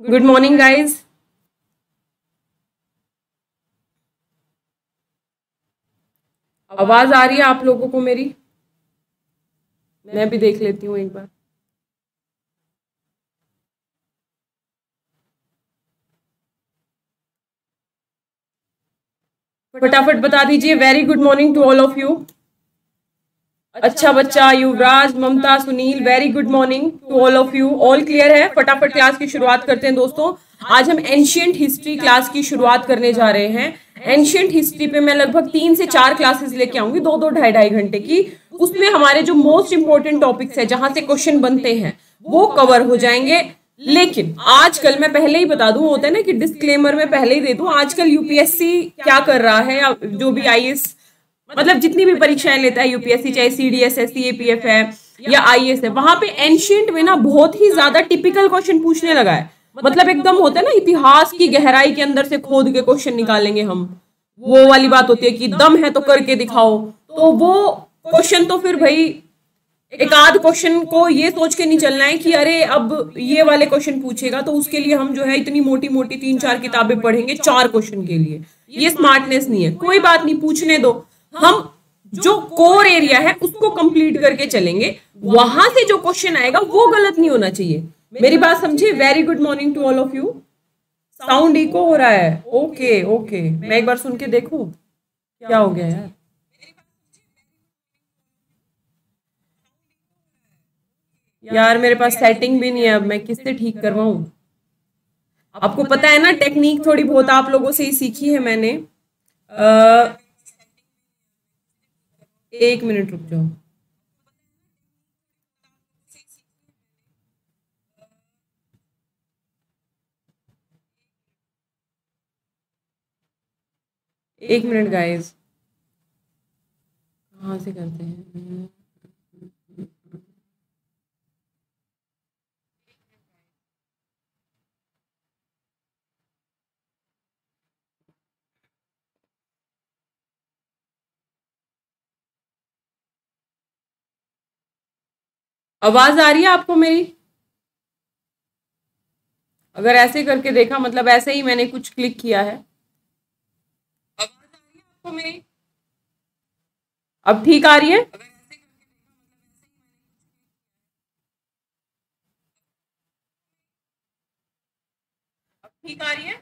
Good morning guys आवाज़ आ रही है आप लोगों को मेरी? मैं भी देख लेती हूँ एक बार। फटाफट बता दीजिए। Very good morning to all of you अच्छा बच्चा, Yuvraj, Mamta, Sunil very good morning to all of you all clear है? फटाफट क्लास की शुरुआत करते हैं दोस्तों। आज हम एंशियंट हिस्ट्री क्लास की शुरुआत करने जा रहे हैं। एंशियंट हिस्ट्री पे मैं लगभग तीन से चार क्लासेस लेके आऊँगी, दो दो, ढाई ढाई घंटे की। उसमें हमारे जो मोस्ट इंपॉर्टेंट टॉपिक्स है, जहाँ से क्वेश्चन बनते हैं, वो कवर हो जाएँगे। लेकिन आजकल मैं पहले ही बता दूँ, होता है ना कि डिस्क्लेमर में पहले ही दे दूँ आजकल यूपीएससी क्या कर रहा है जो भी आई मतलब जितनी भी परीक्षाएँ लेता है यूपीएससी चाहे C D S S C APF है, या आई एस है, वहाँ पे एंशियंट में ना बहुत ही ज़्यादा टिपिकल क्वेश्चन पूछने लगा है। मतलब एकदम होता है ना, इतिहास की गहराई के अंदर से खोद के क्वेश्चन निकालेंगे हम। वो वाली बात होती है कि दम है तो करके दिखाओ। तो वो क्वेश्चन तो फिर भाई, एक आध क्वेश्चन को ये सोच के नहीं चलना है कि अरे अब ये वाले क्वेश्चन पूछेगा तो उसके लिए हम जो है इतनी मोटी मोटी तीन चार किताबें पढ़ेंगे चार क्वेश्चन के लिए। ये स्मार्टनेस नहीं है। कोई बात नहीं, पूछने दो। हम जो कोर एरिया है उसको कंप्लीट करके चलेंगे। वहाँ से जो क्वेश्चन आएगा वो गलत नहीं होना चाहिए। मेरी बात समझे very good morning to all of you sound echo हो रहा है। ओके ओके मैं एक बार सुन के देखू? क्या हो गया यार? यार मेरे पास सेटिंग भी नहीं है। अब मैं किससे ठीक करवाऊं? आपको पता है ना टेक्निक थोड़ी बहुत आप लोगों से ही सीखी है मैंने। आ, एक मिनट रुक जाओ। एक मिनट गाइस कहाँ से करते हैं? आवाज़ आ रही है आपको मेरी? अगर ऐसे करके देखा मतलब ऐसे ही मैंने कुछ क्लिक किया है। आवाज़ आ रही है आपको मेरी? अब ठीक आ रही है? ठीक आ रही है?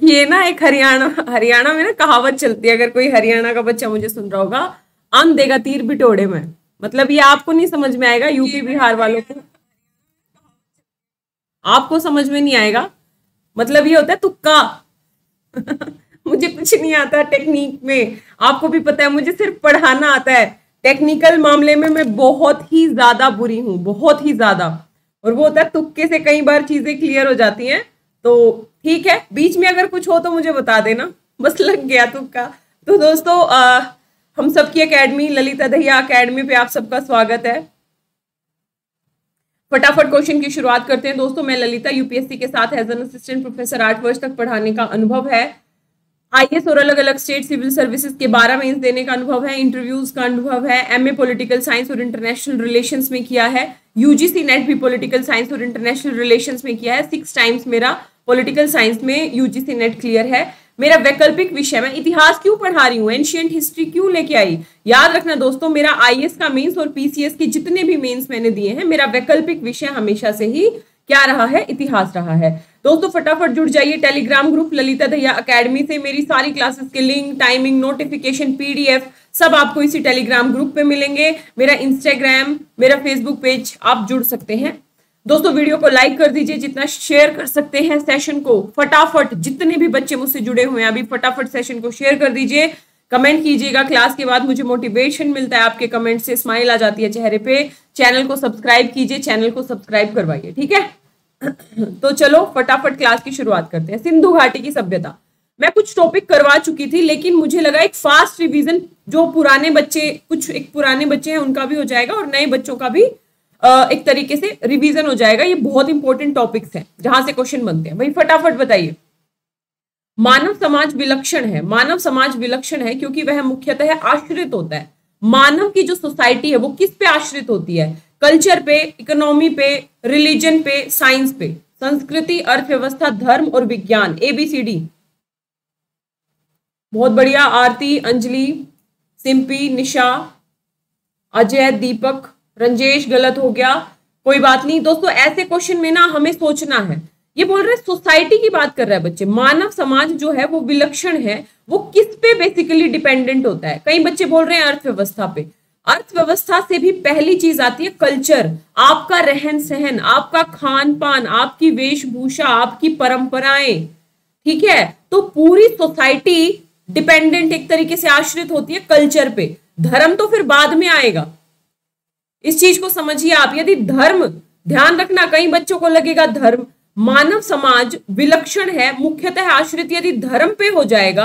ये ना एक हरियाणा हरियाणा में ना कहावत चलती है। अगर कोई हरियाणा का बच्चा मुझे सुन रहा होगा अन देगा तीर बिटोड़े में। मतलब ये आपको नहीं समझ में आएगा यूपी बिहार वालों को। आपको समझ में नहीं आएगा। मतलब ये होता है तुक्का। मुझे कुछ नहीं आता टेक्निक में। आपको भी पता है मुझे सिर्फ़ पढ़ाना आता है। टेक्निकल मामले में मैं बहुत ही ज़्यादा बुरी हूँ बहुत ही ज़्यादा। और वो होता है तुक्के से कई बार चीज़ें क्लियर हो जाती हैं। तो ठीक है बीच में अगर कुछ हो तो मुझे बता देना। बस लग गया तुक्का। तो दोस्तों आ, हम सबकी एकेडमी ललिता दहिया एकेडमी पे आप सबका स्वागत है। फटाफट क्वेश्चन की शुरुआत करते हैं। दोस्तों, मैं ललिता यूपीएससी के साथ एज एन असिस्टेंट प्रोफेसर आठ वर्ष तक पढ़ाने का अनुभव है। आईएएस और अलग अलग स्टेट सिविल सर्विसेज़ के बारह मेंस देने का अनुभव है। इंटरव्यूज़ का अनुभव है। एमए पॉलिटिकल साइंस और इंटरनेशनल रिलेशंस में किया है। यूजीसी नेट भी पॉलिटिकल साइंस और इंटरनेशनल रिलेशंस में किया है। सिक्स टाइम्स मेरा पॉलिटिकल साइंस में यूजीसी नेट क्लियर है। मेरा वैकल्पिक विषय, मैं इतिहास क्यों पढ़ा रही हूँ? एंशियंट हिस्ट्री क्यों लेके आई? याद रखना दोस्तों, मेरा आईएएस का मेंस और पीसीएस के जितने भी मेंस मैंने दिए हैं, मेरा वैकल्पिक विषय हमेशा से ही क्या रहा है? इतिहास रहा है। दोस्तों, फटाफट जुड़ जाइए Telegram group Lalita Dahiya academy से मेरी सारी क्लासेस के लिंक टाइमिंग नोटिफिकेशन पीडीएफ सब आपको इसी टेलीग्राम ग्रुप पे मिलेंगे। मेरा इंस्टाग्राम मेरा फेसबुक पेज आप जुड़ सकते हैं। दोस्तों, वीडियो को लाइक कर दीजिए, जितना शेयर कर सकते हैं सेशन को। फटाफट, जितने भी बच्चे मुझसे जुड़े हुए हैं, अभी फटाफट सेशन को शेयर कर दीजिए। कमेंट कीजिएगा क्लास के बाद मुझे मोटिवेशन मिलता है आपके कमेंट से स्माइल आ जाती है चेहरे पे। चैनल को सब्सक्राइब कीजिए चैनल को सब्सक्राइब करवाइए, ठीक है? तो चलो, फटाफट क्लास की शुरुआत करते हैं। सिंधु घाटी की सभ्यता। मैं कुछ टॉपिक करवा चुकी थी, लेकिन मुझे लगा एक फास्ट रिवीजन जो पुराने बच्चे, कुछ एक पुराने बच्चे हैं, उनका भी हो जाएगा और नए बच्चों का भी एक तरीके से रिवीजन हो जाएगा। ये बहुत इंपॉर्टेंट टॉपिक्स हैं, जहाँ से क्वेश्चन बनते हैं। भाई फटाफट बताइए। मानव समाज विलक्षण है। मानव समाज विलक्षण है क्योंकि वह मुख्यतः आश्रित होता है। मानव की जो सोसाइटी है, वो किस पे आश्रित होती है? कल्चर पे इकोनॉमी पे रिलीजन पे साइंस पे। संस्कृति, अर्थव्यवस्था, धर्म और विज्ञान एबीसीडी बहुत बढ़िया, आरती, अंजलि, सिंपी, निशा, अजय, दीपक रंजेश गलत हो गया, कोई बात नहीं। दोस्तों, ऐसे क्वेश्चन में ना हमें सोचना है। ये बोल रहे सोसाइटी की बात कर रहा है बच्चे। मानव समाज जो है, वो विलक्षण है। वो किस पे बेसिकली डिपेंडेंट होता है? कई बच्चे बोल रहे हैं अर्थव्यवस्था पे। अर्थव्यवस्था से भी पहली चीज़ आती है कल्चर आपका रहन सहन, आपका खान पान, आपकी वेशभूषा, आपकी परंपराएँ। ठीक है? तो पूरी सोसाइटी डिपेंडेंट एक तरीके से आश्रित होती है कल्चर पे। धर्म तो फिर बाद में आएगा। इस चीज़ को समझिए आप, यदि धर्म, ध्यान रखना, कई बच्चों को लगेगा धर्म, मानव समाज विलक्षण है, मुख्यतः आश्रित यदि धर्म पे हो जाएगा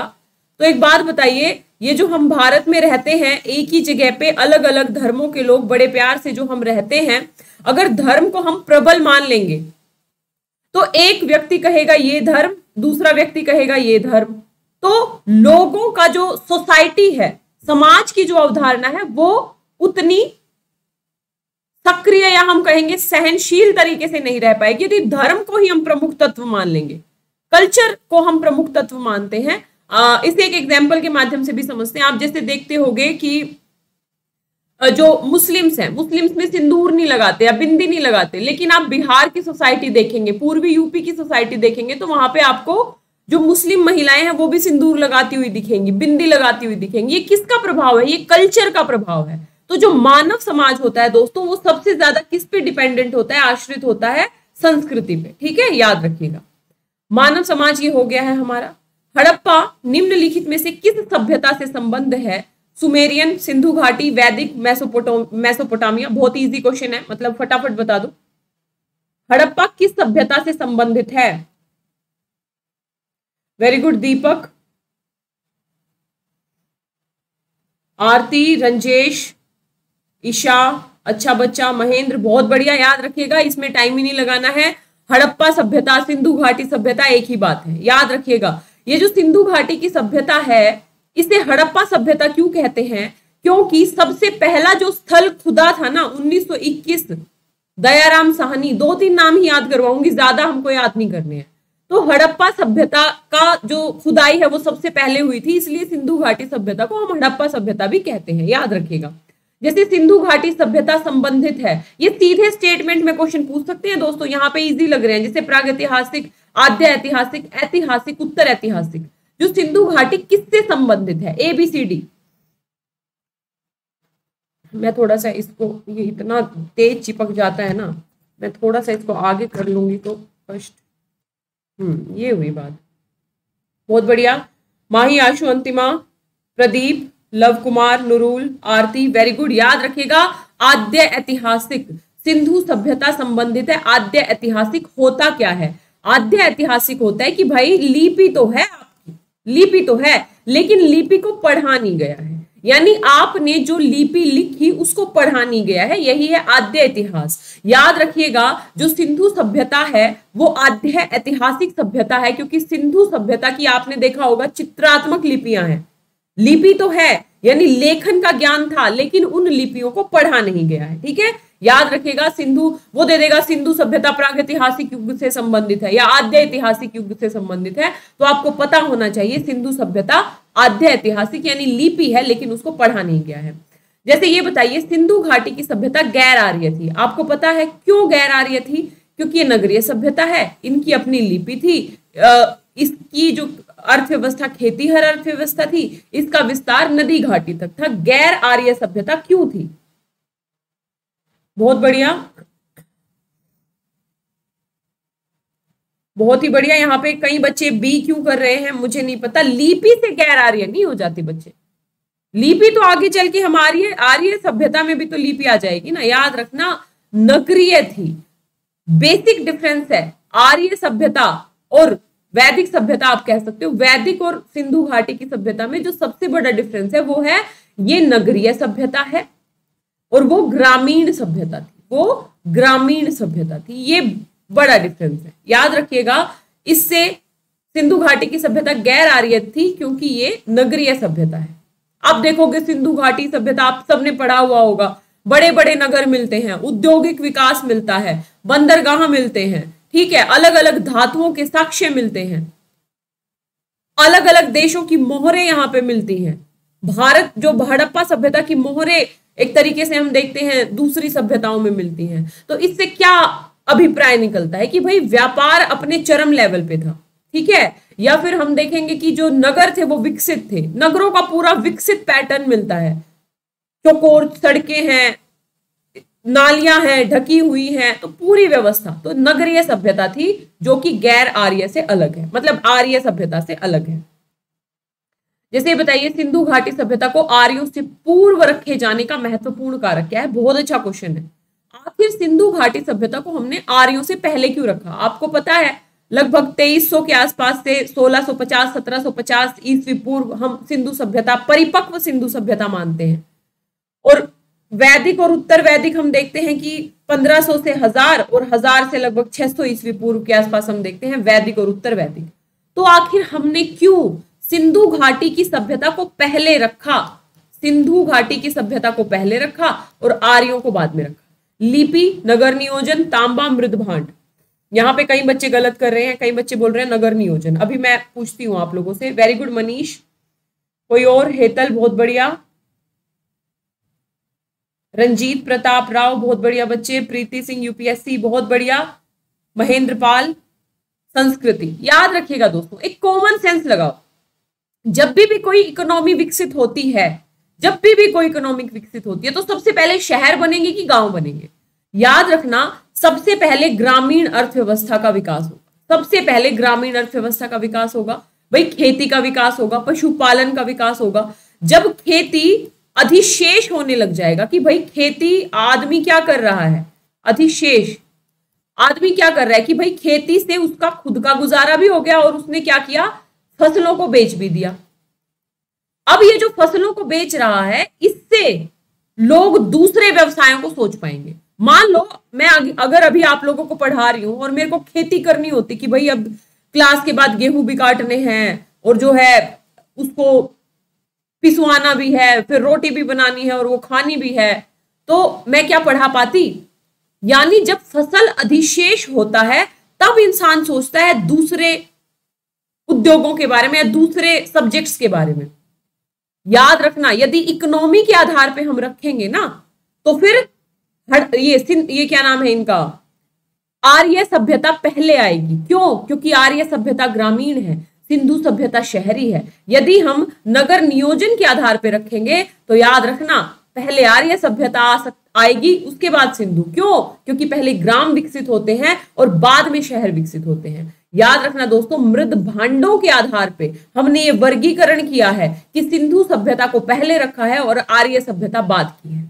तो एक बात बताइए, ये जो हम भारत में रहते हैं, एक ही जगह पे अलग अलग धर्मों के लोग बड़े प्यार से जो हम रहते हैं, अगर धर्म को हम प्रबल मान लेंगे तो एक व्यक्ति कहेगा ये धर्म, दूसरा व्यक्ति कहेगा ये धर्म तो लोगों का जो सोसाइटी है, समाज की जो अवधारणा है, वो उतनी सक्रिय या हम कहेंगे सहनशील तरीके से नहीं रह पाएगी, यदि धर्म को ही हम प्रमुख तत्व मान लेंगे, कल्चर को हम प्रमुख तत्व मानते हैं। इसे एक एग्ज़ाम्पल के माध्यम से भी समझते हैं। आप जैसे देखते होंगे कि जो मुस्लिम्स हैं, मुस्लिम्स में सिंदूर नहीं लगाते या बिंदी नहीं लगाते, लेकिन आप बिहार की सोसाइटी देखेंगे, पूर्वी यूपी की सोसाइटी देखेंगे तो वहाँ पे आपको जो मुस्लिम महिलाएँ हैं, वो भी सिंदूर लगाती हुई दिखेंगी, बिंदी लगाती हुई दिखेंगी। ये किसका प्रभाव है? ये कल्चर का प्रभाव है। तो जो मानव समाज होता है दोस्तों, वो सबसे ज़्यादा किस पे डिपेंडेंट होता है, आश्रित होता है संस्कृति पे, ठीक है? याद रखिएगा। मानव समाज ये हो गया है हमारा। हड़प्पा निम्नलिखित में से किस सभ्यता से संबंध है? सुमेरियन, सिंधु घाटी, वैदिक, मैसोपोटो, मैसोपोटामिया, बहुत इजी क्वेश्चन है मतलब फटाफट बता दो। हड़प्पा किस सभ्यता से संबंधित है? Very good Deepak. आरती, रंजेश ईशा अच्छा बच्चा, महेंद्र, बहुत बढ़िया, याद रखिएगा, इसमें टाइम ही नहीं लगाना है। हड़प्पा सभ्यता, सिंधु घाटी सभ्यता एक ही बात है। याद रखिएगा, ये जो सिंधु घाटी की सभ्यता है, इसे हड़प्पा सभ्यता क्यों कहते हैं? क्योंकि सबसे पहला जो स्थल खुदा था ना 1921 दयाराम साहनी, दो तीन नाम ही याद करवाऊँगी, ज़्यादा हमको याद नहीं करने हैं। तो हड़प्पा सभ्यता का जो खुदाई है, वो सबसे पहले हुई थी, इसलिए सिंधु घाटी सभ्यता को हम हड़प्पा सभ्यता भी कहते हैं। याद रखिएगा। जैसे सिंधु घाटी सभ्यता संबंधित है। ये सीधे स्टेटमेंट में क्वेश्चन पूछ सकते हैं दोस्तों, यहाँ पे इजी लग रहे हैं। जैसे प्राग ऐतिहासिक आद्य ऐतिहासिक ऐतिहासिक, उत्तर ऐतिहासिक। जो सिंधु घाटी किससे संबंधित है? ए बी सी डी मैं थोड़ा सा इसको, ये इतना तेज चिपक जाता है ना, मैं थोड़ा सा इसको आगे कर लूँगी तो फ़र्स्ट हम्म ये हुई बात। बहुत बढ़िया। माही आशु अंतिमा, प्रदीप लव कुमार, नुरूल, आरती वेरी गुड याद रखिएगा, आद्य ऐतिहासिक, सिंधु सभ्यता संबंधित है, आद्य ऐतिहासिक होता क्या है? आद्य ऐतिहासिक होता है कि भाई, लिपि तो है आपकी, लिपि तो है, लेकिन लिपि को पढ़ा नहीं गया है। यानी आपने जो लिपि लिखी, उसको पढ़ा नहीं गया है, यही है आद्य इतिहास। याद रखिएगा, जो सिंधु सभ्यता है, वो आद्य ऐतिहासिक सभ्यता है, क्योंकि सिंधु सभ्यता की आपने देखा होगा, चित्रात्मक लिपियाँ हैं। लिपि तो है, यानी लेखन का ज्ञान था, लेकिन उन लिपियों को पढ़ा नहीं गया है, ठीक है? याद रखेगा सिंधु, वो दे देगा, सिंधु सभ्यता प्रागैतिहासिक युग से संबंधित है, या आद्य ऐतिहासिक युग से संबंधित है तो आपको पता होना चाहिए, सिंधु सभ्यता आद्य ऐतिहासिक, यानी लिपि है, लेकिन उसको पढ़ा नहीं गया है। जैसे ये बताइए, सिंधु घाटी की सभ्यता गैर आर्य थी। आपको पता है क्यों गैर आर्य थी? क्योंकि ये नगरीय सभ्यता है, इनकी अपनी लिपि थी इसकी जो अर्थव्यवस्था खेती हर अर्थव्यवस्था थी, इसका विस्तार नदी घाटी तक था। गैर आर्य सभ्यता क्यों थी? बहुत बढ़िया। बहुत ही बढ़िया। यहाँ पे कई बच्चे बी क्यों कर रहे हैं, मुझे नहीं पता। लिपि से गैर आर्य नहीं हो जाती बच्चे। लिपि तो आगे चल के हमारी आर्य सभ्यता में भी तो लिपि आ जाएगी ना। याद रखना, नगरीय थी। बेसिक डिफरेंस है, आर्य सभ्यता और वैदिक सभ्यता आप कह सकते हो। वैदिक और सिंधु घाटी की सभ्यता में जो सबसे बड़ा डिफरेंस है, वो है, ये नगरीय सभ्यता है और वो ग्रामीण सभ्यता थी। वो ग्रामीण सभ्यता थी। ये बड़ा डिफरेंस है। याद रखिएगा, इससे सिंधु घाटी की सभ्यता गैर आर्य थी क्योंकि ये नगरीय सभ्यता है। आप देखोगे, सिंधु घाटी सभ्यता आप सबने पढ़ा हुआ होगा। बड़े बड़े नगर मिलते हैं औद्योगिक विकास मिलता है, बंदरगाह मिलते हैं ठीक है अलग अलग धातुओं के साक्ष्य मिलते हैं। अलग अलग देशों की मोहरें यहाँ पे मिलती हैं। भारत जो हड़प्पा सभ्यता की मोहरें एक तरीके से हम देखते हैं, दूसरी सभ्यताओं में मिलती हैं। तो इससे क्या अभिप्राय निकलता है कि भाई व्यापार अपने चरम लेवल पे था, ठीक है? या फिर हम देखेंगे कि जो नगर थे वो विकसित थे। नगरों का पूरा विकसित पैटर्न मिलता है। चौकोर सड़कें हैं नालियाँ हैं, ढकी हुई हैं तो पूरी व्यवस्था तो नगरीय सभ्यता थी जो कि गैर आर्य से अलग है मतलब आर्य सभ्यता से अलग है। जैसे बताइए, सिंधु घाटी सभ्यता को आर्यों से पूर्व रखे जाने का महत्वपूर्ण कारक क्या है? बहुत अच्छा क्वेश्चन है। आखिर सिंधु घाटी सभ्यता को हमने आर्यों से पहले क्यों रखा? आपको पता है, लगभग 2300 के आसपास से 1650 1750 ईस्वी पूर्व हम सिंधु सभ्यता, परिपक्व सिंधु सभ्यता मानते हैं। और वैदिक और उत्तर वैदिक हम देखते हैं कि 1500 से हज़ार और हज़ार से लगभग 600 ईस्वी पूर्व के आसपास हम देखते हैं वैदिक और उत्तर वैदिक। तो आखिर हमने क्यों सिंधु घाटी की सभ्यता को पहले रखा? सिंधु घाटी की सभ्यता को पहले रखा और आर्यों को बाद में रखा। लिपि, नगर नियोजन, तांबा मृद भांड यहाँ पे कई बच्चे गलत कर रहे हैं, कई बच्चे बोल रहे हैं नगर नियोजन। अभी मैं पूछती हूँ आप लोगों से। Very good Manish. कोई और? हेतल, बहुत बढ़िया। रंजीत प्रताप राव, बहुत बढ़िया बच्चे, प्रीति सिंह यूपीएससी बहुत बढ़िया। महेंद्र पाल संस्कृति। याद रखिएगा दोस्तों, एक कॉमन सेंस लगाओ। जब भी भी कोई इकोनॉमी विकसित होती है, जब भी भी कोई इकोनॉमिक विकसित होती है तो सबसे पहले शहर बनेंगे कि गाँव बनेंगे? याद रखना, सबसे पहले ग्रामीण अर्थव्यवस्था का विकास होगा। सबसे पहले ग्रामीण अर्थव्यवस्था का विकास होगा। भाई खेती का विकास होगा, पशुपालन का विकास होगा। जब खेती अधिशेष होने लग जाएगा कि भाई खेती आदमी क्या कर रहा है? अधिशेष। आदमी क्या कर रहा है कि भाई खेती से उसका खुद का गुजारा भी हो गया और उसने क्या किया? फ़सलों को बेच भी दिया। अब ये जो फ़सलों को बेच रहा है, इससे लोग दूसरे व्यवसायों को सोच पाएँगे। मान लो, मैं अगर अभी आप लोगों को पढ़ा रही हूँ और मेरे को खेती करनी होती कि भाई अब क्लास के बाद गेहूँ भी काटने हैं और जो है उसको पिसवाना भी है, फिर रोटी भी बनानी है और वो खानी भी है। तो मैं क्या पढ़ा पाती? यानी जब फ़सल अधिशेष होता है, तब इंसान सोचता है दूसरे उद्योगों के बारे में या दूसरे सब्जेक्ट्स के बारे में। याद रखना, यदि इकोनॉमी के आधार पे हम रखेंगे ना तो फिर ये ये क्या नाम है इनका? आर्य सभ्यता पहले आएगी। क्यों? क्योंकि आर्य सभ्यता ग्रामीण है। सिंधु सभ्यता शहरी है। यदि हम नगर नियोजन के आधार पर रखेंगे तो याद रखना, पहले आर्य सभ्यता आ सक, आएगी, उसके बाद सिंधु। क्यों? क्योंकि पहले ग्राम विकसित होते हैं और बाद में शहर विकसित होते हैं। याद रखना दोस्तों मृद भांडों के आधार पे हमने ये वर्गीकरण किया है कि सिंधु सभ्यता को पहले रखा है और आर्य सभ्यता बाद की है।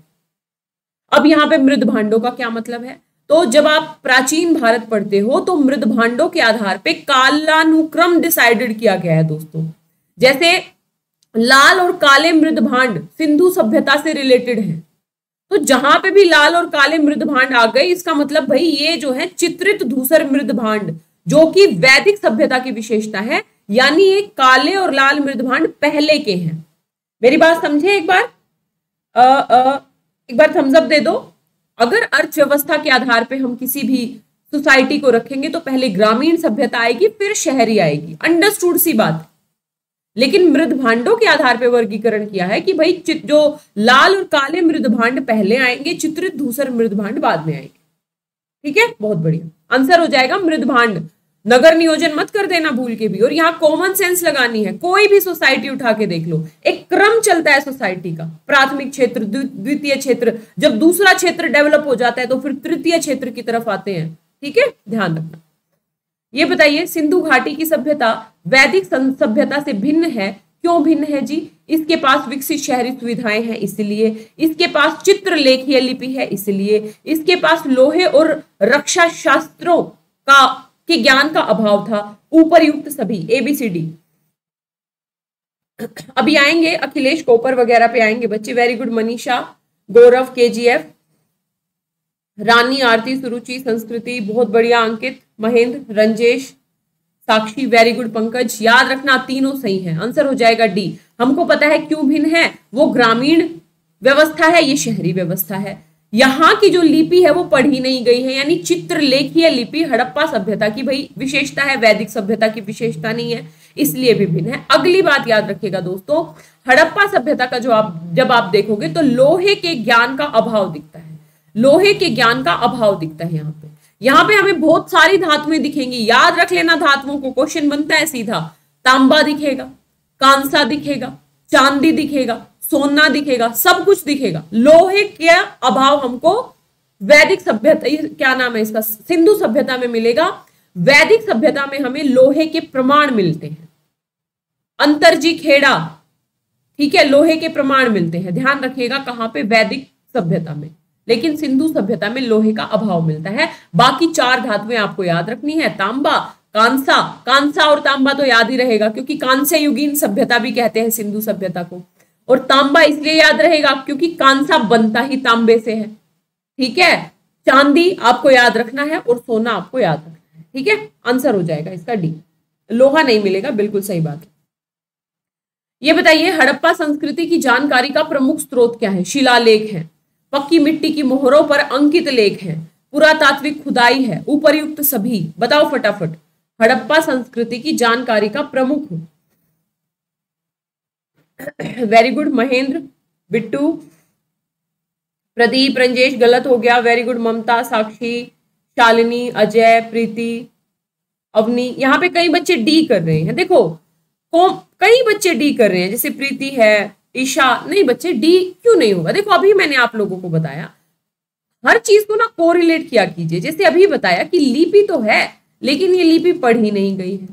अब यहाँ पे मृद भांडों का क्या मतलब है? तो जब आप प्राचीन भारत पढ़ते हो तो मृद भांडों के आधार पे कालानुक्रम डिसाइडेड किया गया है दोस्तों। जैसे लाल और काले मृद भांड सिंधु सभ्यता से रिलेटेड है। तो जहाँ पे भी लाल और काले मृद भांड आ गए इसका मतलब भाई ये जो है चित्रित धूसर मृद भांड जो कि वैदिक सभ्यता की विशेषता है यानी ये काले और लाल मृद भांड पहले के हैं। मेरी बात समझे एक बार? आ, आ, एक बार थम्सअप दे दो। अगर अर्थव्यवस्था के आधार पर हम किसी भी सोसाइटी को रखेंगे तो पहले ग्रामीण सभ्यता आएगी, फिर शहरी आएगी। अंडरस्टूड सी बात। लेकिन मृद भांडों के आधार पर वर्गीकरण किया है कि भाई जो लाल और काले मृद भांड पहले आएँगे, चित्रित धूसर मृद भांड बाद में आएँगे। ठीक है? बहुत बढ़िया। आंसर हो जाएगा मृद भांड। नगर नियोजन मत कर देना भूल के भी। और यहाँ कॉमन सेंस लगानी है। कोई भी सोसाइटी उठा के देख लो। एक क्रम चलता है सोसाइटी का। प्राथमिक क्षेत्र द्वितीय क्षेत्र। जब दूसरा क्षेत्र डेवलप हो जाता है तो फिर तृतीय क्षेत्र की तरफ़ आते हैं। ठीक है? ध्यान रखना। ये बताइए, सिंधु घाटी की सभ्यता वैदिक सभ्यता से भिन्न है? क्यों भिन्न है जी? इसके पास विकसित शहरी सुविधाएँ हैं, इसलिए। इसके पास चित्र लेखीय लिपि है, इसलिए। इसके पास लोहे और रक्षा शास्त्रों का कि ज्ञान का अभाव था ऊपर युक्त सभी एबीसीडी अभी आएँगे, अखिलेश कोपर वगैरह पे आएँगे बच्चे। Very good Manisha, Gaurav KGF Rani, Aarti, Suruchi, Sanskriti, बहुत बढ़िया, अंकित, महेंद्र, रंजेश, साक्षी वेरी गुड पंकज। याद रखना, तीनों सही है। आंसर हो जाएगा डी हमको पता है क्यों भिन्न है? वो ग्रामीण व्यवस्था है, ये शहरी व्यवस्था है। यहाँ की जो लिपि है वो पढ़ी नहीं गई है, यानी चित्रलेखीय लिपि हड़प्पा सभ्यता की, भाई, विशेषता है, वैदिक सभ्यता की विशेषता नहीं है, इसलिए विभिन्न है। अगली बात याद रखिएगा दोस्तों, हड़प्पा सभ्यता का जो आप, जब आप देखोगे तो लोहे के ज्ञान का अभाव दिखता है। लोहे के ज्ञान का अभाव दिखता है यहाँ पे। यहाँ पे हमें बहुत सारी धातुएँ दिखेंगी। याद रख लेना धातुओं को, क्वेश्चन बनता है सीधा। तांबा दिखेगा, कांसा दिखेगा, चांदी दिखेगा सोना दिखेगा, सब कुछ दिखेगा। लोहे का अभाव हमको वैदिक सभ्यता क्या नाम है इसका, सिंधु सभ्यता में मिलेगा। वैदिक सभ्यता में हमें लोहे के प्रमाण मिलते हैं। अंतरजी खेड़ा, ठीक है, लोहे के प्रमाण मिलते हैं। ध्यान रखिएगा कहाँ पे? वैदिक सभ्यता में। लेकिन सिंधु सभ्यता में लोहे का अभाव मिलता है। बाकी चार धातुएँ आपको याद रखनी है, तांबा, कांसा। कांसा और तांबा तो याद ही रहेगा, क्योंकि कांस्य युगीन सभ्यता भी कहते हैं सिंधु सभ्यता को। और तांबा इसलिए याद रहेगा क्योंकि कांसा बनता ही तांबे से है। ठीक है? चांदी आपको याद रखना है और सोना आपको याद रखना है। ठीक है? आंसर हो जाएगा इसका डी। लोहा नहीं मिलेगा, बिल्कुल सही बात है। ये बताइए, हड़प्पा संस्कृति की जानकारी का प्रमुख स्रोत क्या है? शिलालेख है। पक्की मिट्टी की मोहरों पर अंकित लेख है। पुरातात्विक खुदाई है। उपरयुक्त सभी। बताओ फटाफट। हड़प्पा संस्कृति की जानकारी का प्रमुख वेरी गुड महेंद्र बिट्टू प्रदीप रंजेश गलत हो गया। वेरी गुड ममता साक्षी शालिनी अजय प्रीति अवनी यहाँ पे कई बच्चे डी कर रहे हैं। देखो कई बच्चे डी कर रहे हैं। जैसे प्रीति है ईशा नहीं, बच्चे डी क्यों नहीं होगा? देखो, अभी मैंने आप लोगों को बताया। हर चीज़ को ना कोरिलेट किया कीजिए। जैसे अभी बताया कि लिपि तो है, लेकिन ये लिपि पढ़ी नहीं गई है।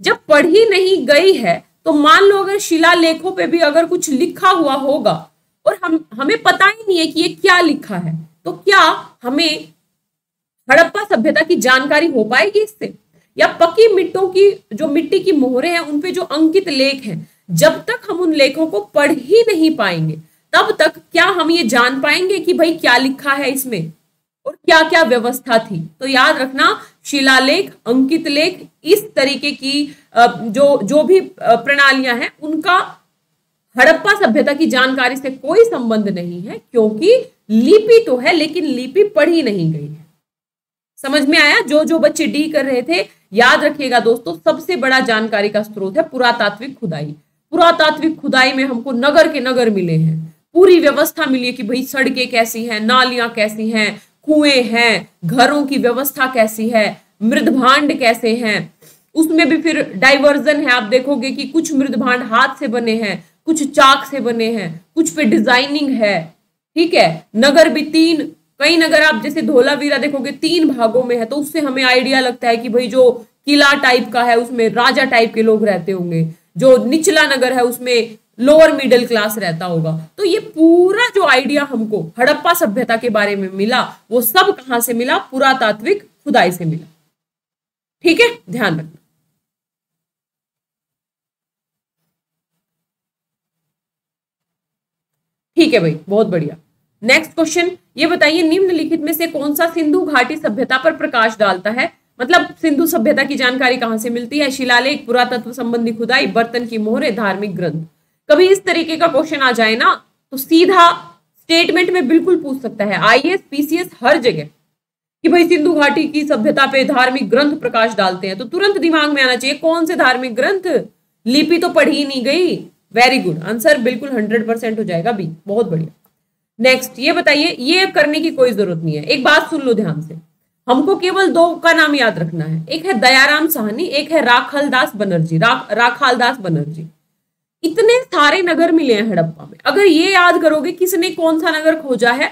जब पढ़ी नहीं गई है तो मान लो अगर शिलालेखों पे भी अगर कुछ लिखा हुआ होगा, और हम, हमें पता ही नहीं है कि ये क्या लिखा है तो क्या हमें हड़प्पा सभ्यता की जानकारी हो पाएगी इससे? या पक्की मिट्टों की, जो मिट्टी की मोहरे हैं उनपे जो अंकित लेख हैं, जब तक हम उन लेखों को पढ़ ही नहीं पाएँगे, तब तक क्या हम ये जान पाएँगे कि भाई क्या लिखा है इसमें? और क्या क्या व्यवस्था थी? तो याद रखना, शिलालेख, अंकित लेख, इस तरीके की जो जो भी प्रणालियाँ हैं, उनका हड़प्पा सभ्यता की जानकारी से कोई संबंध नहीं है, क्योंकि लिपि तो है, लेकिन लिपि पढ़ी नहीं गई है। समझ में आया? जो जो बच्चे डी कर रहे थे, याद रखिएगा दोस्तों, सबसे बड़ा जानकारी का स्रोत है पुरातात्विक खुदाई। पुरातात्विक खुदाई में हमको नगर के नगर मिले हैं। पूरी व्यवस्था मिली है कि भाई सड़कें कैसी हैं, नालियाँ कैसी हैं, कुएँ हैं, घरों की व्यवस्था कैसी है, मृदभांड कैसे हैं उसमें भी फिर डाइवर्जन है। आप देखोगे कि कुछ मृदभांड हाथ से बने हैं, कुछ चाक से बने हैं, कुछ पे डिज़ाइनिंग है। ठीक है? नगर भी तीन कई नगर आप जैसे धोलावीरा देखोगे, तीन भागों में है तो उससे हमें आइडिया लगता है कि भाई जो किला टाइप का है, उसमें राजा टाइप के लोग रहते होंगे। जो निचला नगर है, उसमें लोअर मिडिल क्लास रहता होगा। तो ये पूरा जो आइडिया हमको हड़प्पा सभ्यता के बारे में मिला, वो सब कहाँ से मिला? पुरातात्विक खुदाई से मिला। ठीक है? ध्यान रखना। ठीक है भाई, बहुत बढ़िया। नेक्स्ट क्वेश्चन ये बताइए, निम्नलिखित में से कौन सा सिंधु घाटी सभ्यता पर प्रकाश डालता है? मतलब सिंधु सभ्यता की जानकारी कहाँ से मिलती है? शिलालेख, पुरातत्व संबंधी खुदाई, बर्तन की मोहरे, धार्मिक ग्रंथ। कभी इस तरीके का क्वेश्चन आ जाए ना तो सीधा स्टेटमेंट में बिल्कुल पूछ सकता है। आईएएस पीसीएस हर जगह। कि भाई, सिंधु घाटी की सभ्यता पे धार्मिक ग्रंथ प्रकाश डालते हैं तो तुरंत दिमाग में आना चाहिए, कौन से धार्मिक ग्रंथ? लिपि तो पढ़ी नहीं गई। वेरी गुड आंसर बिल्कुल हंड्रेड परसेंट हो जाएगा बी बहुत बढ़िया। नेक्स्ट ये बताइए ये करने की कोई ज़रूरत नहीं है। एक बात सुन लो ध्यान से। हमको केवल दो का नाम याद रखना है। एक है दयाराम साहनी एक है राखल दास बनर्जी रा, राखाल दास बनर्जी। इतने सारे नगर मिले हैं हड़प्पा में। अगर ये याद करोगे किसने कौन सा नगर खोजा है?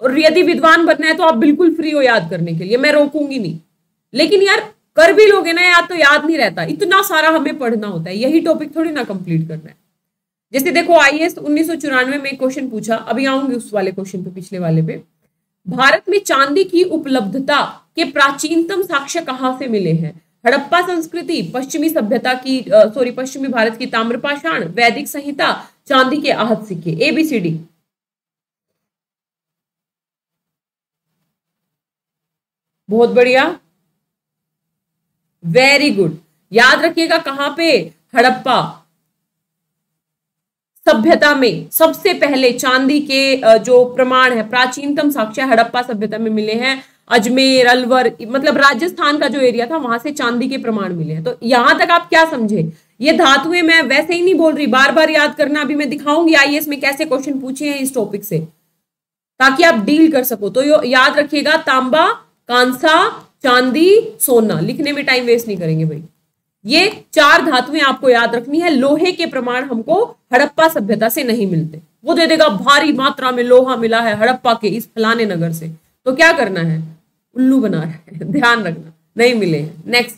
और यदि विद्वान बनना है तो आप बिल्कुल फ्री हो याद करने के लिए। मैं रोकूँगी नहीं। लेकिन यार कर भी लोगे ना याद तो याद नहीं रहता। इतना सारा हमें पढ़ना होता है। यही टॉपिक थोड़ी ना कंप्लीट करना है। जैसे देखो आई एस उन्नीस सौ चौरानवे में एक क्वेश्चन पूछा अभी आऊँगी उस वाले क्वेश्चन पे, पिछले वाले पे। भारत में चांदी की उपलब्धता के प्राचीनतम साक्ष्य कहाँ से मिले हैं? हड़प्पा संस्कृति, पश्चिमी सभ्यता की सॉरी पश्चिमी भारत की ताम्रपाषाण वैदिक संहिता, चांदी के आहत सिक्के एबीसीडी बहुत बढ़िया। वेरी गुड याद रखिएगा कहाँ पे? हड़प्पा। सभ्यता में। सबसे पहले चांदी के जो प्रमाण है, प्राचीनतम साक्ष्य हड़प्पा सभ्यता में मिले हैं। अजमेर, अलवर मतलब राजस्थान का जो एरिया था, वहाँ से चांदी के प्रमाण मिले हैं। तो यहाँ तक आप क्या समझे? ये धातुएँ मैं वैसे ही नहीं बोल रही बार बार याद करना अभी मैं दिखाऊँगी। आईएएस में कैसे क्वेश्चन पूछे हैं इस टॉपिक से। ताकि आप डील कर सको। तो याद रखिएगा तांबा, कांसा चांदी, सोना। लिखने में टाइम वेस्ट नहीं करेंगे भाई। ये चार धातुएँ आपको याद रखनी है। लोहे के प्रमाण हमको हड़प्पा सभ्यता से नहीं मिलते। वो दे देगा, भारी मात्रा में लोहा मिला है हड़प्पा के इस फलाने नगर से। तो क्या करना है? उल्लू बना है। ध्यान रखना। नहीं मिले हैं। नेक्स्ट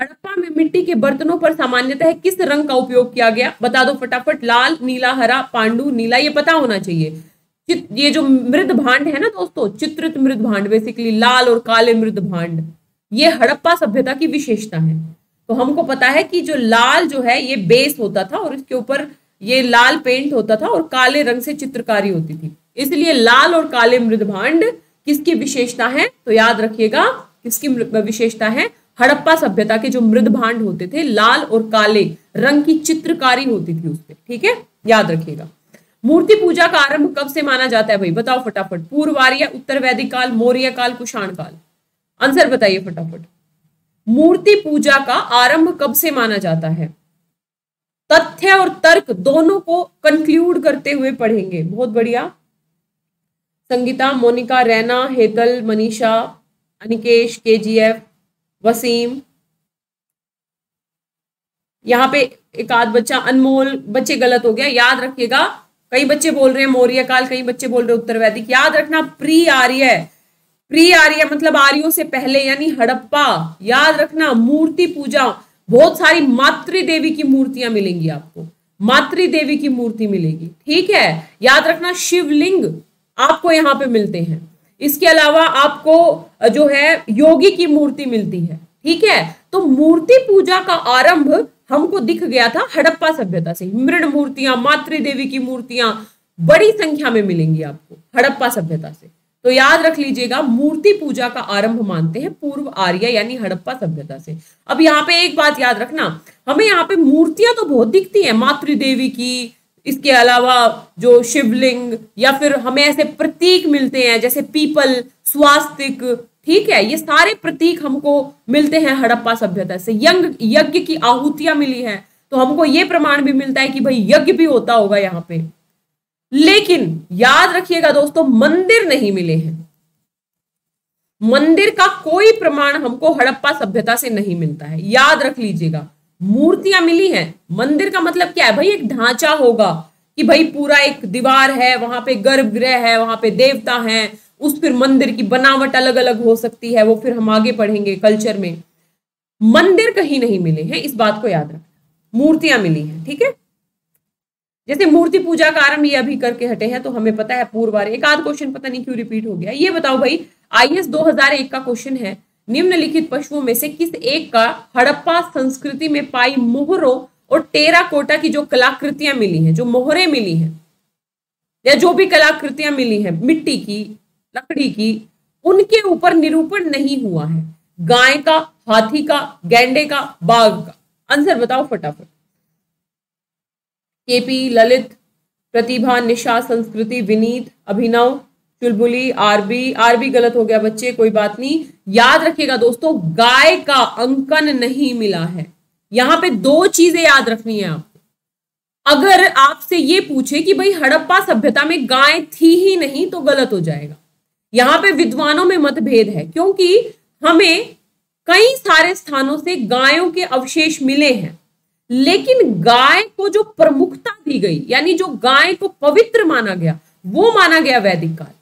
हड़प्पा में मिट्टी के बर्तनों पर सामान्यतः किस रंग का उपयोग किया गया? बता दो फटाफट। लाल, नीला, हरा, पांडु, नीला, ये पता होना चाहिए। ये जो मृद भांड है ना दोस्तों, चित्रित मृद भांड बेसिकली लाल और काले मृद भांड, ये हड़प्पा सभ्यता की विशेषता है। तो हमको पता है कि जो लाल जो है, ये बेस होता था और इसके ऊपर ये लाल पेंट होता था और काले रंग से चित्रकारी होती थी। इसलिए लाल और काले मृद भांड किसकी विशेषता है? तो याद रखिएगा, किसकी विशेषता है? हड़प्पा सभ्यता के जो मृद भांड होते थे, लाल और काले रंग की चित्रकारी होती थी उसपे ठीक है? याद रखिएगा। मूर्ति पूजा का आरंभ कब से माना जाता है भाई? बताओ फटाफट। पूर्व आर्य उत्तर वैदिक काल, मौर्य काल, कुषाण काल। आंसर बताइए फटाफट। मूर्ति पूजा का आरंभ कब से माना जाता है? तथ्य और तर्क दोनों को कंक्लूड करते हुए पढ़ेंगे। बहुत बढ़िया। संगीता, मोनिका, रैना हेतल मनीषा, अनिकेश, केजीएफ, वसीम। यहाँ पे एक आध बच्चा, अनमोल, बच्चे गलत हो गया। याद रखिएगा कई बच्चे बोल रहे हैं मौर्य काल, कई बच्चे बोल रहे हैं उत्तर वैदिक याद रखना प्री आर्य प्री आर्य मतलब आर्यों से पहले, यानी हड़प्पा। याद रखना, मूर्ति पूजा। बहुत सारी मातृ देवी की मूर्तियाँ मिलेंगी आपको। मातृ देवी की मूर्ति मिलेगी। ठीक है? याद रखना, शिवलिंग आपको यहाँ पे मिलते हैं। इसके अलावा आपको, जो है, योगी की मूर्ति मिलती है। ठीक है? तो मूर्ति पूजा का आरंभ हमको दिख गया था हड़प्पा सभ्यता से। मृण मूर्तियाँ, मातृ देवी की मूर्तियाँ बड़ी संख्या में मिलेंगी आपको हड़प्पा सभ्यता से। तो याद रख लीजिएगा, मूर्ति पूजा का आरंभ मानते हैं पूर्व आर्य यानी हड़प्पा सभ्यता से। अब यहाँ पे एक बात याद रखना, हमें यहाँ पे मूर्तियाँ तो बहुत दिखती है, मातृ देवी की, इसके अलावा जो शिवलिंग या फिर हमें ऐसे प्रतीक मिलते हैं, जैसे पीपल, स्वास्तिक ठीक है, ये सारे प्रतीक हमको मिलते हैं हड़प्पा सभ्यता से। यंग, यज्ञ की आहुतियाँ मिली हैं तो हमको ये प्रमाण भी मिलता है कि भाई यज्ञ भी होता होगा यहाँ पे। लेकिन याद रखिएगा दोस्तों, मंदिर नहीं मिले हैं। मंदिर का कोई प्रमाण हमको हड़प्पा सभ्यता से नहीं मिलता है। याद रख लीजिएगा, मूर्तियाँ मिली हैं। मंदिर का मतलब क्या है? भाई एक ढांचा होगा कि भाई पूरा एक दीवार है, वहाँ पे गर्भगृह है, वहाँ पे देवता हैं उस फिर मंदिर की बनावट अलग अलग हो सकती है, वो फिर हम आगे पढ़ेंगे कल्चर में। मंदिर कहीं नहीं मिले हैं, इस बात को याद रखना मूर्तियाँ मिली हैं, ठीक है? जैसे मूर्ति पूजा का आरंभ ये अभी करके हटे हैं तो हमें पता है पूर्व एक आध क्वेश्चन पता नहीं क्यों रिपीट हो गया। ये बताओ भाई आई एस का क्वेश्चन है। निम्नलिखित पशुओं में से किस एक का हड़प्पा संस्कृति में पाई मोहरों और टेरा कोटा की जो कलाकृतियाँ मिली हैं, जो मोहरे मिली हैं, या जो भी कलाकृतियाँ मिली हैं, मिट्टी की लकड़ी की, उनके ऊपर निरूपण नहीं हुआ है। गाय का, हाथी का, गैंडे का, बाघ का। आंसर बताओ फटाफट। केपी, ललित, प्रतिभा, निशा, संस्कृति, विनीत, अभिनव, चुलबुली, आरबी। आरबी गलत हो गया बच्चे, कोई बात नहीं। याद रखिएगा दोस्तों, गाय का अंकन नहीं मिला है। यहाँ पे दो चीज़ें याद रखनी है आपको अगर आपसे ये पूछे कि भाई हड़प्पा सभ्यता में गाय थी ही नहीं तो गलत हो जाएगा। यहाँ पे विद्वानों में मतभेद है, क्योंकि हमें कई सारे स्थानों से गायों के अवशेष मिले हैं, लेकिन गाय को जो प्रमुखता दी गई, यानी जो गाय को पवित्र माना गया, वो माना गया वैदिक काल।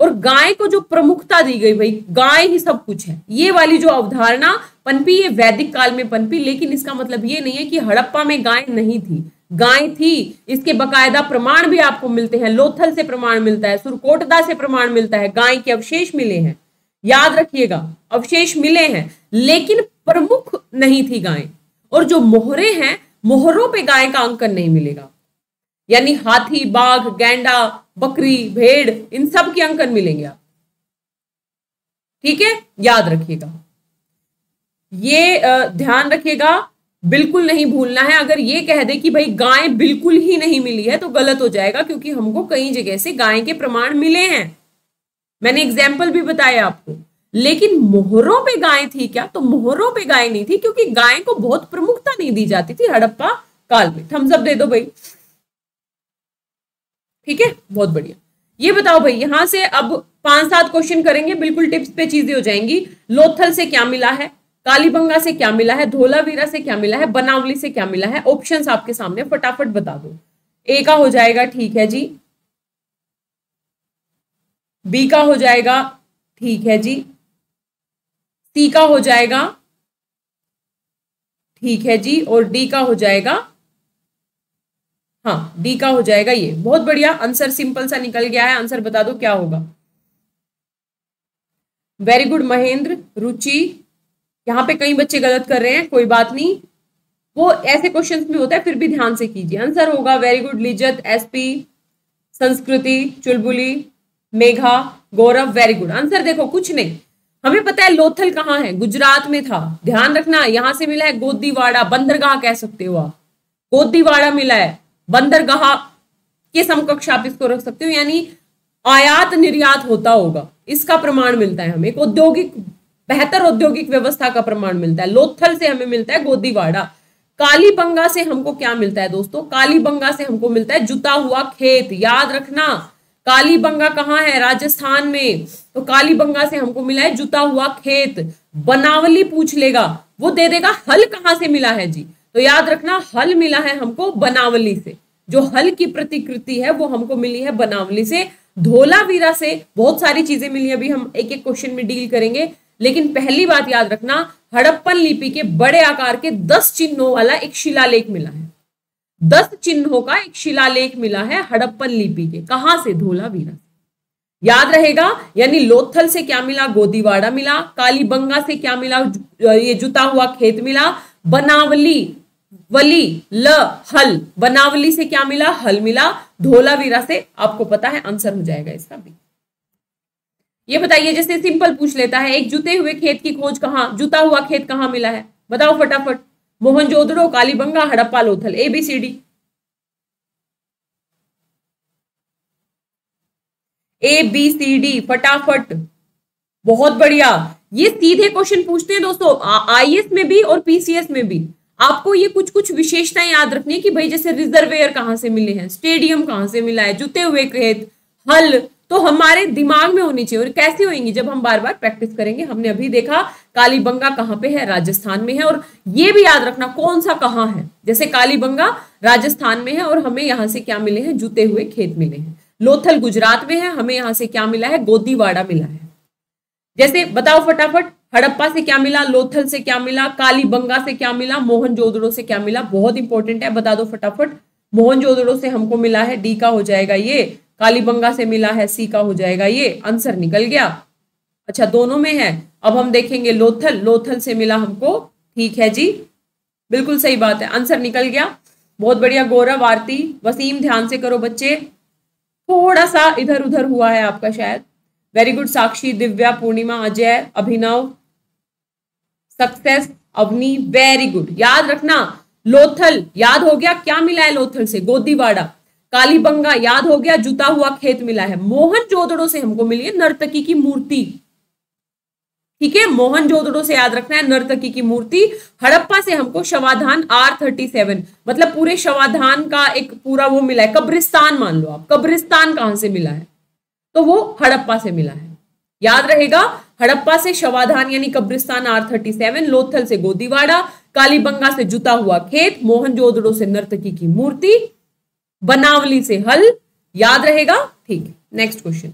और गाय को जो प्रमुखता दी गई, भाई, गाय ही सब कुछ है। ये वाली जो अवधारणा, पनपी, ये वैदिक काल में पनपी, लेकिन इसका मतलब ये नहीं है कि हड़प्पा में गाय नहीं थी। गाय थी, इसके बकायदा प्रमाण भी आपको मिलते हैं, लोथल से प्रमाण मिलता है, सुरकोटदा से प्रमाण मिलता है, गाय के अवशेष मिले हैं। याद रखिएगा, अवशेष मिले हैं, लेकिन प्रमुख नहीं थी गाय। और जो मोहरे हैं, मोहरों पे गाय का अंकन नहीं मिलेगा। यानी हाथी, बाघ, गैंडा, बकरी, भेड़, इन सब के अंकन मिलेंगे आप। ठीक है? याद रखिएगा। ये ध्यान रखिएगा, बिल्कुल नहीं भूलना है। अगर ये कह दे कि भाई गाय बिल्कुल ही नहीं मिली है तो गलत हो जाएगा, क्योंकि हमको कई जगह से गाय के प्रमाण मिले हैं। मैंने एग्ज़ाम्पल भी बताया आपको। लेकिन मोहरों पे गाय थी क्या? तो मोहरों पे गाय नहीं थी, क्योंकि गाय को बहुत प्रमुखता नहीं दी जाती थी हड़प्पा काल में। थम्सअप दे दो भाई। ठीक है? बहुत बढ़िया। ये बताओ भाई, यहाँ से अब पाँच सात क्वेश्चन करेंगे, बिल्कुल टिप्स पे चीज़ें हो जाएँगी। लोथल से क्या मिला है? कालीबंगा से क्या मिला है? धोलावीरा से क्या मिला है? बनावली से क्या मिला है? ऑप्शंस आपके सामने, फटाफट बता दो। ए का हो जाएगा, ठीक है जी। बी का हो जाएगा, ठीक है जी। सी का हो जाएगा, ठीक है जी। और डी का हो जाएगा हाँ डी का हो जाएगा ये। बहुत बढ़िया आंसर सिंपल सा निकल गया है। आंसर बता दो, क्या होगा? Very good Mahendra, Ruchi. यहाँ पे कई बच्चे गलत कर रहे हैं, कोई बात नहीं। वो ऐसे क्वेश्चंस में होता है, फिर भी ध्यान से कीजिए। आंसर होगा very good लिजत SP Sanskriti, Chulbuli, Megha, Gaurav very good answer देखो, कुछ नहीं। हमें पता है लोथल कहाँ है? गुजरात में था। ध्यान रखना, यहाँ से मिला है गोदीवाड़ा, बंदरगाह कह सकते हो आप। गोदीवाड़ा मिला है। बंदरगाह के समकक्ष आप इसको रख सकते हो, यानी आयात निर्यात होता होगा। इसका प्रमाण मिलता है हमें। एक औद्योगिक, बेहतर औद्योगिक व्यवस्था का प्रमाण मिलता है। लोथल से हमें मिलता है गोदीवाड़ा। कालीबंगा से हमको क्या मिलता है दोस्तों? कालीबंगा से हमको मिलता है जुता हुआ खेत। याद रखना, कालीबंगा कहाँ है? राजस्थान में। तो कालीबंगा से हमको मिला है जुता हुआ खेत। बनावली पूछ लेगा। वो दे देगा, हल कहाँ से मिला है जी? तो याद रखना, हल मिला है हमको बनावली से। जो हल की प्रतिकृति है, वो हमको मिली है बनावली से। धोलावीरा से बहुत सारी चीज़ें मिली अभी हम एक एक क्वेश्चन में डील करेंगे। लेकिन पहली बात याद रखना, हड़प्पन लिपि के बड़े आकार के दस चिन्हों वाला एक शिलालेख मिला है। दस चिन्हों का एक शिलालेख मिला है हड़प्पन लिपि के। कहाँ से? धोलावीरा से। याद रहेगा, यानी लोथल से क्या मिला? गोदीवाड़ा मिला, कालीबंगा से क्या मिला? ये जुता हुआ खेत मिला। बनावली वली, ल, हल। बनावली से क्या मिला? हल मिला। धोलावीरा से आपको पता है आंसर हो जाएगा इसका भी। ये बताइए, जैसे सिंपल पूछ लेता है, एक जुते हुए खेत की खोज कहाँ, जुता हुआ खेत कहाँ मिला है? बताओ फटाफट। Mohenjodaro, Kalibanga, Harappa, Lothal A B C D A B C D फटाफट। बहुत बढ़िया। ये सीधे क्वेश्चन पूछते हैं दोस्तों आईएएस में भी और पीसीएस में भी। आपको ये कुछ कुछ विशेषताएँ याद रखनी है कि भाई जैसे रिजर्वेयर कहाँ से मिले हैं स्टेडियम कहाँ से मिला है, जुते हुए खेत, हल तो हमारे दिमाग में होनी चाहिए और कैसे होंगी जब हम बार बार प्रैक्टिस करेंगे, हमने अभी देखा कालीबंगा कहाँ पे है? राजस्थान में है और ये भी याद रखना कौन सा कहाँ है? जैसे कालीबंगा राजस्थान में है और हमें यहाँ से क्या मिले हैं? जुते हुए खेत मिले हैं। लोथल गुजरात में है, हमें यहाँ से क्या मिला है? गोदीवाड़ा मिला है। जैसे बताओ फटाफट हड़प्पा से क्या मिला, लोथल से क्या मिला, कालीबंगा से क्या मिला, मोहन से क्या मिला? बहुत इंपॉर्टेंट है, बता दो फटाफट। मोहन से हमको मिला है, डी का हो जाएगा ये, कालीबंगा से मिला है, सी का हो जाएगा ये आंसर निकल गया। अच्छा दोनों में है। अब हम देखेंगे लोथल लोथल से मिला हमको, ठीक है जी। बिल्कुल सही बात है आंसर निकल गया। बहुत बढ़िया, गौरव, आरती, वसीम, ध्यान से करो बच्चे। थोड़ा सा इधर उधर हुआ है आपका शायद। Very good Sakshi, Divya, Purnima, Ajay, Abhinav success Avani very good याद रखना, लोथल, याद हो गया, क्या मिला है लोथल से? गोदीवाड़ा। कालीबंगा, याद हो गया, जुता हुआ खेत मिला है। मोहन जोदड़ो से हमको मिली है नर्तकी की मूर्ति। ठीक है, मोहन जोदड़ो से याद रखना है नर्तकी की मूर्ति। हड़प्पा से हमको शवाधान आर थर्टी सेवन मतलब पूरे शवाधान का एक पूरा वो मिला है। कब्रिस्तान मान लो आप, कब्रिस्तान कहाँ से मिला है? तो वो हड़प्पा से मिला है। याद रहेगा हड़प्पा से शवाधान यानी कब्रिस्तान आर थर्टी सेवन लोथल से गोदीवाड़ा कालीबंगा से जुता हुआ खेत मोहनजोदड़ो से नर्तकी की मूर्ति, बनावली से हल। याद रहेगा? ठीक है नेक्स्ट क्वेश्चन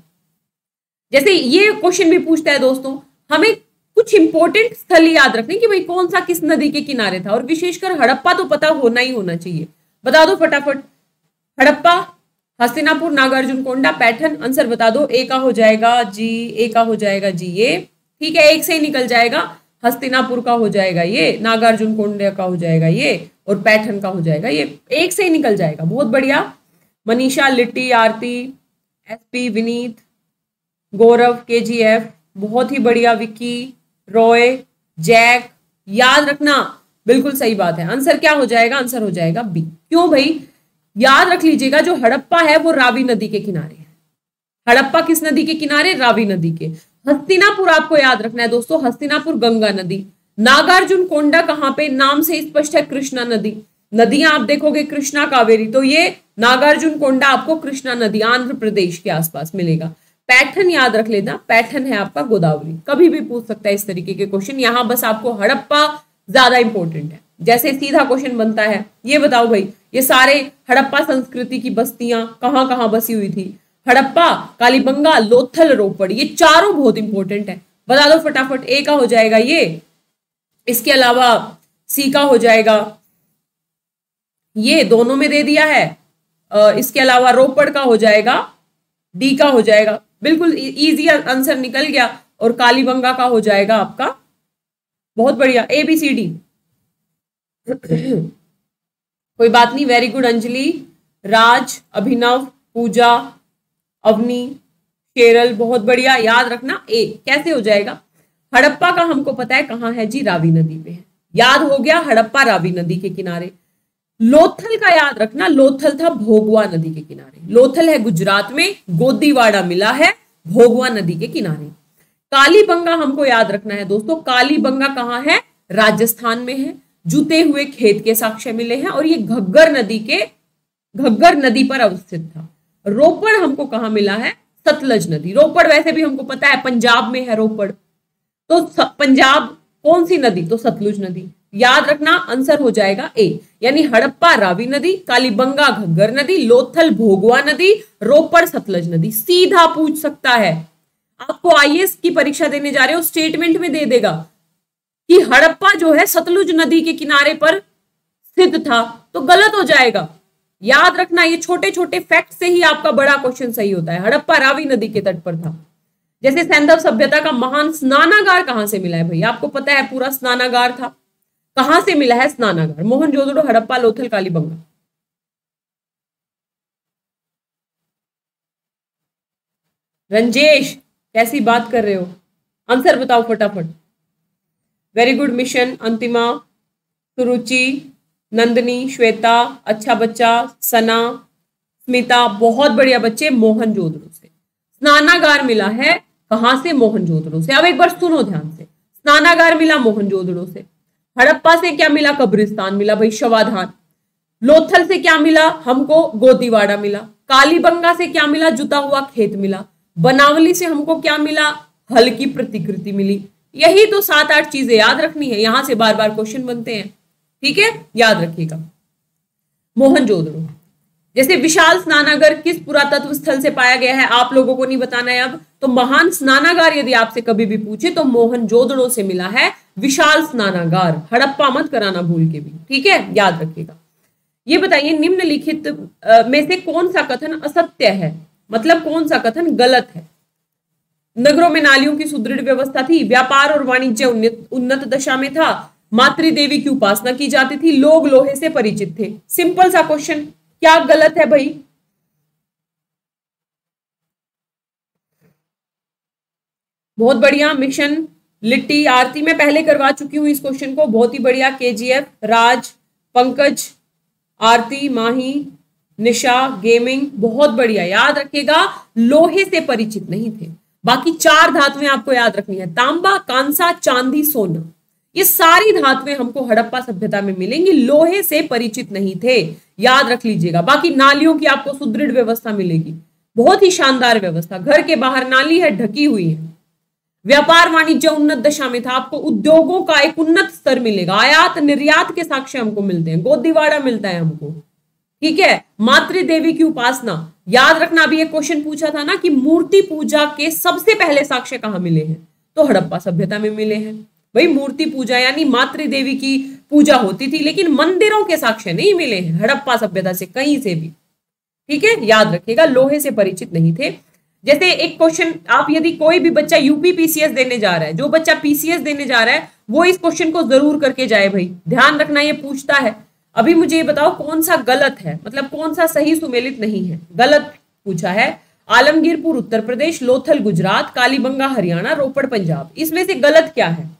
जैसे ये क्वेश्चन भी पूछता है दोस्तों, हमें कुछ इंपॉर्टेंट स्थल याद रखने कि भाई कौन सा किस नदी के किनारे था? और विशेषकर हड़प्पा तो पता होना ही होना चाहिए। बता दो फटाफट। हड़प्पा हस्तिनापुर, नागार्जुन कोंडा, पैठन। आंसर बता दो, ए का हो जाएगा जी, ए का हो जाएगा जी ये ठीक है, एक से ही निकल जाएगा। हस्तिनापुर का हो जाएगा ये, नागार्जुन कोंडा का हो जाएगा ये, और पैठन का हो जाएगा ये। एक से ही निकल जाएगा, बहुत बढ़िया। Manisha, Litti, Aarti, SP, Vineet, Gaurav K G F बहुत ही बढ़िया। विक्की, रॉय, जैक, याद रखना, बिल्कुल सही बात है। आंसर क्या हो जाएगा? आंसर हो जाएगा बी। क्यों भाई? याद रख लीजिएगा, जो हड़प्पा है वो रावी नदी के किनारे है। हड़प्पा किस नदी के किनारे? रावी नदी के। हस्तिनापुर आपको याद रखना है दोस्तों, हस्तिनापुर गंगा नदी। नागार्जुन कोंडा कहाँ पे? नाम से स्पष्ट है, कृष्णा नदी। नदियाँ आप देखोगे, कृष्णा कावेरी। तो ये नागार्जुन कोंडा आपको कृष्णा नदी, आंध्र प्रदेश के आसपास मिलेगा। पैठन याद रख लेना, पैठन है आपका गोदावरी। कभी भी पूछ सकता है इस तरीके के क्वेश्चन। यहाँ बस आपको हड़प्पा ज़्यादा इंपॉर्टेंट है। जैसे सीधा क्वेश्चन बनता है, ये बताओ भाई, ये सारे हड़प्पा संस्कृति की बस्तियाँ कहाँ कहाँ बसी हुई थी? हड़प्पा, कालीबंगा, लोथल, रोपड़, ये चारों बहुत इंपॉर्टेंट है। बता दो फटाफट, ए का हो जाएगा ये, इसके अलावा सी का हो जाएगा, ये दोनों में दे दिया है इसके अलावा रोपड़ का हो जाएगा, डी का हो जाएगा। बिल्कुल इजी आंसर निकल गया, और कालीबंगा का हो जाएगा आपका, बहुत बढ़िया ए बी सी डी कोई बात नहीं वेरी गुड अंजलि। राज, अभिनव, पूजा, अवनी, केरल, बहुत बढ़िया। याद रखना, ए, कैसे हो जाएगा? हड़प्पा का हमको पता है कहाँ है जी? रावी नदी पे है। याद हो गया हड़प्पा रावी नदी के किनारे। लोथल का याद रखना, लोथल था भोगवा नदी के किनारे। लोथल है गुजरात में, गोदीवाड़ा मिला है भोगवा नदी के किनारे। कालीबंगा हमको याद रखना है दोस्तों, कालीबंगा कहाँ है? राजस्थान में है। जूते हुए खेत के साक्ष्य मिले हैं और ये घग्गर नदी के, घग्गर नदी पर अवस्थित था। रोपड़ हमको कहा मिला है? सतलज नदी। रोपड़ वैसे भी हमको पता है, पंजाब में है रोपड़। तो पंजाब कौन सी नदी? तो सतलुज नदी। याद रखना, आंसर हो जाएगा ए, यानी हड़प्पा रावी नदी, कालीबंगा घग्गर नदी, लोथल भोगवा नदी, रोपड़ सतलज नदी। सीधा पूछ सकता है। आपको आईएएस की परीक्षा देने जा रहे हो, स्टेटमेंट में दे देगा। कि हड़प्पा जो है सतलुज नदी के किनारे पर स्थित था तो गलत हो जाएगा। याद रखना, ये छोटे छोटे फैक्ट से ही आपका बड़ा क्वेश्चन सही होता है। हड़प्पा रावी नदी के तट पर था। जैसे सैंधव सभ्यता का महान स्नानागार कहाँ से मिला है भाई आपको पता है, पूरा स्नानागार था। कहाँ से मिला है स्नानागार? मोहन जोदड़ो, हड़प्पा, लोथल, कालीबंगा। रंजेश, कैसी बात कर रहे हो? आंसर बताओ फटाफट। Very good mission Antima Suruchi Nandini Shweta अच्छा बच्चा सना स्मिता बहुत बढ़िया बच्चे मोहन जोधड़ो से। स्नानागार मिला है, कहाँ से मोहन मोहनजोदड़ो से? अब एक बार सुनो ध्यान से। स्नानागार मिला मोहन मोहनजोदड़ो से। हड़प्पा से क्या मिला? कब्रिस्तान मिला भाई, शवाधान। लोथल से क्या मिला? हमको गोदीवाड़ा मिला। कालीबंगा से क्या मिला? जुता हुआ खेत मिला। बनावली से हमको क्या मिला? हल की प्रतिकृति मिली। यही तो सात आठ चीज़ें याद रखनी है। यहाँ से बार बार क्वेश्चन बनते हैं। ठीक है? याद रखिएगा। मोहनजोदड़ो जैसे विशाल स्नानागर किस पुरातत्व स्थल से पाया गया है? आप लोगों को नहीं बताना है अब। तो महान स्नानागार यदि आपसे कभी भी पूछे तो मोहन जोदड़ो से मिला है विशाल स्नानागार। हड़प्पा मत कराना भूल के भी। ठीक है? याद रखिएगा। ये बताइए, निम्नलिखित में से कौन सा कथन असत्य है? मतलब कौन सा कथन गलत है? नगरों में नालियों की सुदृढ़ व्यवस्था थी, व्यापार और वाणिज्य उन्नत दशा में था। मातृदेवी की उपासना की जाती थी, लोग लोहे से परिचित थे। सिंपल सा क्वेश्चन क्या गलत है भाई? बहुत बढ़िया, मिशन लिट्टी आरती, में पहले करवा चुकी हूँ इस क्वेश्चन को। बहुत ही बढ़िया, केजीएफ, राज, पंकज, आरती, माही, निशा गेमिंग बहुत बढ़िया। याद रखिएगा लोहे से परिचित नहीं थे। बाकी चार धातुएँ आपको याद रखनी है। तांबा, कांसा, चांदी, सोना। ये सारी धातुएँ हमको हड़प्पा सभ्यता में मिलेंगी। लोहे से परिचित नहीं थे। याद रख लीजिएगा। बाकी नालियों की आपको सुदृढ़ व्यवस्था मिलेगी। बहुत ही शानदार व्यवस्था। घर के बाहर नाली है, ढकी हुई है। व्यापार वाणिज्य उन्नत दशा में था। आपको उद्योगों का एक उन्नत स्तर मिलेगा। आयात निर्यात के साक्ष्य हमको मिलते हैं। गोदीवाड़ा मिलता है हमको। ठीक है? मातृ देवी की उपासना। याद रखना, अभी एक क्वेश्चन पूछा था ना कि मूर्ति पूजा के सबसे पहले साक्ष्य कहाँ मिले हैं? तो हड़प्पा सभ्यता में मिले हैं। भाई, मूर्ति पूजा यानी मातृ देवी की पूजा होती थी, लेकिन मंदिरों के साक्ष्य नहीं मिले हैं, हड़प्पा सभ्यता से कहीं से भी। ठीक है? याद रखिएगा, लोहे से परिचित नहीं थे। जैसे एक क्वेश्चन आप यदि कोई भी बच्चा यूपी पीसीएस देने जा रहा है, जो बच्चा पीसीएस देने जा रहा है, वो इस क्वेश्चन को ज़रूर करके जाए भाई। ध्यान रखना, ये पूछता है। अभी मुझे ये बताओ, कौन सा गलत है? मतलब कौन सा सही सुमेलित नहीं है? गलत पूछा है। आलमगीरपुर, उत्तर प्रदेश, लोथल, गुजरात, कालीबंगा, हरियाणा, रोपड़, पंजाब। इसमें से गलत क्या है?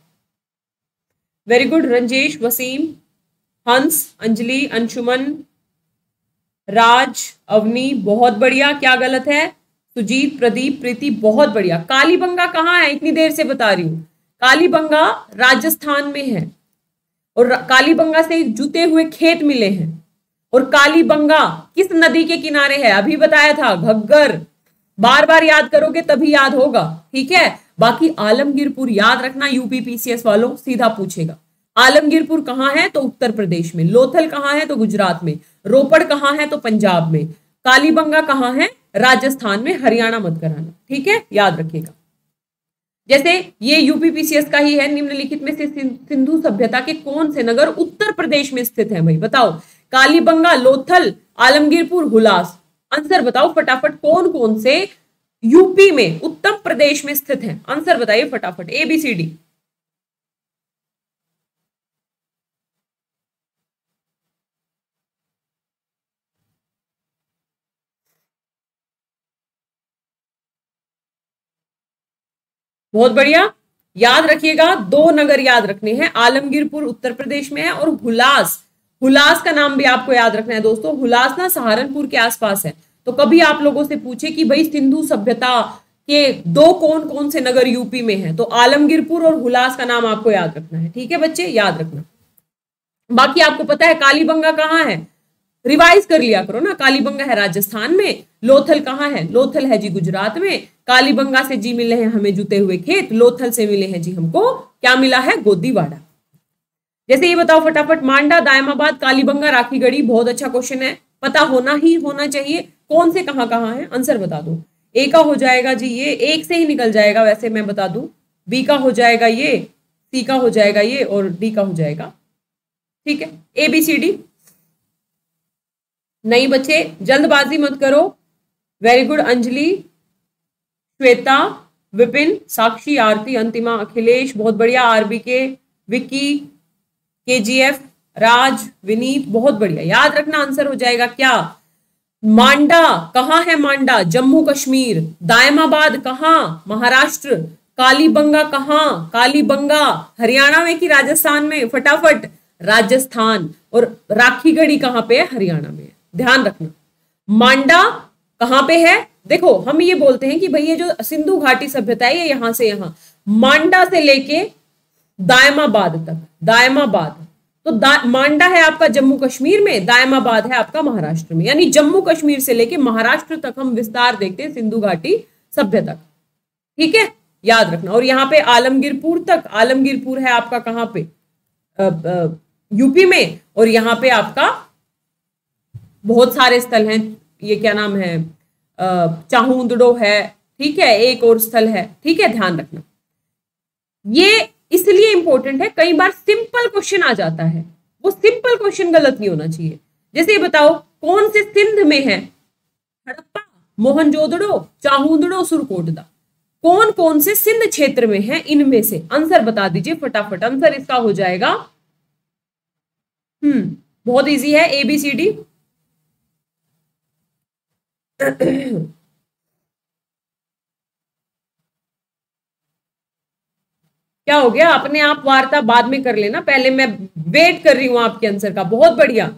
वेरी गुड रंजेश, वसीम, हंस, अंजलि, अंशुमन, राज, अवनी, बहुत बढ़िया। क्या गलत है? सुजीत, प्रदीप, प्रीति, बहुत बढ़िया। कालीबंगा कहाँ है? इतनी देर से बता रही हूँ। कालीबंगा राजस्थान में है। और कालीबंगा से जुते हुए खेत मिले हैं। और कालीबंगा किस नदी के किनारे है? अभी बताया था, घग्गर। बार बार याद करोगे तभी याद होगा। ठीक है? बाकी आलमगीरपुर याद रखना यूपी पीसीएस वालों, सीधा पूछेगा। आलमगीरपुर कहाँ है? तो उत्तर प्रदेश में। लोथल कहाँ है? तो गुजरात में। रोपड़ कहाँ है? तो पंजाब में। कालीबंगा कहाँ है? राजस्थान में। हरियाणा मत कराना। ठीक है? याद रखिएगा। जैसे ये यूपीपीसीएस का ही है, निम्नलिखित में से सिंधु सभ्यता के कौन से नगर उत्तर प्रदेश में स्थित है भाई? बताओ। कालीबंगा लोथल, आलमगीरपुर, हुलास। आंसर बताओ फटाफट कौन कौन से यूपी में उत्तर प्रदेश में स्थित है? आंसर बताइए फटाफट एबीसीडी बहुत बढ़िया। याद रखिएगा, दो नगर याद रखने हैं। आलमगीरपुर उत्तर प्रदेश में है और हुलास। हुलास का नाम भी आपको याद रखना है दोस्तों। हुलास ना सहारनपुर के आसपास है। तो कभी आप लोगों से पूछे कि भाई सिंधु सभ्यता के दो कौन कौन से नगर यूपी में हैं? तो आलमगीरपुर और हुलास का नाम आपको याद रखना है। ठीक है बच्चे? याद रखना। बाकी आपको पता है, कालीबंगा कहाँ है? रिवाइज कर लिया करो ना। कालीबंगा है राजस्थान में। लोथल कहाँ है? लोथल है जी गुजरात में। कालीबंगा से जी मिले हैं हमें जुते हुए खेत। लोथल से मिले हैं जी हमको। क्या मिला है? गोदीवाड़ा। जैसे ये बताओ फटाफट। मांडा, दायमाबाद, कालीबंगा, राखीगढ़ी, बहुत अच्छा क्वेश्चन है। पता होना ही होना चाहिए। कौन से कहाँ कहाँ है? आंसर बता दो। ए का हो जाएगा जी ये। एक से ही निकल जाएगा वैसे मैं बता दू। बी का हो जाएगा ये। सी का हो जाएगा ये और डी का हो जाएगा। ठीक है? ए बी सी डी नहीं बच्चे जल्दबाजी मत करो। Very good Anjali. Shweta, Vipin, Sakshi, Aarti, Antima, Akhilesh, बहुत बढ़िया। आरबी के विकी के जी एफ़ राज, विनीत, बहुत बढ़िया। याद रखना आंसर हो जाएगा क्या? मांडा, कहाँ है मांडा? जम्मू कश्मीर। दायमाबाद, कहाँ? महाराष्ट्र। कालीबंगा, कहाँ? कालीबंगा। हरियाणा में कि राजस्थान में? फटाफट। राजस्थान। और राखीगढ़ी कहाँ पे है? हरियाणा में। ध्यान रखना। मांडा कहाँ पे है? देखो हम ये बोलते हैं कि भाई ये जो सिंधु घाटी सभ्यता है ये यहाँ से यहाँ। मांडा से लेके दायमाबाद तक दायमाबाद। तो दा, मांडा है आपका जम्मू कश्मीर में दायमाबाद है आपका महाराष्ट्र में। यानी जम्मू कश्मीर से लेके महाराष्ट्र तक हम विस्तार देखते हैं सिंधु घाटी सभ्यता ठीक है? याद रखना। और यहाँ पे आलमगीरपुर तक आलमगीरपुर है आपका कहाँ पे? यूपी में। और यहाँ पे आपका बहुत सारे स्थल हैं, ये क्या नाम है चाहूंदड़ो है, ठीक है, एक और स्थल है, ठीक है, ध्यान रखना। ये इसलिए इंपॉर्टेंट है, कई बार सिंपल क्वेश्चन आ जाता है। वो सिंपल क्वेश्चन गलत नहीं होना चाहिए। जैसे ये बताओ, कौन से सिंध में है? हड़प्पा, मोहनजोदड़ो, चाहूंदड़ो, सुरकोटदा। कौन कौन से सिंध क्षेत्र में है इनमें से? आंसर बता दीजिए फटाफट। आंसर इसका हो जाएगा। हम्म बहुत इजी है एबीसीडी क्या हो गया? अपने आप वार्ता बाद में कर लेना। पहले मैं वेट कर रही हूँ आपके आंसर का। बहुत बढ़िया।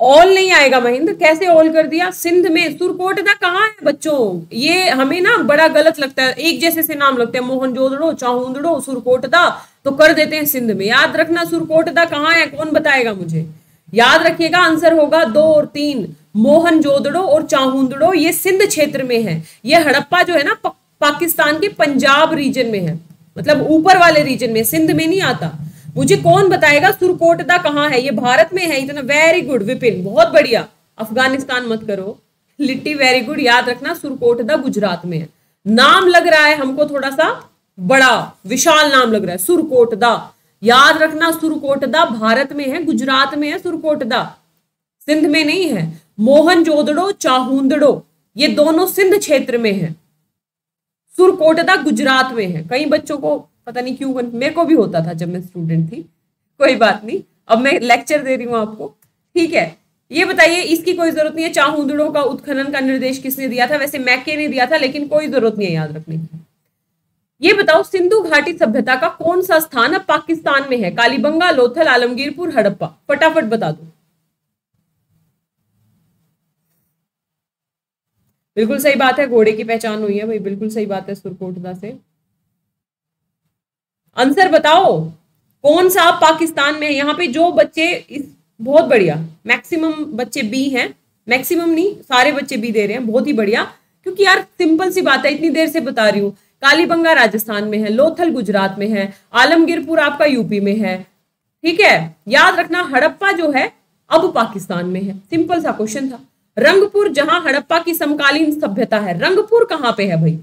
ऑल नहीं आएगा महेंद्र। कैसे ऑल कर दिया? सिंध में सुरकोटदा कहाँ है बच्चों? ये हमें ना बड़ा गलत लगता है। एक जैसे से नाम लगते हैं। मोहन जोदड़ो, चाहूंदड़ो सुरकोटदा तो कर देते हैं सिंध में। याद रखना सुरकोटदा कहाँ है? कौन बताएगा मुझे? याद रखिएगा आंसर होगा दो और तीन। मोहन जोदड़ो और चाहूंदड़ो ये सिंध क्षेत्र में है। ये हड़प्पा जो है ना पा, पाकिस्तान के पंजाब रीजन में है। मतलब ऊपर वाले रीजन में सिंध में नहीं आता। मुझे कौन बताएगा सुरकोटदा कहाँ है? ये भारत में है इतना वेरी गुड विपिन बहुत बढ़िया। अफ़गानिस्तान मत करो। लिट्टी वेरी गुड याद रखना सुरकोटदा गुजरात में है। नाम लग रहा है हमको थोड़ा सा बड़ा विशाल नाम लग रहा है सुरकोटदा। याद रखना सुरकोटदा, भारत में है, गुजरात में है, सुरकोटदा। सिंध में नहीं है। मोहन जोदड़ो, चाहूंदड़ो, ये दोनों सिंध क्षेत्र में है। सुरकोटदा गुजरात में है। कई बच्चों को पता नहीं क्यों, मेरे को भी होता था जब मैं स्टूडेंट थी। कोई बात नहीं। अब मैं लेक्चर दे रही हूँ आपको। ठीक है। ये बताइए, इसकी कोई ज़रूरत नहीं है। चाहूंदड़ों का उत्खनन का निर्देश किसने दिया था? वैसे मैके ने दिया था, लेकिन कोई ज़रूरत नहीं है याद रखने की। ये बताओ, सिंधु घाटी सभ्यता का कौन सा स्थान अब पाकिस्तान में है? कालीबंगा, लोथल, आलमगीरपुर, हड़प्पा। फटाफट बता दो। बिल्कुल सही बात है, घोड़े की पहचान हुई है भाई, बिल्कुल सही बात है, सुरकोटदा से। आंसर बताओ, कौन सा आप पाकिस्तान में है? यहाँ पे जो बच्चे इस, बहुत बढ़िया, मैक्सिमम बच्चे बी हैं। मैक्सिमम नहीं, सारे बच्चे बी दे रहे हैं, बहुत ही बढ़िया। क्योंकि यार, सिंपल सी बात है, इतनी देर से बता रही हूँ। कालीबंगा राजस्थान में है, लोथल गुजरात में है, आलमगीरपुर आपका यूपी में है। ठीक है? याद रखना, हड़प्पा जो है, अब पाकिस्तान में है। सिंपल सा क्वेश्चन था। रंगपुर, जहाँ हड़प्पा की समकालीन सभ्यता है, रंगपुर कहाँ पे है भाई?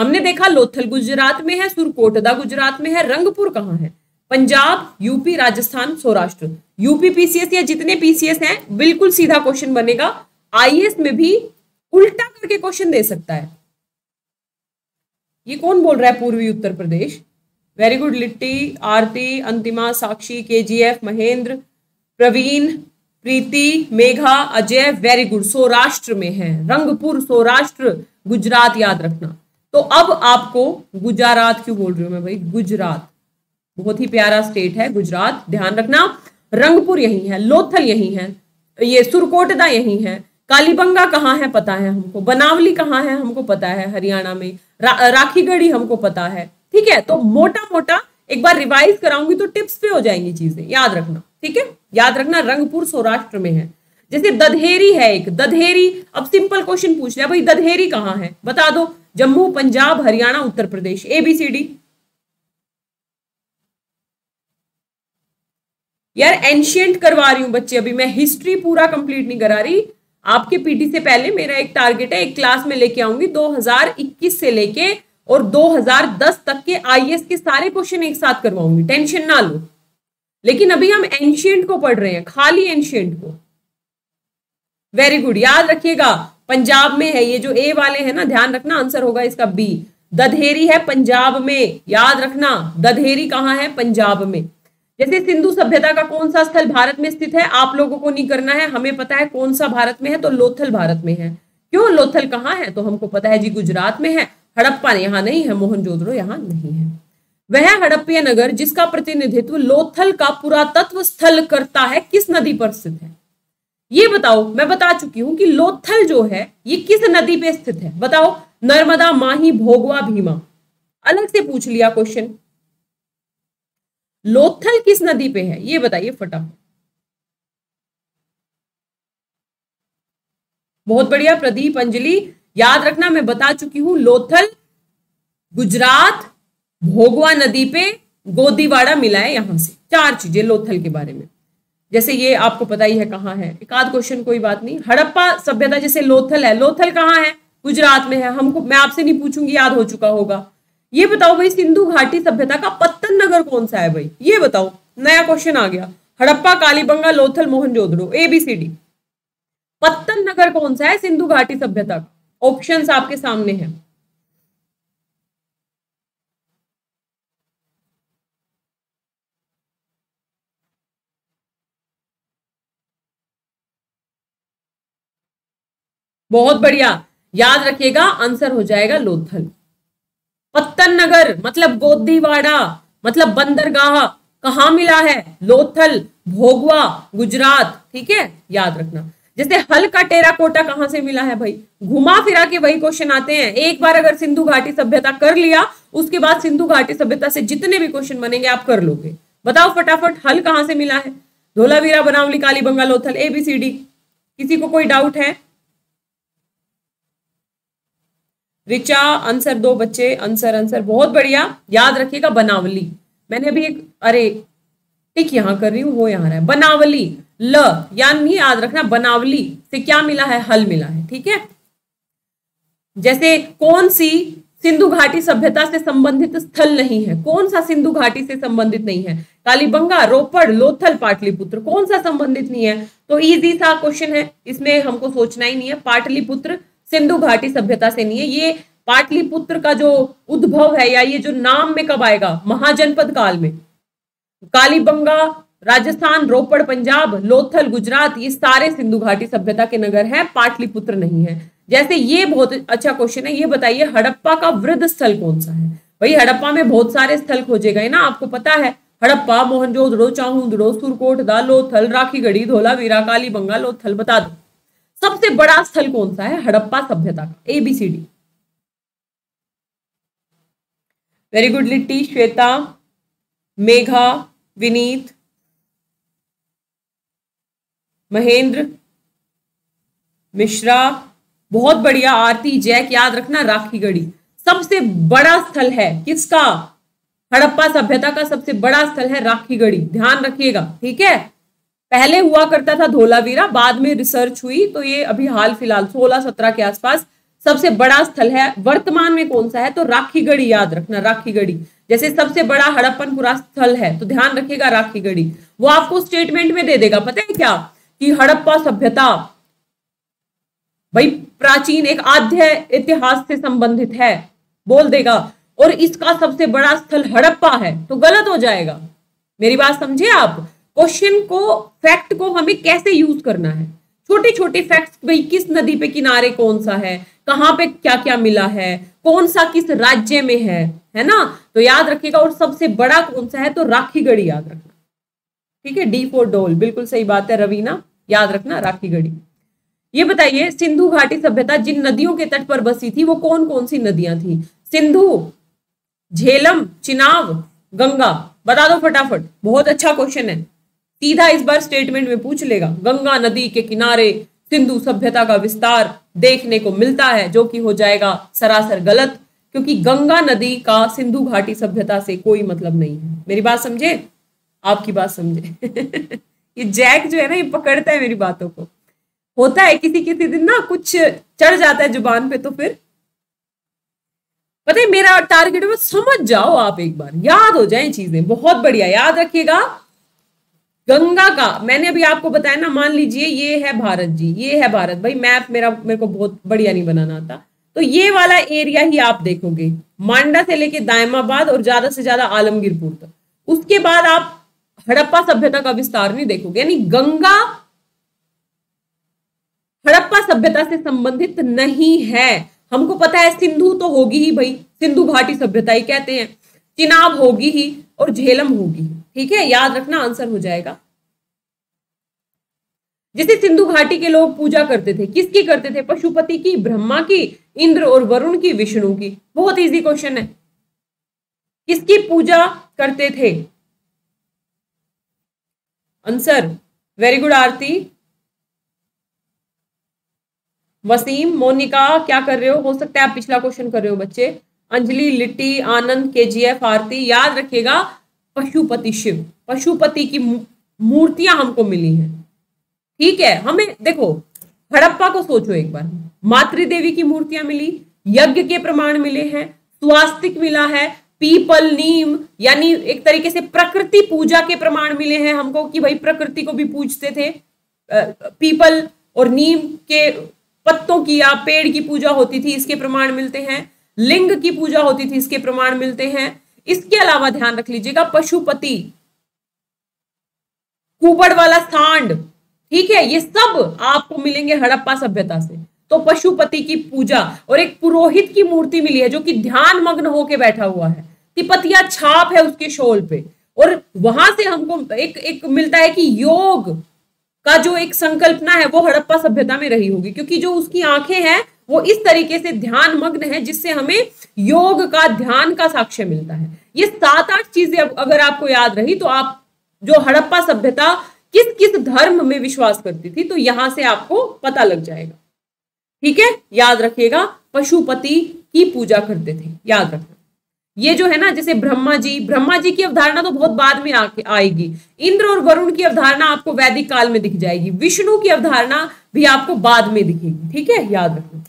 हमने देखा लोथल गुजरात में है, सुरकोटदा गुजरात में है, रंगपुर कहाँ है? Punjab, UP, Rajasthan, Saurashtra. UP PCS या जितने पीसीएस हैं, बिल्कुल सीधा क्वेश्चन बनेगा। आईएएस में भी उल्टा करके क्वेश्चन दे सकता है। ये कौन बोल रहा है पूर्वी Uttar Pradesh? Very good Litti, Aarti, Antima, Sakshi, KGF, Mahendra, Praveen, Preeti, Megha, Ajay very good Saurashtra में है। रंगपुर, सौराष्ट्र, गुजरात याद रखना। तो अब आपको गुजरात क्यों बोल रही हूँ मैं भाई? गुजरात। बहुत ही प्यारा स्टेट है गुजरात, ध्यान रखना। रंगपुर यही है, लोथल यही है, ये सुरकोटदा यही है। कालीबंगा कहाँ है पता है हमको? बनावली कहाँ है हमको पता है हरियाणा में। रा, राखीगढ़ी हमको पता है ठीक है? तो मोटा मोटा एक बार रिवाइज कराऊँगी तो टिप्स पे हो जाएँगी चीज़ें याद रखना ठीक है? याद रखना रंगपुर सौराष्ट्र में है। जैसे दधेरी है एक दधेरी अब सिंपल क्वेश्चन पूछ लिया भाई दधेरी कहाँ है? बता दो जम्मू पंजाब हरियाणा उत्तर प्रदेश एबीसीडी यार एंशियंट करवा रही हूँ बच्चे अभी मैं हिस्ट्री पूरा कंप्लीट नहीं करा रही आपके पीटी से पहले मेरा एक टारगेट है, एक क्लास में लेके आऊँगी 2021 से लेके और 2010 तक के आईएएस के सारे क्वेश्चन एक साथ करवाऊँगी। टेंशन ना लो। लेकिन अभी हम एंशियंट को पढ़ रहे हैं, खाली एंशियंट को। वेरी गुड याद रखिएगा, पंजाब में है ये जो ए वाले हैं ना, ध्यान रखना आंसर होगा इसका बी दधेरी है पंजाब में। याद रखना, दधेरी कहाँ है? पंजाब में। जैसे सिंधु सभ्यता का कौन सा स्थल भारत में स्थित है, आप लोगों को नहीं करना है, हमें पता है कौन सा भारत में है तो लोथल भारत में है। क्यों? लोथल कहाँ है? तो हमको पता है जी गुजरात में है, हड़प्पा यहाँ नहीं है, मोहनजोदड़ो यहाँ नहीं है। वह हड़प्पीय नगर जिसका प्रतिनिधित्व लोथल का पुरातत्व स्थल करता है, किस नदी पर स्थित है? ये बताओ, मैं बता चुकी हूँ कि लोथल जो है, ये किस नदी पे स्थित है? बताओ, नर्मदा माही भोगवा भीमा। अलग से पूछ लिया क्वेश्चन लोथल किस नदी पे है? ये बताइए फटाफट। बहुत बढ़िया, प्रदीप, अंजलि, याद रखना, मैं बता चुकी हूँ, लोथल गुजरात भोगवा नदी पे गोदीवाड़ा मिला है यहाँ से। चार चीज़ें लोथल के बारे में। जैसे ये आपको पता ही है कहाँ है। एक आध क्वेश्चन कोई बात नहीं। हड़प्पा सभ्यता जैसे लोथल है। लोथल कहाँ है? गुजरात में है। हमको, मैं आपसे नहीं पूछूँगी, याद हो चुका होगा। ये बताओ भाई, सिंधु घाटी सभ्यता का पत्तन नगर कौन सा है भाई? ये बताओ। नया क्वेश्चन आ गया। हड़प्पा, कालीबंगा, लोथल, मोहनजोदड़ो एबीसीडी पत्तन नगर कौन सा है सिंधु घाटी सभ्यता का? ऑप्शंस आपके सामने हैं। बहुत बढ़िया। याद रखिएगा, आंसर हो जाएगा लोथल। पत्तन नगर मतलब गोदीवाड़ा मतलब बंदरगाह, कहा मिला है? लोथल, भोगवा, गुजरात, ठीक है? याद रखना। जैसे हल का टेराकोटा कहाँ से मिला है भाई? घुमा फिरा के वही क्वेश्चन आते हैं। एक बार अगर सिंधु घाटी सभ्यता कर लिया, उसके बाद सिंधु घाटी सभ्यता से जितने भी क्वेश्चन बनेंगे, आप कर लोगे। बताओ फटाफट, हल कहाँ से मिला है? धोलावीरा, बनावली कालीबंगा लोथल एबीसीडी किसी को कोई डाउट है? रिचा, आंसर दो बच्चे, आंसर आंसर, बहुत बढ़िया। याद रखिएगा, बनावली। मैंने अभी एक, अरे, टिक यहाँ कर रही हूँ, वो यहाँ है। बनावली, ल यानी याद रखना, बनावली से क्या मिला है? हल मिला है, ठीक है? जैसे कौन सी सिंधु घाटी सभ्यता से संबंधित स्थल नहीं है? कौन सा सिंधु घाटी से संबंधित नहीं है? कालीबंगा, रोपड़, लोथल, पाटलिपुत्र, कौन सा संबंधित नहीं है? तो इजी सा क्वेश्चन है, इसमें हमको सोचना ही नहीं है। पाटलिपुत्र सिंधु घाटी सभ्यता से नहीं है। ये पाटलिपुत्र का जो उद्भव है या ये जो नाम में कब आएगा? महाजनपद काल में। कालीबंगा, राजस्थान, रोपड़, पंजाब, लोथल, गुजरात, ये सारे सिंधु घाटी सभ्यता के नगर हैं, पाटलिपुत्र नहीं है। जैसे ये बहुत अच्छा क्वेश्चन है, ये बताइए, हड़प्पा का वृद्ध स्थल कौन सा है? भाई, हड़प्पा में बहुत सारे स्थल खोजे गए ना, आपको पता है। हड़प्पा मोहनजोदड़ो चाहूदड़ो सुरकोट लोथल राखी गढ़ी धोला वीरा काली बंगा लोथल, बता दो। सबसे बड़ा स्थल कौन सा है? हड़प्पा सभ्यता का। ABCD very good Litti, Shweta, Megha, Vineet, Mahendra, Mishra. बहुत बढ़िया आरती जैक याद रखना, राखी गढ़ी। सबसे बड़ा स्थल है किसका? हड़प्पा सभ्यता का सबसे बड़ा स्थल है राखी गढ़ी। ध्यान रखिएगा, ठीक है? पहले हुआ करता था धोलावीरा, बाद में रिसर्च हुई तो ये अभी हाल फ़िलहाल सोलह सत्रह के आसपास सबसे बड़ा स्थल है। वर्तमान में कौन सा है? तो राखी गढ़ी याद रखना राखी गढ़ी जैसे सबसे बड़ा हड़प्पनपुरा स्थल है तो ध्यान रखिएगा राखी गढ़ी वो आपको स्टेटमेंट में दे देगा, पता है क्या? कि हड़प्पा सभ्यता भाई, प्राचीन एक आध्य इतिहास से संबंधित है, बोल देगा। और इसका सबसे बड़ा स्थल हड़प्पा है तो गलत हो जाएगा। मेरी बात समझे आप? क्वेश्चन को, फैक्ट को हमें कैसे यूज़ करना है? छोटे छोटे फैक्ट्स, भाई, किस नदी पे किनारे कौन सा है? कहाँ पे क्या क्या मिला है? कौन सा किस राज्य में है? है ना? तो याद रखिएगा, और सबसे बड़ा कौन सा है तो राखीगढ़ी याद रखना। ठीक है? डी फोर डोल। बिल्कुल सही बात है, रवीना। याद रखना, राखीगढ़ी। ये बताइए, सिंधु घाटी सभ्यता जिन नदियों के तट पर बसी थी, वो कौन कौन सी नदियाँ थी? सिंधु, झेलम चिनाव गंगा। बता दो फटाफट। बहुत अच्छा क्वेश्चन है। सीधा इस बार स्टेटमेंट में पूछ लेगा, गंगा नदी के किनारे सिंधु सभ्यता का विस्तार देखने को मिलता है, जो कि हो जाएगा सरासर गलत, क्योंकि गंगा नदी का सिंधु घाटी सभ्यता से कोई मतलब नहीं है। मेरी बात समझे? आपकी बात समझे। ये जैक जो है ना, ये पकड़ता है मेरी बातों को। होता है किसी किसी दिन ना, कुछ चढ़ जाता है ज़ुबान पे तो फिर। पता है, मेरा टारगेट है समझ जाओ आप एक बार। याद हो जाए चीज़ें। बहुत बढ़िया। याद रखिएगा गंगा का। मैंने अभी आपको बताया ना, मान लीजिए ये है भारत जी, ये है भारत। भाई, मैप मेरा, मेरे को बहुत बढ़िया नहीं बनाना आता। तो ये वाला एरिया ही आप देखोगे, मांडा से लेके दायमाबाद और ज़्यादा से ज़्यादा आलमगीरपुर तक। उसके बाद आप हड़प्पा सभ्यता का विस्तार नहीं देखोगे। यानी गंगा हड़प्पा सभ्यता से संबंधित नहीं है। हमको पता है सिंधु तो होगी ही भाई। सिंधु घाटी सभ्यता ही कहते हैं। चिनाब होगी ही और झेलम होगी ठीक है? याद रखना आंसर हो जाएगा। जिसे सिंधु घाटी के लोग पूजा करते थे, किसकी करते थे? पशुपति की, ब्रह्मा की, इंद्र और वरुण की, विष्णु की। बहुत इजी क्वेश्चन है। किसकी पूजा करते थे? Answer very good Aarti. Wasim, Monika, क्या कर रहे हो? हो सकता है आप पिछला क्वेश्चन कर रहे हो बच्चे। अंजलि, लिट्टी, आनंद के जी एफ़ आरती, याद रखिएगा। पशुपति शिव, पशुपति की मूर्तियाँ हमको मिली हैं। ठीक है, हमें, देखो, हड़प्पा को सोचो एक बार। मातृदेवी की मूर्तियाँ मिली, यज्ञ के प्रमाण मिले हैं, स्वास्तिक मिला है, पीपल, नीम, यानी एक तरीके से प्रकृति पूजा के प्रमाण मिले हैं हमको कि भाई प्रकृति को भी पूजते थे। पीपल और नीम के पत्तों की या पेड़ की पूजा होती थी, इसके प्रमाण मिलते हैं। लिंग की पूजा होती थी, इसके प्रमाण मिलते हैं। इसके अलावा ध्यान रख लीजिएगा, पशुपति, कुबड़ वाला सांड, ठीक है, ये सब आपको मिलेंगे हड़प्पा सभ्यता से। तो पशुपति की पूजा और एक पुरोहित की मूर्ति मिली है जो कि ध्यान मग्न होके बैठा हुआ है। तिपतिया छाप है उसके शोल पे और वहाँ से हमको एक एक मिलता है कि योग का जो एक संकल्पना है वो हड़प्पा सभ्यता में रही होगी, क्योंकि जो उसकी आँखें हैं वो इस तरीके से ध्यान मग्न है जिससे हमें योग का ध्यान का साक्ष्य मिलता है। ये सात आठ चीज़ें अगर आपको याद रही तो आप जो हड़प्पा सभ्यता किस किस धर्म में विश्वास करती थी तो यहाँ से आपको पता लग जाएगा। ठीक है? याद रखिएगा पशुपति की पूजा करते थे याद रखना। ये जो है ना जैसे ब्रह्मा जी ब्रह्मा जी की अवधारणा तो बहुत बाद में आ, आएगी। इंद्र और वरुण की अवधारणा आपको वैदिक काल में दिख जाएगी विष्णु की अवधारणा भी आपको बाद में दिखेगी। ठीक है? याद रखना।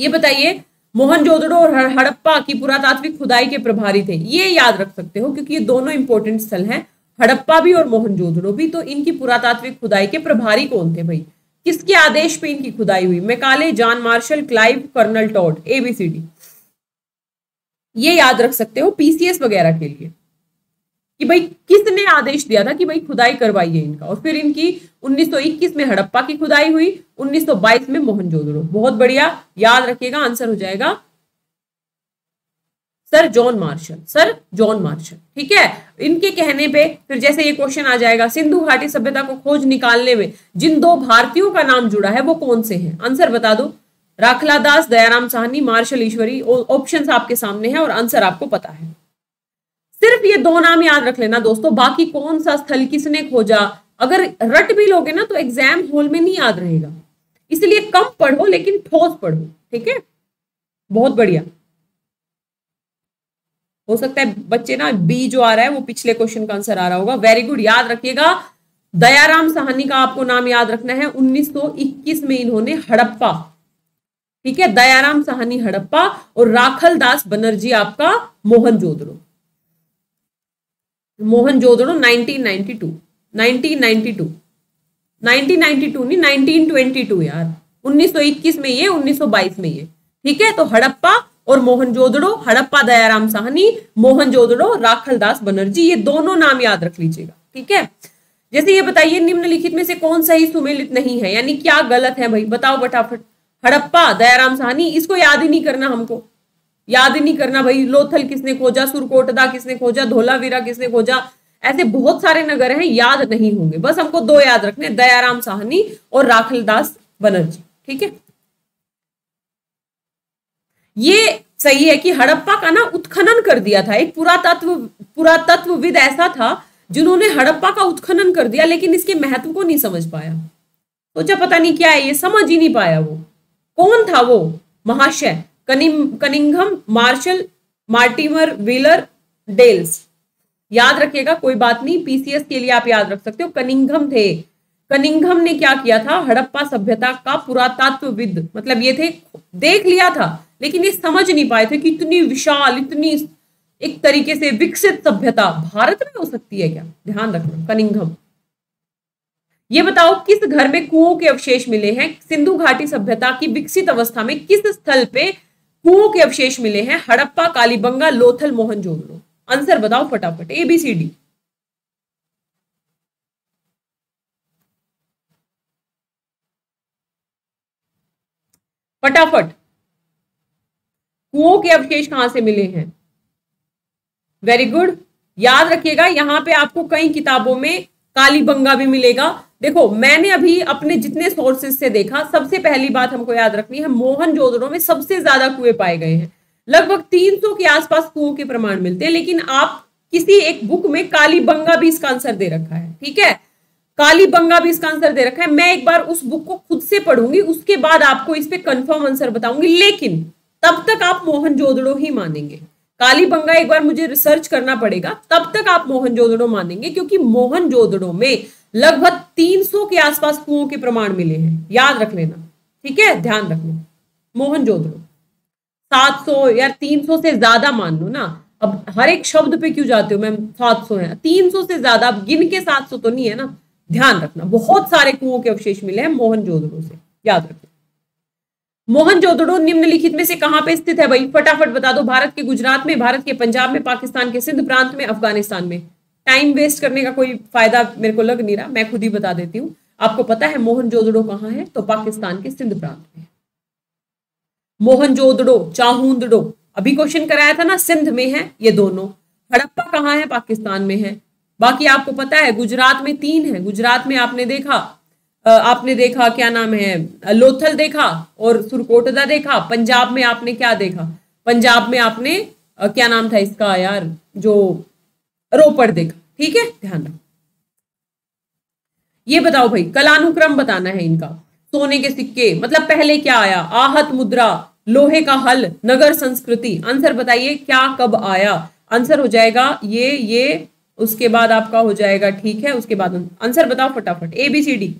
ये बताइए मोहनजोदड़ो और हड़प्पा की पुरातात्विक खुदाई के प्रभारी थे, ये याद रख सकते हो क्योंकि ये दोनों इंपॉर्टेंट स्थल हैं, हड़प्पा भी और मोहनजोदड़ो भी तो इनकी पुरातात्विक खुदाई के प्रभारी कौन थे भाई? किसके आदेश पे इनकी खुदाई हुई? Macaulay, John Marshall, Clive, colonel Tod ABCD ये याद रख सकते हो पीसीएस वगैरह के लिए। कि भाई किसने आदेश दिया था कि भाई खुदाई करवाइए इनका? और फिर इनकी 1921 में हड़प्पा की खुदाई हुई 1922 में मोहनजोदड़ो। बहुत बढ़िया, याद रखिएगा, आंसर हो जाएगा। Sir John Marshall, sir John Marshall, ठीक है? इनके कहने पे फिर जैसे ये क्वेश्चन आ जाएगा, सिंधु घाटी सभ्यता को खोज निकालने में जिन दो भारतीयों का नाम जुड़ा है, वो कौन से हैं? आंसर बता दो। राखला दास दयाराम साहनी, मार्शल ईश्वरी ऑप्शन आपके सामने है और आंसर आपको पता है। सिर्फ़ ये दो नाम याद रख लेना दोस्तों, बाकी कौन सा स्थल किसने खोजा? अगर रट भी लोगे ना तो एग्ज़ाम हॉल में नहीं याद रहेगा। इसलिए कम पढ़ो, लेकिन ठोस पढ़ो, ठीक है? बहुत बढ़िया। हो सकता है बच्चे ना बी जो आ रहा है, वो पिछले क्वेश्चन का आंसर आ रहा होगा। वेरी गुड याद रखिएगा। दयाराम साहनी का आपको नाम याद रखना है। 1921 में इन्होंने हड़प्पा, ठीक है? दयाराम साहनी हड़प्पा और राखल दास बनर्जी आपका मोहन मोहन जोदड़ो 1992 1992 1992 नहीं 1922 यार। 1921 में ये 1922 में ये। ठीक है तो हड़प्पा और मोहन जोदड़ो, हड़प्पा दयाराम साहनी, मोहन जोदड़ो, राखल दास बनर्जी, ये दोनों नाम याद रख लीजिएगा। ठीक है? जैसे ये बताइए, निम्नलिखित में से कौन सही सुमेलित नहीं है? यानी क्या गलत है भाई? बताओ फटाफट। हड़प्पा, दयाराम साहनी, इसको याद ही नहीं करना हमको। याद ही नहीं करना भाई। लोथल किसने खोजा, सुरकोटदा किसने खोजा, धोलावीरा किसने खोजा? ऐसे बहुत सारे नगर हैं, याद नहीं होंगे। बस हमको दो याद रखने दयाराम साहनी और राखल दास बनर्जी, ठीक है? ये सही है कि हड़प्पा का ना उत्खनन कर दिया था। एक पुरातत्व, पुरातत्वविद ऐसा था जिन्होंने हड़प्पा का उत्खनन कर दिया, लेकिन इसके महत्व को नहीं समझ पाया। सोचा तो पता नहीं क्या है, ये समझ ही नहीं पाया वो। कौन था वो? महाशय। Cunningham Marshall, Mortimer, Wheeler, Dales. याद रखिएगा, कोई बात नहीं, पीसीएस के लिए आप याद रख सकते हो कनिंगम थे। कनिंगम ने क्या किया था? हड़प्पा सभ्यता का पुरातत्वविद मतलब ये थे, देख लिया था, लेकिन ये समझ नहीं पाए थे कि इतनी विशाल, इतनी एक तरीके से विकसित सभ्यता भारत में हो सकती है क्या? ध्यान रखना कनिंगम ये बताओ, किस घर में कुओं के अवशेष मिले हैं? सिंधु घाटी सभ्यता की विकसित अवस्था में किस स्थल पे कुओं के अवशेष मिले हैं? हड़प्पा, कालीबंगा, लोथल मोहनजोदड़ो आंसर बताओ फटाफट ए बी सी डी फटाफट। कुओं के अवशेष कहाँ से मिले हैं? वेरी गुड याद रखिएगा, यहाँ पे आपको कई किताबों में कालीबंगा भी मिलेगा। देखो, मैंने अभी अपने जितने सोर्सेज से देखा, सबसे पहली बात हमको याद रखनी है, मोहन जोदड़ों में सबसे ज़्यादा कुएँ पाए गए हैं। लगभग 300 के आसपास कुओं के प्रमाण मिलते हैं, लेकिन आप किसी एक बुक में कालीबंगा भी इसका आंसर दे रखा है, ठीक है? कालीबंगा भी इसका आंसर दे रखा है। मैं एक बार उस बुक को खुद से पढ़ूँगी, उसके बाद आपको इस पे कंफर्म आंसर बताऊँगी, लेकिन तब तक आप मोहन जोदड़ो ही मानेंगे। कालीबंगा एक बार मुझे रिसर्च करना पड़ेगा, तब तक आप मोहन जोदड़ो मानेंगे, क्योंकि मोहन जोदड़ो में लगभग 300 के आसपास कुओं के प्रमाण मिले हैं। याद रख लेना, ठीक है? ध्यान रखना मोहन जोदड़ो 700 या 300 से ज़्यादा मान लो ना। अब हर एक शब्द पे क्यों जाते हो मैम? 700 है। 300 से ज़्यादा, अब गिन के 700 तो नहीं है ना। ध्यान रखना। बहुत सारे कुओं के अवशेष मिले हैं मोहन जोदड़ो से। याद रखना मोहनजोदड़ो निम्नलिखित में से कहाँ पे स्थित है भाई? फटाफट बता दो। भारत के गुजरात में, भारत के पंजाब में, पाकिस्तान के सिंध प्रांत में, अफ़गानिस्तान में। टाइम वेस्ट करने का कोई फ़ायदा मेरे को लग नहीं रहा, मैं खुद ही बता देती हूँ। आपको पता है मोहनजोदड़ो कहाँ है? तो पाकिस्तान के सिंध प्रांत में मोहनजोदड़ो चाहूदड़ो, अभी क्वेश्चन कराया था ना, सिंध में है ये दोनों। हड़प्पा कहाँ है? पाकिस्तान में है। बाकी आपको पता है, गुजरात में तीन है। गुजरात में आपने देखा आपने देखा क्या नाम है, लोथल देखा और सुरकोटदा देखा। पंजाब में आपने क्या देखा? पंजाब में आपने क्या नाम था इसका यार, जो रोपड़ देखा ठीक है? ध्यान रखो। ये बताओ भाई, कलानुक्रम बताना है इनका। सोने के सिक्के मतलब पहले क्या आया? आहत मुद्रा, लोहे का हल, नगर संस्कृति। आंसर बताइए, क्या कब आया? आंसर हो जाएगा ये ये, उसके बाद आपका हो जाएगा, ठीक है, उसके बाद आंसर। बताओ फटाफट A B C D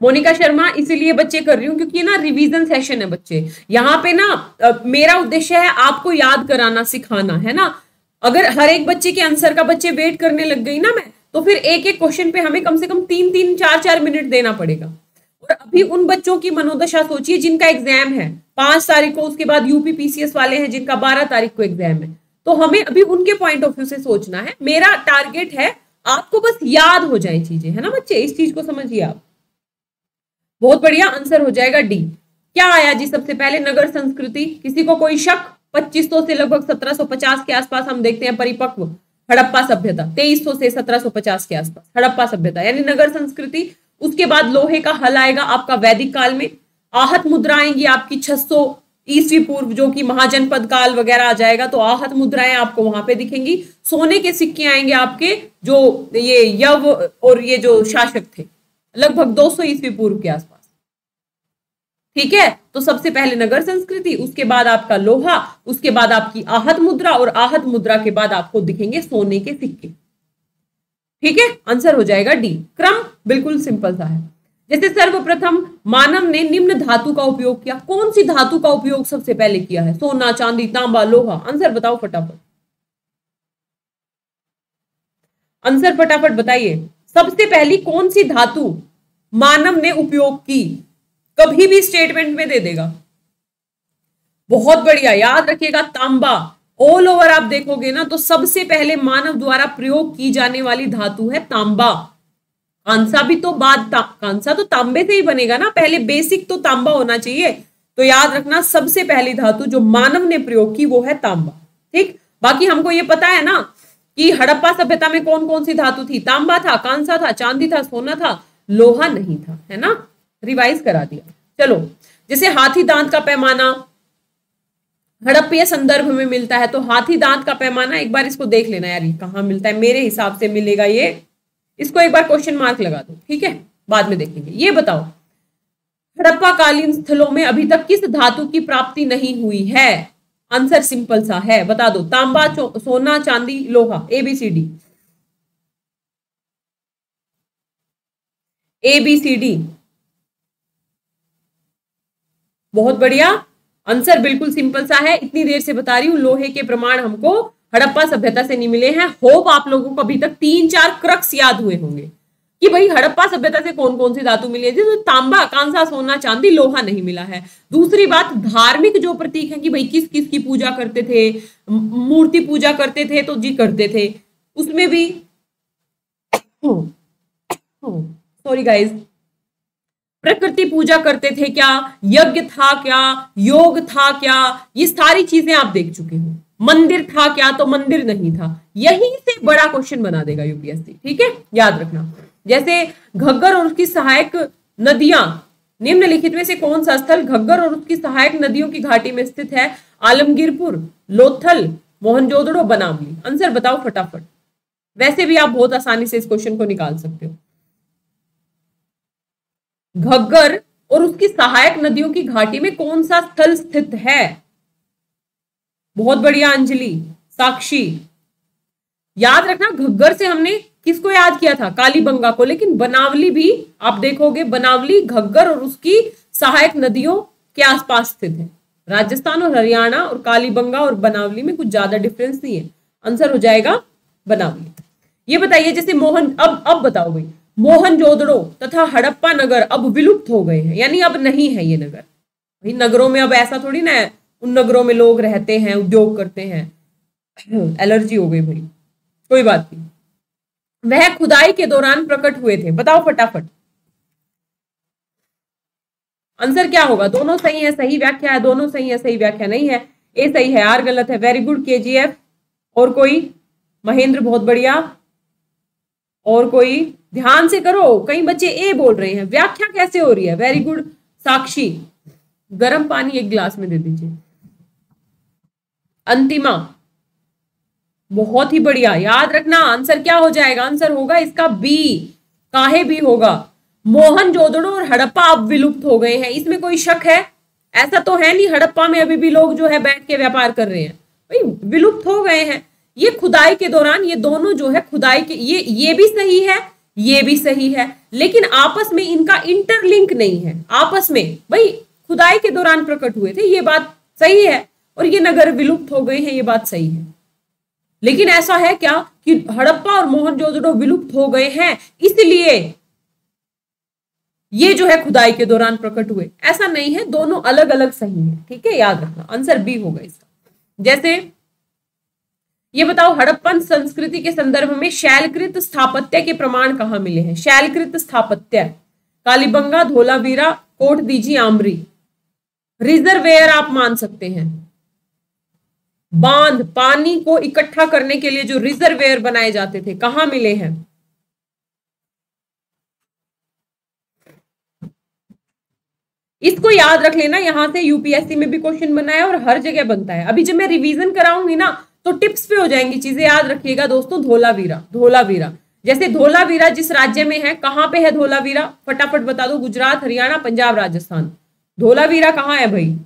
Monika Sharma, इसीलिए बच्चे कर रही हूँ क्योंकि ना रिवीजन सेशन है बच्चे। यहाँ पे ना मेरा उद्देश्य है आपको याद कराना, सिखाना, है ना? अगर हर एक बच्चे के आंसर का बच्चे वेट करने लग गई ना मैं तो फिर एक एक क्वेश्चन पे हमें कम से कम तीन तीन चार चार मिनट देना पड़ेगा। और अभी उन बच्चों की मनोदशा सोचिए जिनका एग्ज़ाम है। पाँच तारीख को, उसके बाद यूपी पीसीएस वाले हैं जिनका बारह तारीख को एग्ज़ाम है। तो हमें अभी उनके पॉइंट ऑफ़ व्यू से सोचना है। मेरा टारगेट है, आपको बस याद हो जाए चीज़ें, है ना बच्चे? इस चीज़ को समझिए आप। बहुत बढ़िया आंसर हो जाएगा डी। क्या आया जी सबसे पहले? नगर संस्कृति। किसी को कोई शक? 2500 से लगभग 1750 के आसपास हम देखते हैं परिपक्व हड़प्पा सभ्यता। 2300 से 1750 के आसपास हड़प्पा सभ्यता। यानी नगर संस्कृति, उसके बाद लोहे का हल आएगा आपका वैदिक काल में। आहत मुद्रा आएँगी आपकी 600 ईस्वी पूर्व, जो कि महाजनपद काल वगैरह आ जाएगा तो आहत मुद्राएँ आपको वहाँ पे दिखेंगी। सोने के सिक्के आएँगे आपके, जो ये यव और ये जो शासक थे। लगभग 200 सौ ईस्वी पूर्व के आसपास। ठीक है? तो सबसे पहले नगर संस्कृति, उसके बाद आपका लोहा, उसके बाद आपकी आहत मुद्रा और आहत मुद्रा के बाद आपको दिखेंगे सोने के सिक्के। ठीक है? आंसर हो जाएगा डी। क्रम बिल्कुल सिंपल सा है। जैसे सर्वप्रथम मानव ने निम्न धातु का उपयोग किया। कौन सी धातु का उपयोग सबसे पहले किया है? सोना, चांदी, तांबा, लोहा। आंसर बताओ फटाफट। आंसर फटाफट बताइए। सबसे पहली कौन सी धातु मानव ने उपयोग की, कभी भी स्टेटमेंट में दे देगा। बहुत बढ़िया, याद रखिएगा तांबा। ऑल ओवर आप देखोगे ना तो सबसे पहले मानव द्वारा प्रयोग की जाने वाली धातु है तांबा। कांसा भी तो बाद कांसा तो तांबे से ही बनेगा ना। पहले बेसिक तो तांबा होना चाहिए। तो याद रखना, सबसे पहली धातु जो मानव ने प्रयोग की, वो है तांबा। ठीक? बाकी हमको ये पता है ना कि हड़प्पा सभ्यता में कौन कौन सी धातु थी? तांबा था, कांसा था, चांदी था, सोना था। लोहा नहीं था, है ना? रिवाइज करा दिया। चलो, जैसे हाथी दांत का पैमाना हड़प्पीय संदर्भ में मिलता है तो हाथी दांत का पैमाना एक बार इसको देख लेना यार, ये कहाँ मिलता है? मेरे हिसाब से मिलेगा ये। इसको एक बार क्वेश्चन मार्क लगा दो, ठीक है? बाद में देखेंगे। ये बताओ हड़प्पा कालीन स्थलों में अभी तक किस धातु की प्राप्ति नहीं हुई है? आंसर सिंपल सा है, बता दो। तांबा सोना, चांदी, लोहा ABCD B C D A B C D बहुत बढ़िया। आंसर बिल्कुल सिंपल सा है। इतनी देर से बता रही हूँ, लोहे के प्रमाण हमको हड़प्पा सभ्यता से नहीं मिले हैं। होप आप लोगों को अभी तक तीन चार क्रक्स याद हुए होंगे कि भाई हड़प्पा सभ्यता से कौन कौन सी धातु मिली है। तो तांबा, कांसा, सोना, चांदी, लोहा नहीं मिला है। दूसरी बात, धार्मिक जो प्रतीक है कि भाई किस किस की पूजा करते थे मूर्ति पूजा करते थे तो जी करते थे। उसमें भी सॉरी गाइज़ प्रकृति पूजा करते थे क्या? यज्ञ था क्या? योग था क्या? ये सारी चीज़ें आप देख चुके हो। मंदिर था क्या? तो मंदिर नहीं था। यहीं से बड़ा क्वेश्चन बना देगा यूपीएससी ठीक है? याद रखना। जैसे घग्गर और उसकी सहायक नदियाँ, निम्नलिखित में से कौन सा स्थल घग्गर और उसकी सहायक नदियों की घाटी में स्थित है? आलमगीरपुर, लोथल, मोहनजोदड़ो, बनावली। आंसर बताओ फटाफट। वैसे भी आप बहुत आसानी से इस क्वेश्चन को निकाल सकते हो। घग्गर और उसकी सहायक नदियों की घाटी में कौन सा स्थल स्थित है? बहुत बढ़िया, अंजलि, साक्षी। याद रखना, घग्गर से हमने किसको याद किया था? कालीबंगा को। लेकिन बनावली भी, आप देखोगे, बनावली, घग्गर और उसकी सहायक नदियों के आसपास स्थित है। राजस्थान और हरियाणा और कालीबंगा और बनावली में कुछ ज़्यादा डिफरेंस नहीं है। आंसर हो जाएगा, बनावली। ये बताइए, जैसे मोहन, अब अब बताओ भाई। मोहनजोदड़ो तथा हड़प्पा नगर अब विलुप्त हो गए हैं। यानी अब नहीं है ये नगर। भाई नगरों में अब ऐसा थोड़ी ना है। उन नगरों में लोग रहते हैं, उद्योग करते हैं। एलर्जी हो गई भाई कोई बात नहीं। वह खुदाई के दौरान प्रकट हुए थे। बताओ फटाफट। आंसर क्या होगा? दोनों सही है, सही व्याख्या है। दोनों सही है, सही व्याख्या नहीं है। ए सही है, आर गलत है। वेरी गुड के और कोई? महेंद्र, बहुत बढ़िया। और कोई? ध्यान से करो, कई बच्चे ए बोल रहे हैं, व्याख्या कैसे हो रही है? वेरी गुड साक्षी, गर्म पानी एक गिलास में दे दीजिए। अंतिमा, बहुत ही बढ़िया, याद रखना, आंसर क्या हो जाएगा? आंसर होगा इसका बी, काहे भी होगा? मोहन जोदड़ो और हड़प्पा अब विलुप्त हो गए हैं, इसमें कोई शक है? ऐसा तो है नहीं, हड़प्पा में अभी भी लोग जो है बैठ के व्यापार कर रहे हैं। भाई, विलुप्त हो गए हैं। ये खुदाई के दौरान ये दोनों जो है खुदाई के, ये ये भी सही है ये भी सही है। लेकिन आपस में इनका इंटरलिंक नहीं है। आपस में, भाई, खुदाई के दौरान प्रकट हुए थे, ये बात सही है और ये नगर विलुप्त हो गए हैं, ये बात सही है। लेकिन ऐसा है क्या कि हड़प्पा और मोहनजोदड़ो विलुप्त हो गए हैं, इसलिए ये जो है खुदाई के दौरान प्रकट हुए। ऐसा नहीं है, दोनों अलग अलग सही है, ठीक है? याद रखना, आंसर बी होगा इसका। जैसे ये बताओ, हड़प्पन संस्कृति के संदर्भ में शैलकृत स्थापत्य के प्रमाण कहाँ मिले हैं? शैलकृत स्थापत्य, कालीबंगा, धोलावीरा, कोट दीजी आमरी। रिजर्वेयर आप मान सकते हैं। बाँध, पानी को इकट्ठा करने के लिए जो रिजर्वेयर बनाए जाते थे, कहाँ मिले हैं? इसको याद रख लेना, यहाँ से यूपीएससी में भी क्वेश्चन बनाया और हर जगह बनता है। अभी जब मैं रिवीजन कराऊँगी ना तो टिप्स पे हो जाएँगी चीज़ें, याद रखिएगा दोस्तों, धोलावीरा धोलावीरा। जैसे धोलावीरा जिस राज्य में है, कहाँ पे है धोलावीरा? फटाफट बता दो, गुजरात, हरियाणा, पंजाब, राजस्थान। धोलावीरा कहाँ है भाई?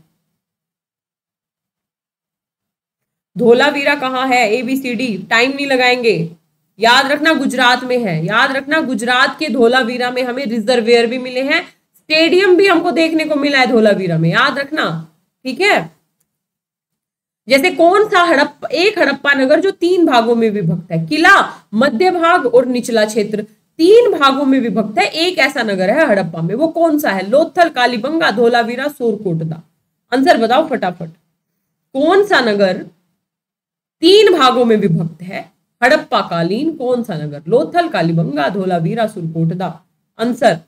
धोलावीरा कहाँ है? A B C D time नहीं लगाएँगे। याद रखना गुजरात में है। याद रखना गुजरात के धोलावीरा में हमें रिजर्वेयर भी मिले हैं। स्टेडियम भी हमको देखने को मिला है धोलावीरा में। याद रखना, ठीक है? जैसे कौन सा हड़प्पा, एक हड़प्पा नगर जो तीन भागों में विभक्त है? किला, मध्य भाग और निचला क्षेत्र। तीन भागों में विभक्त है, एक ऐसा नगर है हड़प्पा में। वो कौन सा है? लोथल, कालीबंगा, धोलावीरा, सोरकोटदा। आंसर बताओ फटाफट। कौन सा नगर तीन भागों में विभक्त है? हड़प्पा कालीन कौन सा नगर? लोथल, कालीबंगा, धोलावीरा, सुरकोटदा। आंसर।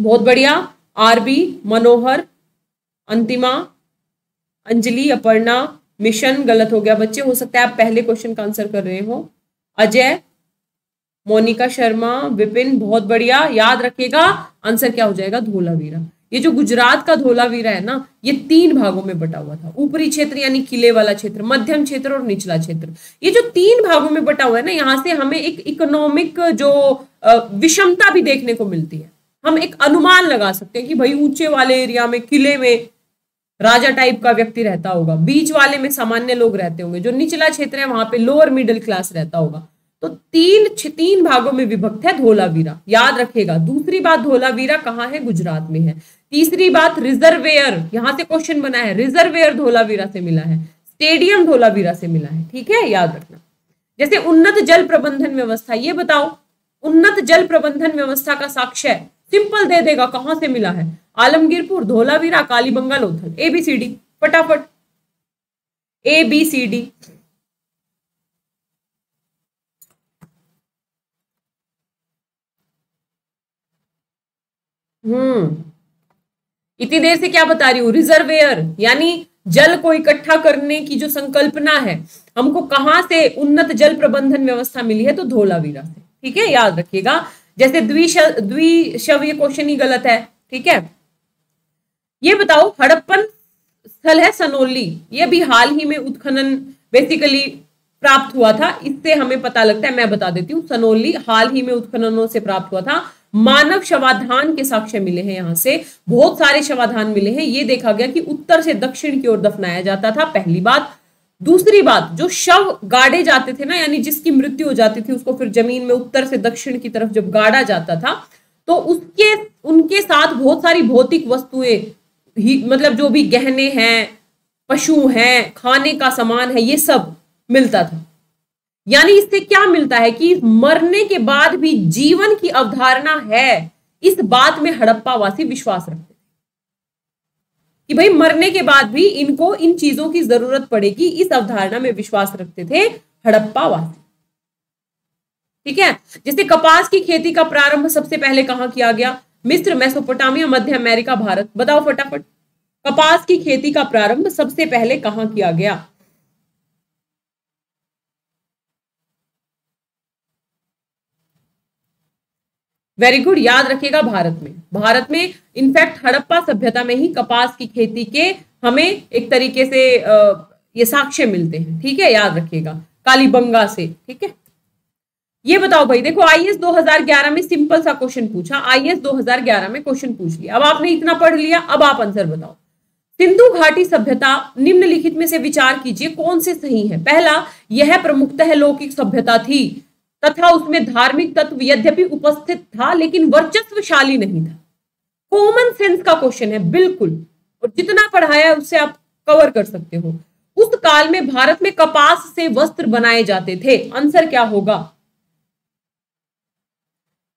बहुत बढ़िया। आरबी, मनोहर, अंतिमा अंजलि, अपर्णा, मिशन गलत हो गया। बच्चे, हो सकता है आप पहले क्वेश्चन का आंसर कर रहे हो। अजय, मोनिका शर्मा, विपिन, बहुत बढ़िया। याद रखिएगा आंसर क्या हो जाएगा? धोलावीरा। ये जो गुजरात का धोलावीरा है ना, ये तीन भागों में बटा हुआ था। ऊपरी क्षेत्र यानी किले वाला क्षेत्र, मध्यम क्षेत्र और निचला क्षेत्र। ये जो तीन भागों में बटा हुआ है ना, यहाँ से हमें एक इकोनॉमिक जो विषमता भी देखने को मिलती है। हम एक अनुमान लगा सकते हैं कि भाई ऊँचे वाले एरिया में, किले में राजा टाइप का व्यक्ति रहता होगा। बीच वाले में सामान्य लोग रहते होंगे, जो निचला क्षेत्र है, वहाँ पे लोअर मिडिल क्लास रहता होगा। तो तीन तीन भागों में विभक्त है धोलावीरा। याद रखेगा, दूसरी बात धोलावीरा कहाँ है? गुजरात में है। तीसरी बात रिजर्वेयर यहाँ से क्वेश्चन बना है रिजर्वेयर धोलावीरा से मिला है स्टेडियम धोलावीरा से मिला है, ठीक है? याद रखना। जैसे उन्नत जल प्रबंधन व्यवस्था, ये बताओ, उन्नत जल प्रबंधन व्यवस्था का साक्ष्य सिंपल दे देगा, कहाँ से मिला है? आलमगीरपुर, धोलावीरा काली कालीबंगा लोथल एबीसीडी फटाफट। A B C D hmm. इतनी देर से क्या बता रही हूँ? रिजर्वेयर, यानी जल को इकट्ठा करने की जो संकल्पना है, हमको कहाँ से उन्नत जल प्रबंधन व्यवस्था मिली है? तो धोलावीरा से। ठीक है? याद रखिएगा जैसे द्विश द्विशव्य क्वेश्चन ही गलत है, ठीक है? ये बताओ, हड़प्पन स्थल है सनोली, ये भी हाल ही में उत्खनन बेसिकली प्राप्त हुआ था, इससे हमें पता लगता है, मैं बता देती हूँ, सनोली हाल ही में उत्खननों से प्राप्त हुआ था, मानव शवाधान के साक्ष्य मिले हैं यहाँ से, बहुत सारे शवाधान मिले हैं, ये देखा गया कि उत्तर से दक्षिण की ओर दफनाया जाता था, पहली बात दूसरी बात, जो शव गाड़े जाते थे ना, यानी जिसकी मृत्यु हो जाती थी, उसको फिर ज़मीन में उत्तर से दक्षिण की तरफ़ जब गाड़ा जाता था तो उसके, उनके साथ बहुत सारी भौतिक वस्तुएँ ही मतलब जो भी गहने हैं, पशु हैं, खाने का सामान है, ये सब मिलता था। यानी इससे क्या मिलता है कि मरने के बाद भी जीवन की अवधारणा है, इस बात में हड़प्पावासी विश्वास रखते कि भाई मरने के बाद भी इनको इन चीज़ों की ज़रूरत पड़ेगी, इस अवधारणा में विश्वास रखते थे हड़प्पा वासी। ठीक है? जैसे कपास की खेती का प्रारंभ सबसे पहले कहा किया गया? मिस्र, मेसोपोटामिया, मध्य अमेरिका, भारत। बताओ फटाफट। कपास की खेती का प्रारंभ सबसे पहले कहा किया गया? वेरी गुड याद रखिएगा भारत में। भारत में इनफैक्ट हड़प्पा सभ्यता में ही कपास की खेती के हमें एक तरीके से ये साक्ष्य मिलते हैं। ठीक है, याद रखिएगा। कालीबंगा से, ठीक है? ये बताओ भाई, देखो आईएएस 2011 में सिंपल सा क्वेश्चन पूछा। आईएएस 2011 में क्वेश्चन पूछ लिया। अब आपने इतना पढ़ लिया, अब आप आंसर बताओ। सिंधु घाटी सभ्यता, निम्नलिखित में से विचार कीजिए, कौन से सही है? पहला, यह प्रमुखतः लौकिक सभ्यता थी। तथा उसमें धार्मिक तत्व यद्यपि उपस्थित था, लेकिन वर्चस्वशाली नहीं था। कॉमन सेंस का क्वेश्चन है, बिल्कुल। और जितना पढ़ाया है, उससे आप कवर कर सकते हो। उस काल में भारत में कपास से वस्त्र बनाए जाते थे। आंसर क्या होगा?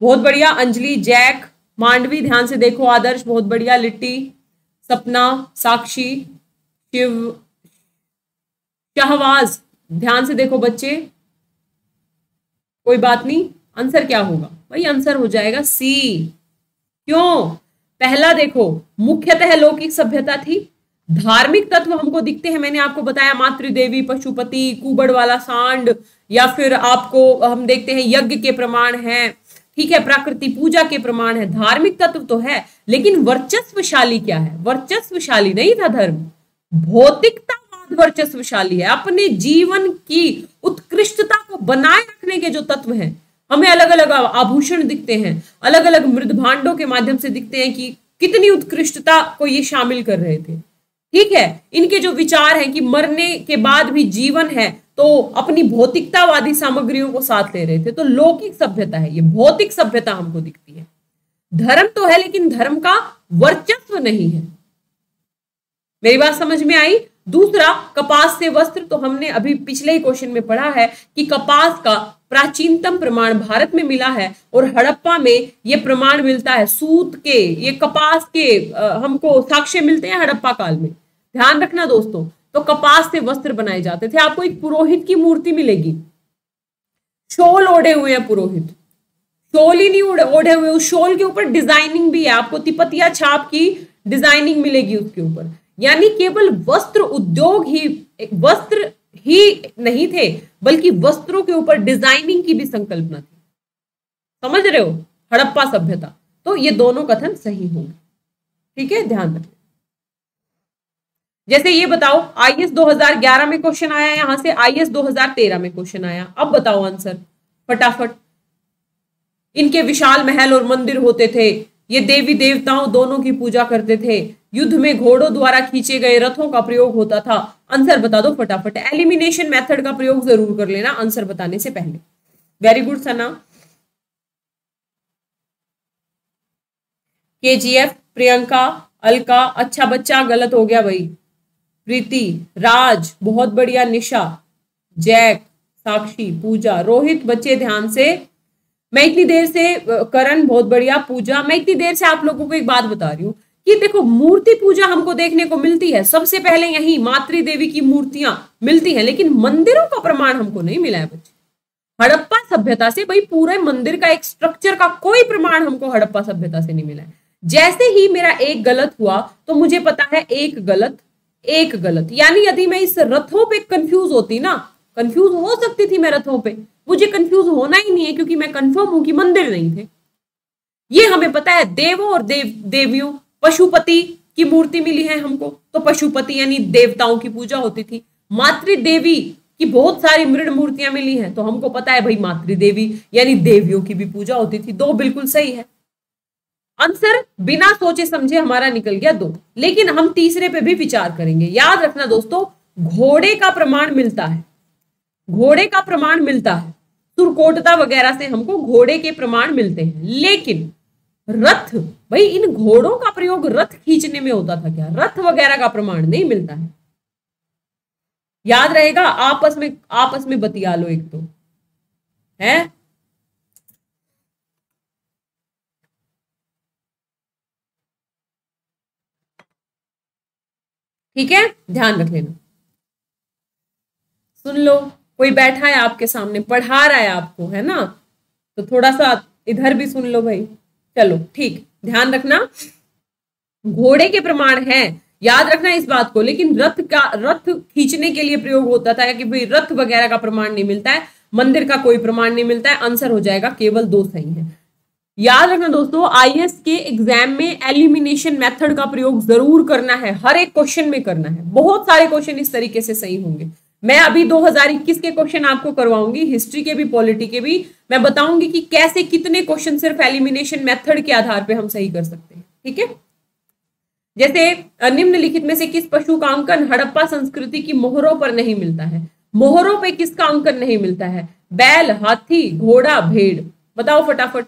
बहुत बढ़िया, अंजलि, जैक, मांडवी, ध्यान से देखो, आदर्श, बहुत बढ़िया, लिट्टी, सपना, साक्षी, शिव, शाहवाज, ध्यान से देखो बच्चे। कोई बात नहीं आंसर क्या होगा? भाई आंसर हो जाएगा सी क्यों? पहला देखो, मुख्यतः लौकिक सभ्यता थी। धार्मिक तत्व हमको दिखते हैं, मैंने आपको बताया, मातृदेवी, पशुपति, कुबड़ वाला सांड, या फिर आपको हम देखते हैं, यज्ञ के प्रमाण हैं। ठीक है प्रकृति पूजा के प्रमाण है। धार्मिक तत्व तो है, लेकिन वर्चस्वशाली क्या है? वर्चस्वशाली नहीं था धर्म। भौतिकतावाद वर्चस्वशाली है। अपने जीवन की उत्कृष्टता को बनाए रखने के जो तत्व हैं, हमें अलग अलग आभूषण दिखते हैं अलग अलग मृद भांडों के माध्यम से दिखते हैं कि कितनी उत्कृष्टता को ये शामिल कर रहे थे। ठीक है, इनके जो विचार हैं कि मरने के बाद भी जीवन है तो अपनी भौतिकतावादी सामग्रियों को साथ ले रहे थे तो लौकिक सभ्यता है, ये भौतिक सभ्यता हमको दिखती है। धर्म तो है, लेकिन धर्म का वर्चस्व नहीं है। मेरी बात समझ में आई? दूसरा, कपास से वस्त्र तो हमने अभी पिछले ही क्वेश्चन में पढ़ा है कि कपास का प्राचीनतम प्रमाण भारत में मिला है और हड़प्पा में ये प्रमाण मिलता है, सूत के, ये कपास के हमको साक्ष्य मिलते हैं हड़प्पा काल में। ध्यान रखना दोस्तों तो कपास से वस्त्र बनाए जाते थे। आपको एक पुरोहित की मूर्ति मिलेगी। शोल ओढ़े हुए हैं पुरोहित। शोल ही नहीं ओढ़े हुए, उस शोल के ऊपर डिज़ाइनिंग भी है। आपको तिपतिया छाप की डिज़ाइनिंग मिलेगी उसके ऊपर। यानी केवल वस्त्र उद्योग ही, वस्त्र ही नहीं थे, बल्कि वस्त्रों के ऊपर डिज़ाइनिंग की भी संकल्पना थी। समझ रहे हो? हड़प्पा सभ्यता। तो ये दोनों कथन सही होंगे। ठीक है? ध्यान रखें जैसे ये बताओ आईएएस 2011 में क्वेश्चन आया, यहाँ से आईएएस 2013 में क्वेश्चन आया। अब बताओ आंसर फटाफट। इनके विशाल महल और मंदिर होते थे। ये देवी देवताओं दोनों की पूजा करते थे। युद्ध में घोड़ों द्वारा खींचे गए रथों का प्रयोग होता था। आंसर बता दो फटाफट। एलिमिनेशन मेथड का प्रयोग ज़रूर कर लेना, आंसर बताने से पहले। वेरी गुड सना के जी एफ़ प्रियंका, अलका अच्छा बच्चा, गलत हो गया भाई। प्रीति, राज, बहुत बढ़िया, निशा, जैक, साक्षी, पूजा, रोहित, बच्चे ध्यान से। मैं इतनी देर से करण, बहुत बढ़िया, पूजा, मैं इतनी देर से आप लोगों को एक बात बता रही हूँ। कि देखो, मूर्ति पूजा हमको देखने को मिलती है। सबसे पहले यही मातृ देवी की मूर्तियाँ मिलती हैं, लेकिन मंदिरों का प्रमाण हमको नहीं मिला है बच्चे। हड़प्पा सभ्यता से भाई पूरे मंदिर का एक स्ट्रक्चर का कोई प्रमाण हमको हड़प्पा सभ्यता से नहीं मिला है। जैसे ही मेरा एक गलत हुआ तो मुझे पता है एक गलत एक गलत। यानी यदि मैं इस रथों पे कंफ्यूज होती ना कंफ्यूज हो सकती थी मैं रथों पे। मुझे कंफ्यूज होना ही नहीं है, क्योंकि मैं कंफर्म हूँ कि मंदिर नहीं थे। ये हमें पता है, देवों और देव, देवियों पशुपति की मूर्ति मिली है हमको। तो पशुपति यानी देवताओं की पूजा होती थी। मातृ देवी की बहुत सारी मृण मूर्तियाँ मिली हैं। तो हमको पता है भाई मातृ देवी यानी देवियों की भी पूजा होती थी। दो बिल्कुल सही है। आंसर बिना सोचे समझे हमारा निकल गया दो। लेकिन हम तीसरे पे भी विचार करेंगे। याद रखना दोस्तों, घोड़े का प्रमाण मिलता है। घोड़े का प्रमाण मिलता है। सुरकोटता वगैरह से हमको घोड़े के प्रमाण मिलते हैं। लेकिन रथ, भाई, इन घोड़ों का प्रयोग रथ खींचने में होता था क्या? रथ वगैरह का प्रमाण नहीं मिलता है। याद रहेगा, आपस में आपस में बतिया लो एक तो। है? ठीक है? ध्यान रख लेना। सुन लो, कोई बैठा है आपके सामने, पढ़ा रहा है आपको, है ना? तो थोड़ा सा इधर भी सुन लो भाई। चलो, ठीक, ध्यान रखना। घोड़े के प्रमाण है, याद रखना इस बात को, लेकिन रथ का, रथ खींचने के लिए प्रयोग होता था कि भाई रथ वगैरह का प्रमाण नहीं मिलता है, मंदिर का कोई प्रमाण नहीं मिलता है, आंसर हो जाएगा केवल दो सही है। याद रखना दोस्तों आईएएस के एग्ज़ाम में एलिमिनेशन मेथड का प्रयोग ज़रूर करना है, हर एक क्वेश्चन में करना है, बहुत सारे क्वेश्चन इस तरीके से सही होंगे। मैं अभी 2021 के क्वेश्चन आपको करवाऊँगी हिस्ट्री के भी पॉलिटी के भी। मैं बताऊँगी कि कैसे, कितने क्वेश्चन सिर्फ़ एलिमिनेशन मेथड के आधार पे हम सही कर सकते हैं, ठीक है? जैसे निम्नलिखित में से किस पशु का अंकन हड़प्पा संस्कृति की मोहरों पर नहीं मिलता है? मोहरों पे किसका अंकन नहीं मिलता है? बैल, हाथी, घोड़ा, भेड़। बताओ फटाफट,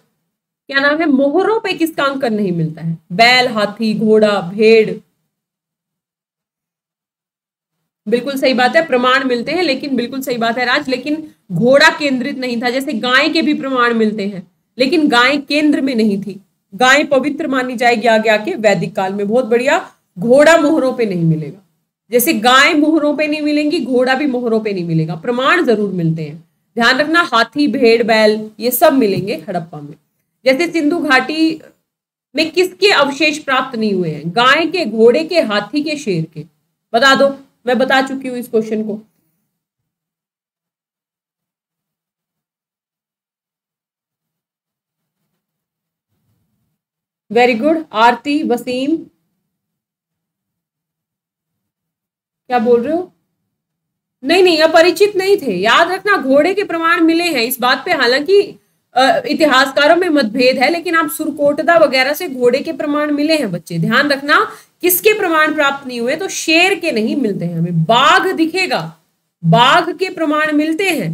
क्या नाम है? मोहरों पे किसका अंकन नहीं मिलता है? बैल, हाथी, घोड़ा, भेड़। बिल्कुल सही बात है, प्रमाण मिलते हैं, लेकिन बिल्कुल सही बात है राज, लेकिन घोड़ा केंद्रित नहीं था, जैसे गाय के भी प्रमाण मिलते हैं, लेकिन गाय केंद्र में नहीं थी। गाय पवित्र मानी जाएगी आगे आके, वैदिक काल में बहुत बढ़िया, घोड़ा मोहरों पे नहीं मिलेगा। जैसे गाय मोहरों पे नहीं मिलेंगी, घोड़ा भी मोहरों पे नहीं मिलेगा। प्रमाण ज़रूर मिलते हैं। ध्यान रखना, हाथी, भेड़, बैल, ये सब मिलेंगे हड़प्पा में। जैसे सिंधु घाटी में किसके अवशेष प्राप्त नहीं हुए हैं? गाय के, घोड़े के, हाथी के, शेर के। बता दो। मैं बता चुकी हूँ इस क्वेश्चन को। Very good Aarti, Wasim. क्या बोल रहे हो? नहीं नहीं, अपरिचित नहीं थे। याद रखना, घोड़े के प्रमाण मिले हैं। इस बात पे हालाँकि इतिहासकारों में मतभेद है, लेकिन आप सुरकोटदा वगैरह से घोड़े के प्रमाण मिले हैं बच्चे। ध्यान रखना किसके प्रमाण प्राप्त नहीं हुए तो शेर के नहीं मिलते हैं हमें। बाघ दिखेगा, बाघ के प्रमाण मिलते हैं,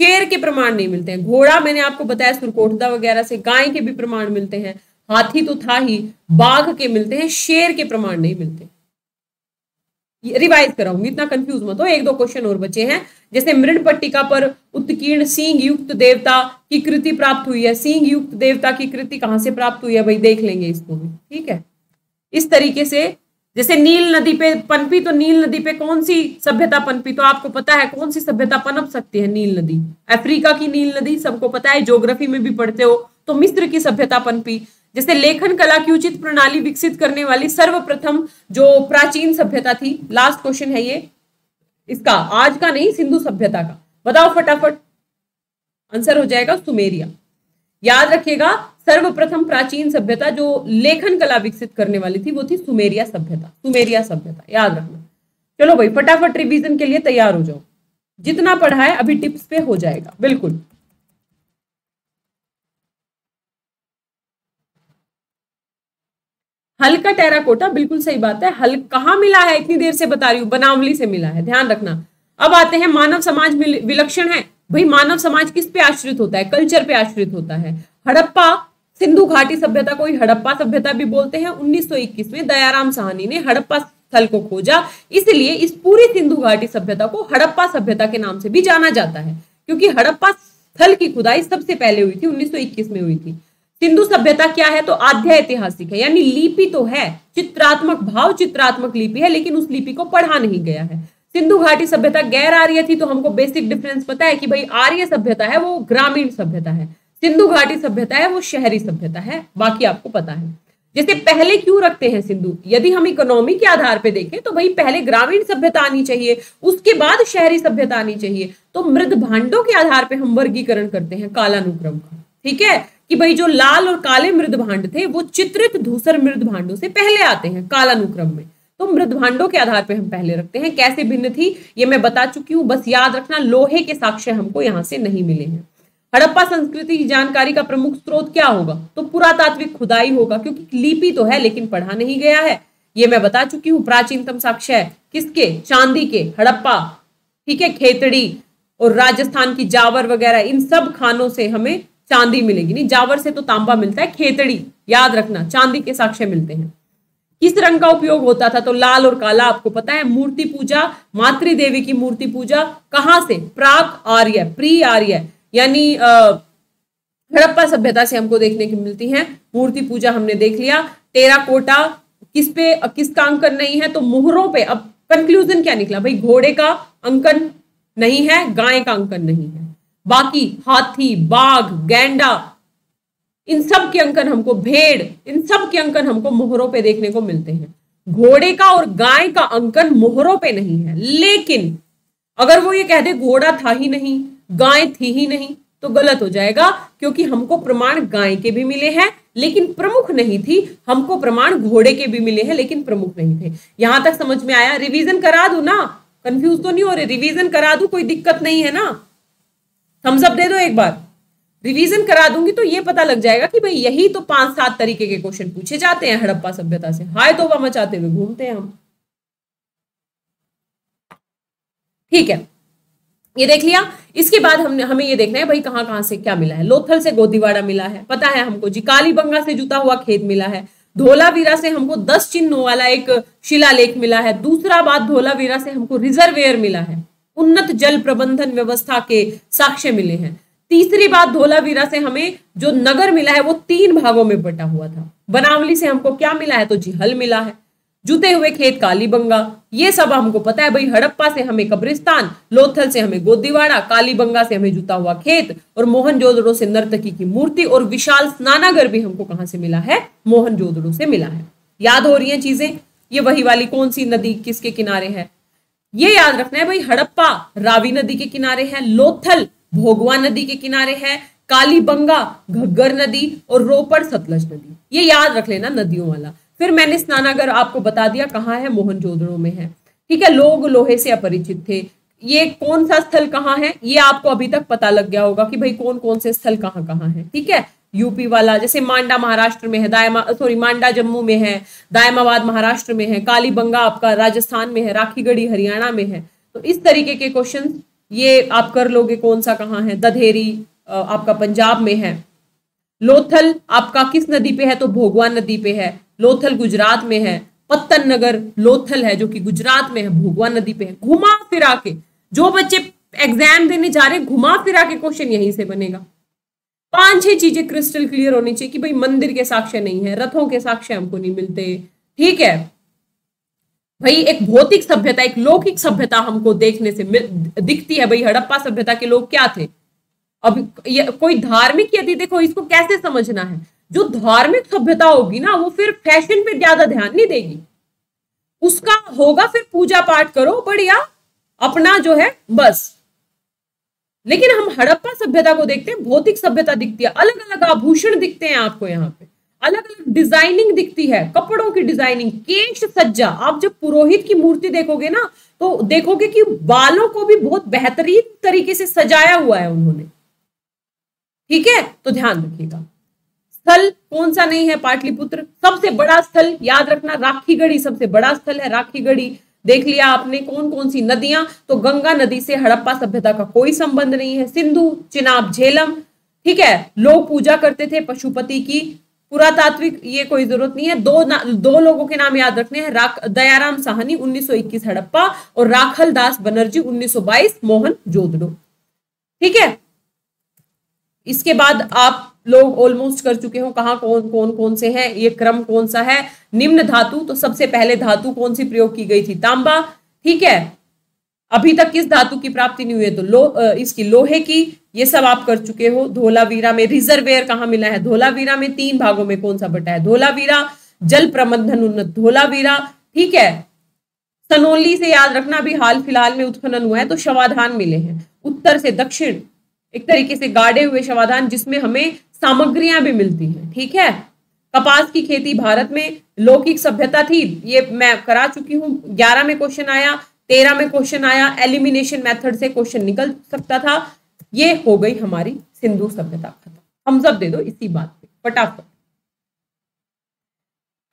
शेर के प्रमाण नहीं मिलते हैं। घोड़ा, मैंने आपको बताया, सुरकोटदा वगैरह से गाय के भी प्रमाण मिलते हैं, हाथी तो था ही, बाघ के मिलते हैं, शेर के प्रमाण नहीं मिलते। रिवाइज कराऊँगी इतना कंफ्यूज मत हो, एक दो क्वेश्चन और बचे हैं। जैसे मृण पट्टिका पर उत्कीर्ण सिंह युक्त देवता की कृति प्राप्त हुई है। सिंह युक्त देवता की कृति कहाँ से प्राप्त हुई है? भाई देख लेंगे इसको भी, ठीक है? इस तरीके से, जैसे नील नदी पे पनपी तो नील नदी पे कौन सी सभ्यता पनपी? तो आपको पता है कौन सी सभ्यता पनप सकती है नील नदी? अफ्रीका की नील नदी, सबको पता है, ज्योग्राफी में भी पढ़ते हो तो मिस्र की सभ्यता पनपी। जैसे लेखन कला की उचित प्रणाली विकसित करने वाली सर्वप्रथम जो प्राचीन सभ्यता थी लास्ट क्वेश्चन है ये, इसका, आज का नहीं, सिंधु सभ्यता का। बताओ फटाफट। आंसर हो जाएगा सुमेरिया। याद रखिएगा सर्वप्रथम प्राचीन सभ्यता जो लेखन कला विकसित करने वाली थी, वो थी सुमेरिया सभ्यता सुमेरिया सभ्यता, याद रखना। चलो भाई, फटाफट रिवीजन के लिए तैयार हो जाओ। जितना पढ़ा है अभी टिप्स पे हो जाएगा, बिल्कुल। हल्का का टेराकोटा, बिल्कुल सही बात है। हल कहाँ मिला है? इतनी देर से बता रही हूँ, बनावली से मिला है, ध्यान रखना। अब आते हैं, मानव समाज विलक्षण है। भाई, मानव समाज किस पे आश्रित होता है? कल्चर पे आश्रित होता है। हड़प्पा सिंधु घाटी सभ्यता को हड़प्पा सभ्यता भी बोलते हैं। 1921 में दयाराम साहनी ने हड़प्पा स्थल को खोजा। इसलिए इस पूरी सिंधु घाटी सभ्यता को हड़प्पा सभ्यता के नाम से भी जाना जाता है। क्योंकि हड़प्पा स्थल की खुदाई सबसे पहले हुई थी 1921 में हुई थी। सिंधु सभ्यता क्या है? तो आध्या ऐतिहासिक है। यानी लिपि तो है, चित्रात्मक भाव, चित्रात्मक लिपि है, लेकिन उस लिपि को पढ़ा नहीं गया है। सिंधु घाटी सभ्यता गैर आर्य थी तो हमको बेसिक डिफरेंस पता है कि भाई आर्य सभ्यता है, वो ग्रामीण सभ्यता है। सिंधु घाटी सभ्यता है, वो शहरी सभ्यता है, बाकी आपको पता है। जैसे पहले क्यों रखते हैं सिंधु? यदि हम इकोनॉमी के आधार पे देखें तो भाई पहले ग्रामीण सभ्यता आनी चाहिए, उसके बाद शहरी सभ्यता आनी चाहिए। तो मृद भांडों के आधार पे हम वर्गीकरण करते हैं कालानुक्रम का। ठीक है? कि भाई जो लाल और काले मृद भांड थे, वो चित्रित धूसर मृद भांडों से पहले आते हैं कालानुक्रम में। तो मृद भांडों के आधार पे हम पहले रखते हैं। कैसे भिन्न थी, ये मैं बता चुकी हूँ। बस याद रखना, लोहे के साक्ष्य हमको यहाँ से नहीं मिले हैं। हड़प्पा संस्कृति की जानकारी का प्रमुख स्रोत क्या होगा? तो पुरातात्विक खुदाई होगा, क्योंकि लिपि तो है, लेकिन पढ़ा नहीं गया है। ये मैं बता चुकी हूँ, प्राचीनतम साक्ष्य है। किसके? चांदी के, हड़प्पा, ठीक है, खेतड़ी और राजस्थान की जावर वगैरह, इन सब खानों से हमें चांदी मिलेगी। नहीं, जावर से तो तांबा मिलता है, खेतड़ी, याद रखना, चांदी के साक्ष्य मिलते हैं। किस रंग का उपयोग होता था? तो लाल और काला, आपको पता है, मूर्ति पूजा मातृ देवी की मूर्ति पूजा, कहाँ से? प्राक आर्य, प्री आर्य यानी हड़प्पा सभ्यता से हमको देखने की मिलती है। मूर्ति पूजा हमने देख लिया। तेरा कोटा किस पे किसका अंकन नहीं है? तो मुहरों पे, अब कंक्लूजन क्या निकला? भाई, घोड़े का अंकन नहीं है, गाय का अंकन नहीं है। बाकी हाथी, बाघ, गैंडा, इन सब के अंकन हमको, भेड़, इन सब के अंकन हमको मोहरों पे देखने को मिलते हैं। घोड़े का और गाय का अंकन मोहरों पे नहीं है। लेकिन, अगर वो ये कह दे, घोड़ा था ही नहीं गाय थी ही नहीं तो गलत हो जाएगा, क्योंकि हमको प्रमाण गाय के भी मिले हैं, लेकिन प्रमुख नहीं थी, हमको प्रमाण घोड़े के भी मिले हैं, लेकिन प्रमुख नहीं थे। यहाँ तक समझ में आया रिवीजन करा दू ना? कंफ्यूज तो नहीं हो रहे रिवीजन करा दू, कोई दिक्कत नहीं है ना? थम्स अप दे दो एक बार। रिवीजन करा दूँगी तो ये पता लग जाएगा कि भाई यही तो पाँच सात तरीके के क्वेश्चन पूछे जाते हैं हड़प्पा सभ्यता से। हाय तो मचाते हुए घूमते हैं हम। ठीक है। ये देख लिया। इसके बाद हमने, हमें ये देखना है भाई कहाँ कहाँ से क्या मिला है। लोथल से गोदीवाड़ा मिला है, पता है हमको। जी कालीबंगा से जुता हुआ खेत मिला है। धोलावीरा से हमको दस चिन्हों वाला एक शिलालेख मिला है। दूसरा बात, धोलावीरा से हमको रिजर्वेयर मिला है। उन्नत जल प्रबंधन व्यवस्था के साक्ष्य मिले हैं। तीसरी बात, धोलावीरा से हमें जो नगर मिला है, वो तीन भागों में बटा हुआ था। बनावली से हमको क्या मिला है? तो जी हल मिला है। जुते हुए खेत कालीबंगा ये सब हमको पता है भाई, हड़प्पा से हमें कब्रिस्तान, लोथल से हमें गोदीवाड़ा कालीबंगा से हमें जुता हुआ खेत और मोहनजोदड़ो से नर्तकी की मूर्ति और विशाल स्नानागर भी हमको कहाँ से मिला है? मोहनजोदड़ो से मिला है। याद हो रही है चीज़ें? ये वही वाली कौन सी नदी किसके किनारे है? ये याद रखना है भाई, हड़प्पा रावी नदी के किनारे है, लोथल भोगवा नदी के किनारे है कालीबंगा घग्गर नदी और रोपड़ सतलज नदी। ये याद रख लेना नदियों वाला। फिर मैंने स्नानागर आपको बता दिया कहाँ है मोहनजोदड़ो में है। ठीक है, लोग लोहे से अपरिचित थे। ये कौन सा स्थल कहाँ है, ये आपको अभी तक पता लग गया होगा कि भाई कौन कौन से स्थल कहाँ कहाँ है। ठीक है यूपी वाला, जैसे मांडा महाराष्ट्र में है, दायमा सॉरी मांडा जम्मू में है, दायमाबाद महाराष्ट्र में है, कालीबंगा आपका राजस्थान में है, राखीगढ़ी हरियाणा में है। तो इस तरीके के क्वेश्चन ये आप कर लोगे कौन सा कहाँ है। दधेरी आपका पंजाब में है। लोथल आपका किस नदी पे है तो भोगवा नदी पे है। लोथल गुजरात में है पत्तन नगर लोथल है, जो कि गुजरात में है, भोगवा नदी पे है। घुमा फिरा के, जो बच्चे एग्ज़ाम देने जा रहे हैं, घुमा फिरा के क्वेश्चन यहीं से बनेगा। पाँच छह चीज़ें क्रिस्टल क्लियर होनी चाहिए कि भाई मंदिर के साक्ष्य नहीं है, रथों के साक्ष्य हमको नहीं मिलते। ठीक है? भाई एक भौतिक सभ्यता, एक लौकिक सभ्यता हमको देखने से दिखती है। भाई हड़प्पा सभ्यता के लोग क्या थे? अब ये कोई धार्मिक, यदि देखो इसको कैसे समझना है? जो धार्मिक सभ्यता होगी ना, वो फिर फ़ैशन पे ज़्यादा ध्यान नहीं देगी। उसका होगा फिर पूजा पाठ करो, बढ़िया, अपना जो है, बस। लेकिन हम हड़प्पा सभ्यता को देखते हैं, भौतिक सभ्यता दिखती है अलग अलग आभूषण दिखते हैं आपको यहाँ पे। अलग अलग डिज़ाइनिंग दिखती है, कपड़ों की डिज़ाइनिंग केश सज्जा। आप जब पुरोहित की मूर्ति देखोगे ना तो देखोगे कि बालों को भी बहुत बेहतरीन तरीके से सजाया हुआ है उन्होंने। ठीक है? तो ध्यान रखिएगा। स्थल कौन सा नहीं है पाटलिपुत्र? सबसे बड़ा स्थल याद रखना, राखीगढ़ी सबसे बड़ा स्थल है, राखीगढ़ी। देख लिया आपने कौन कौन सी नदियाँ? तो गंगा नदी से हड़प्पा सभ्यता का कोई संबंध नहीं है। सिंधु, चिनाब, झेलम, ठीक है? लोग पूजा करते थे पशुपति की। पुरातात्विक ये कोई ज़रूरत नहीं है। दो दो लोगों के नाम याद रखने हैं दयाराम साहनी 1921 हड़प्पा और राखल दास बनर्जी 1922 मोहन जोदड़ो। ठीक है? इसके बाद आप लोग ऑलमोस्ट कर चुके हो। कहा कौन कौन कौन से हैं? ये क्रम कौन सा है? निम्न धातु तो सबसे पहले धातु कौन सी प्रयोग की गई थी? तांबा, ठीक है? अभी तक किस धातु की प्राप्ति नहीं हुई है? तो लो इसकी लोहे की, ये सब आप कर चुके हो। धोलावीरा में रिजर्वेयर कहाँ मिला है? धोलावीरा में तीन भागों में कौन सा बटा है? धोलावीरा, जल प्रबंधन उन्नत धोलावीरा, ठीक है? सनोली से याद रखना, अभी हाल फ़िलहाल में उत्खनन हुआ है तो शवाधान मिले हैं। उत्तर से दक्षिण, एक तरीके से गाड़े हुए शवाधान, जिसमें हमें सामग्रियाँ भी मिलती हैं, ठीक है? कपास की खेती भारत में लौकिक सभ्यता थी, ये मैं करा चुकी हूँ। ग्यारह में क्वेश्चन आया, तेरह में क्वेश्चन आया एलिमिनेशन मेथड से क्वेश्चन निकल सकता था। ये हो गई हमारी सिंधु सभ्यता खत्म। हम सब दे दो इसी बात पे, फटाफट।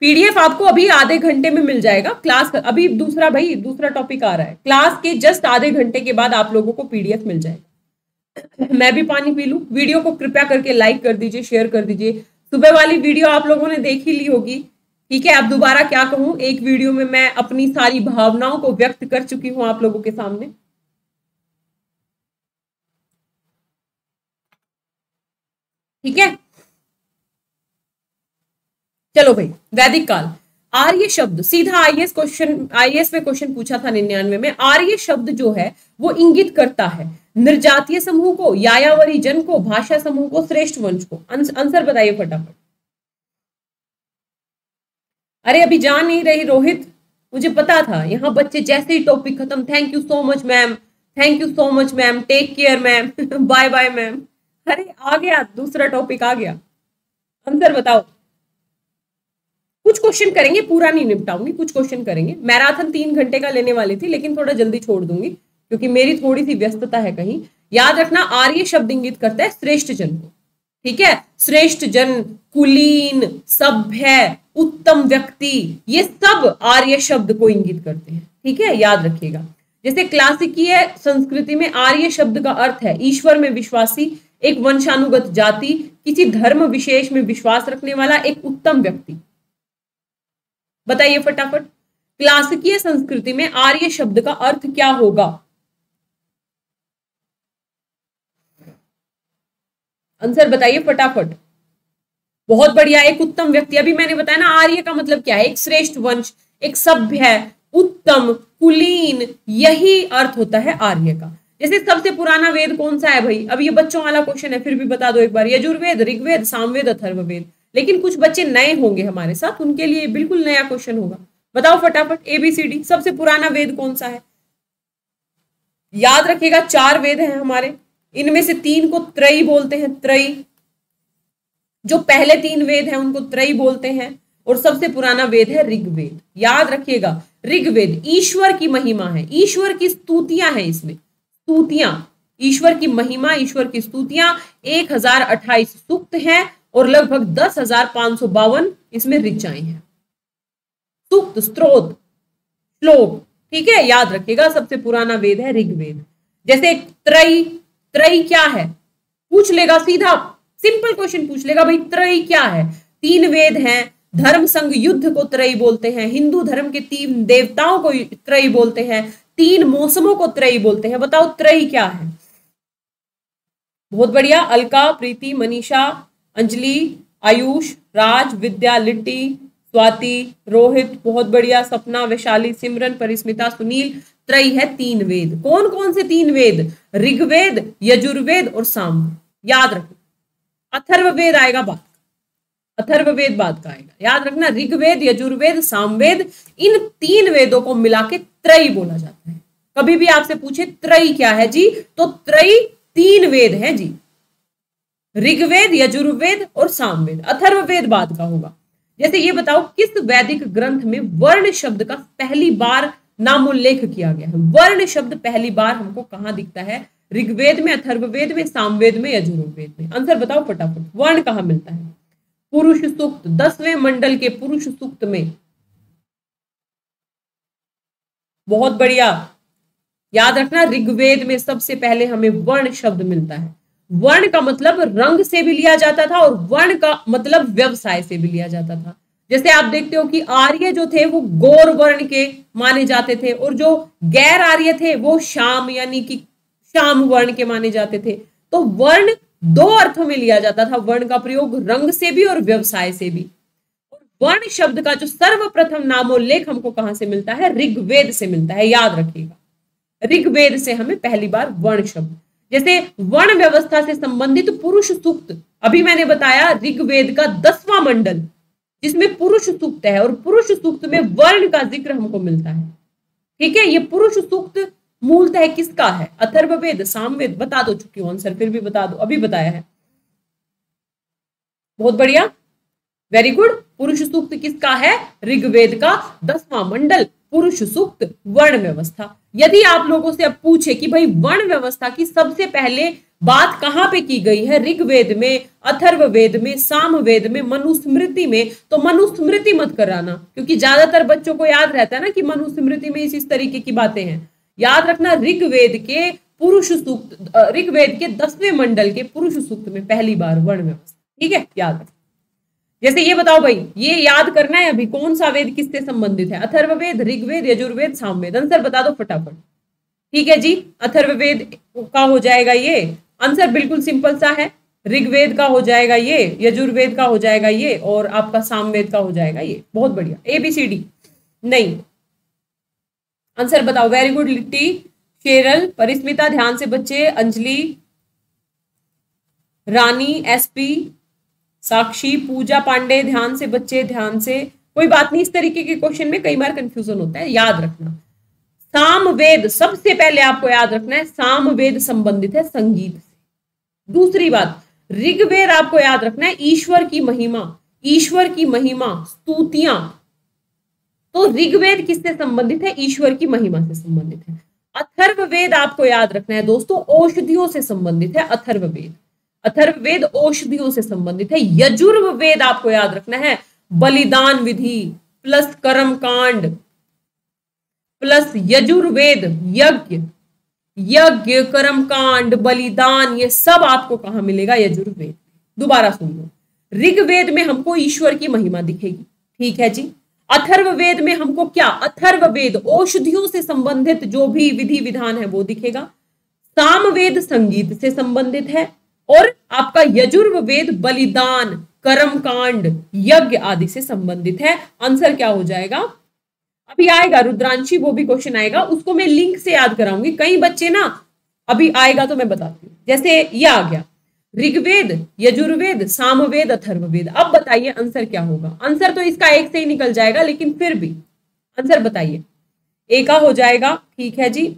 पीडीएफ आपको अभी आधे घंटे में मिल जाएगा। क्लास, अभी दूसरा भाई, दूसरा टॉपिक आ रहा है। क्लास के जस्ट आधे घंटे के बाद आप लोगों को पीडीएफ मिल जाएगा। मैं भी पानी पी लूँ। वीडियो को कृपया करके लाइक कर दीजिए शेयर कर दीजिए। सुबह वाली वीडियो आप लोगों ने देख ही ली होगी। ठीक है, अब दोबारा क्या कहूँ? एक वीडियो में मैं अपनी सारी भावनाओं को व्यक्त कर चुकी हूँ आप लोगों के सामने। ठीक है? चलो भाई, वैदिक काल। आर्य शब्द, सीधा आईएएस क्वेश्चन आईएएस में क्वेश्चन पूछा था निन्यानवे में आर्य शब्द जो है, वो इंगित करता है निर्जातीय समूह को, यायावरी जन को, भाषा समूह को, श्रेष्ठ वंश को। आंसर बताइए फटाफट। अरे, अभी जान नहीं रही रोहित, मुझे पता था, यहाँ बच्चे जैसे ही टॉपिक खत्म thank you so much ma'am thank you so much ma'am take care ma'am bye bye ma'am अरे, आ गया, दूसरा टॉपिक आ गया। आंसर बताओ। कुछ क्वेश्चन करेंगे, पूरा नहीं निपटाऊँगी, कुछ क्वेश्चन करेंगे। मैराथन तीन घंटे का लेने वाली थी, लेकिन थोड़ा जल्दी छोड़ दूँगी, क्योंकि मेरी थोड़ी सी व्यस्तता है कहीं। याद रखना, आर्य शब्द इंगित करता है श्रेष्ठ जन को। ठीक है? श्रेष्ठ जन, कुलीन, सभ्य, उत्तम व्यक्ति, ये सब आर्य शब्द को इंगित करते हैं। ठीक है? याद रखिएगा। जैसे क्लासिकीय संस्कृति में आर्य शब्द का अर्थ है ईश्वर में विश्वासी, एक वंशानुगत जाति, किसी धर्म विशेष में विश्वास रखने वाला एक उत्तम व्यक्ति। बताइए फटाफट। क्लासिकीय संस्कृति में आर्य शब्द का अर्थ क्या होगा? आंसर बताइए फटाफट। बहुत बढ़िया, एक उत्तम व्यक्ति। अभी मैंने बताया ना, आर्य का मतलब क्या है? एक श्रेष्ठ वंश, एक सभ्य है, उत्तम, कुलीन, यही अर्थ होता है आर्य का। जैसे सबसे पुराना वेद कौन सा है भाई? अब ये बच्चों वाला क्वेश्चन है, फिर भी बता दो एक बार। यजुर्वेद, ऋग्वेद, सामवेद, अथर्ववेद। लेकिन कुछ बच्चे नए होंगे हमारे साथ, उनके लिए बिल्कुल नया क्वेश्चन होगा। बताओ फटाफट एबीसीडी सबसे पुराना वेद कौन सा है? याद रखिएगा, चार वेद हैं हमारे। इनमें से तीन को त्रयी बोलते हैं, त्रयी। जो पहले तीन वेद हैं, उनको त्रयी बोलते हैं। और सबसे पुराना वेद है ऋग्वेद। याद रखिएगा, ऋग्वेद ईश्वर की महिमा है। ईश्वर की स्तुतियाँ हैं इसमें। स्तुतियाँ। ईश्वर की महिमा, ईश्वर की स्तुतियाँ। एक हज़ार अट्ठाईस सूक्त हैं। और लगभग दस हज़ार पाँच सौ बावन इसमें ऋचाएँ हैं। सूक्त, स्त्रोत, श्लोक, ठीक है? याद रखिएगा, सबसे पुराना वेद है ऋग्वेद। जैसे त्रय त्रय क्या है? पूछ लेगा सीधा, सिंपल क्वेश्चन पूछ लेगा, भाई त्रय क्या है? तीन वेद हैं, धर्म संघ युद्ध को त्रय बोलते हैं, हिंदू धर्म के तीन देवताओं को त्रय बोलते हैं, तीन मौसमों को त्रय बोलते हैं। बताओ त्रय क्या है? बहुत बढ़िया, अलका, प्रीति, मनीषा अंजलि, आयुष, राज, विद्या, लिट्टी, स्वाति, रोहित, बहुत बढ़िया, सपना, वैशाली, सिमरन, परिस्मिता, सुनील, त्रय है तीन वेद। कौन कौन से तीन वेद? ऋग्वेद, यजुर्वेद और साम। याद रखो अथर्ववेद आएगा बाद अथर्ववेद बाद का आएगा। याद रखना, ऋग्वेद, यजुर्वेद सामवेद इन तीन वेदों को मिला के त्रय बोला जाता है। कभी भी आपसे पूछे, त्रय क्या है जी? तो त्रय तीन वेद है जी। ऋग्वेद, यजुर्वेद और सामवेद, अथर्ववेद बाद का होगा। जैसे ये बताओ, किस वैदिक ग्रंथ में वर्ण शब्द का पहली बार नामोल्लेख किया गया है? वर्ण शब्द पहली बार हमको कहाँ दिखता है? ऋग्वेद में, अथर्ववेद में, सामवेद में, यजुर्वेद में। आंसर बताओ फटाफट, वर्ण कहाँ मिलता है? पुरुष सूक्त, दसवें मंडल के पुरुष सूक्त में। बहुत बढ़िया। याद रखना, ऋग्वेद में सबसे पहले हमें वर्ण शब्द मिलता है। वर्ण का मतलब रंग से भी लिया जाता था और वर्ण का मतलब व्यवसाय से भी लिया जाता था। जैसे आप देखते हो कि आर्य जो थे, वो गौर वर्ण के माने जाते थे और जो गैर आर्य थे, वो शाम, यानी कि श्याम वर्ण के माने जाते थे। तो वर्ण दो अर्थों में लिया जाता था, वर्ण का प्रयोग रंग से भी और व्यवसाय से भी। और वर्ण शब्द का जो सर्वप्रथम नामोल्लेख हमको कहाँ से मिलता है? ऋग्वेद से मिलता है, याद रखिएगा। ऋग्वेद से हमें पहली बार वर्ण शब्द जैसे वर्ण व्यवस्था से संबंधित पुरुष सूक्त। अभी मैंने बताया ऋग्वेद का दसवां मंडल, जिसमें पुरुष सूक्त है और पुरुष सूक्त में वर्ण का ज़िक्र हमको मिलता है। ठीक है, ये पुरुष सूक्त मूलतः किसका है? अथर्ववेद, सामवेद, बता दो चुकी हूँ, आंसर फिर भी बता दो, अभी बताया है। बहुत बढ़िया। वेरी गुड पुरुष सूक्त किसका है? ऋग्वेद का दसवां मंडल, पुरुष सूक्त, वर्ण व्यवस्था। यदि आप लोगों से अब पूछे कि भाई वर्ण व्यवस्था की सबसे पहले बात कहाँ पे की गई है? ऋग्वेद में अथर्ववेद में सामवेद में मनुस्मृति में तो मनुस्मृति मत कराना क्योंकि ज़्यादातर बच्चों को याद रहता है ना कि मनुस्मृति में इस, इस तरीके की बातें हैं। याद रखना ऋग्वेद के पुरुष सूक्त ऋग्वेद के दसवें मंडल के पुरुष सूक्त में पहली बार वर्ण व्यवस्था ठीक है? याद रखना। जैसे ये बताओ भाई, ये याद करना है अभी कौन सा वेद किससे संबंधित है? अथर्ववेद, ऋग्वेद, यजुर्वेद, सामवेद। आंसर बता दो फटाफट। ठीक है जी, अथर्ववेद का हो जाएगा ये। आंसर बिल्कुल सिंपल सा है। ऋग्वेद का हो जाएगा ये, यजुर्वेद का हो जाएगा ये, और आपका सामवेद का हो जाएगा ये। बहुत बढ़िया। एबीसीडी नहीं। आंसर बताओ। वेरी गुड लिट्टी शेरल परिस्मिता, ध्यान से बच्चे, अंजलि, रानी एसपी साक्षी, पूजा पांडे ध्यान से, बच्चे ध्यान से। कोई बात नहीं, इस तरीके के क्वेश्चन में कई बार कंफ्यूजन होता है, याद रखना। सामवेद, सबसे पहले आपको याद रखना है, सामवेद संबंधित है, संगीत से। दूसरी बात, ऋग्वेद आपको याद रखना है, ईश्वर की महिमा, ईश्वर की महिमा, स्तुतियाँ। तो ऋग्वेद किससे संबंधित है? ईश्वर की महिमा से संबंधित है। अथर्ववेद आपको याद रखना है, दोस्तों, औषधियों से संबंधित है, अथर्ववेद। अथर्ववेद औषधियों से संबंधित है। यजुर्व वेद आपको याद रखना है। बलिदान विधि प्लस कर्म कांड प्लस यजुर्वेद, यज्ञ यज्ञ कर्म कांड बलिदान, ये सब आपको कहा मिलेगा? यजुर्वेद। दोबारा सुन लो। ऋग्वेद में हमको ईश्वर की महिमा दिखेगी। ठीक है जी? अथर्ववेद में हमको क्या? अथर्ववेद औषधियों से संबंधित जो भी विधि विधान है वो दिखेगा। सामवेद संगीत से संबंधित है। और आपका यजुर्वेद, बलिदान कर्म कांड यज्ञ आदि से संबंधित है। आंसर क्या हो जाएगा? अभी आएगा, रुद्रांशी, वो भी क्वेश्चन आएगा। उसको मैं लिंक से याद कराऊँगी। कई बच्चे ना, अभी आएगा तो मैं बताती हूँ। जैसे ये आ गया। ऋग्वेद, यजुर्वेद, सामवेद, अथर्ववेद। अब बताइए आंसर क्या होगा? आंसर तो इसका एक से ही निकल जाएगा, लेकिन फिर भी। आंसर बताइए। एका हो जाएगा, ठीक है जी।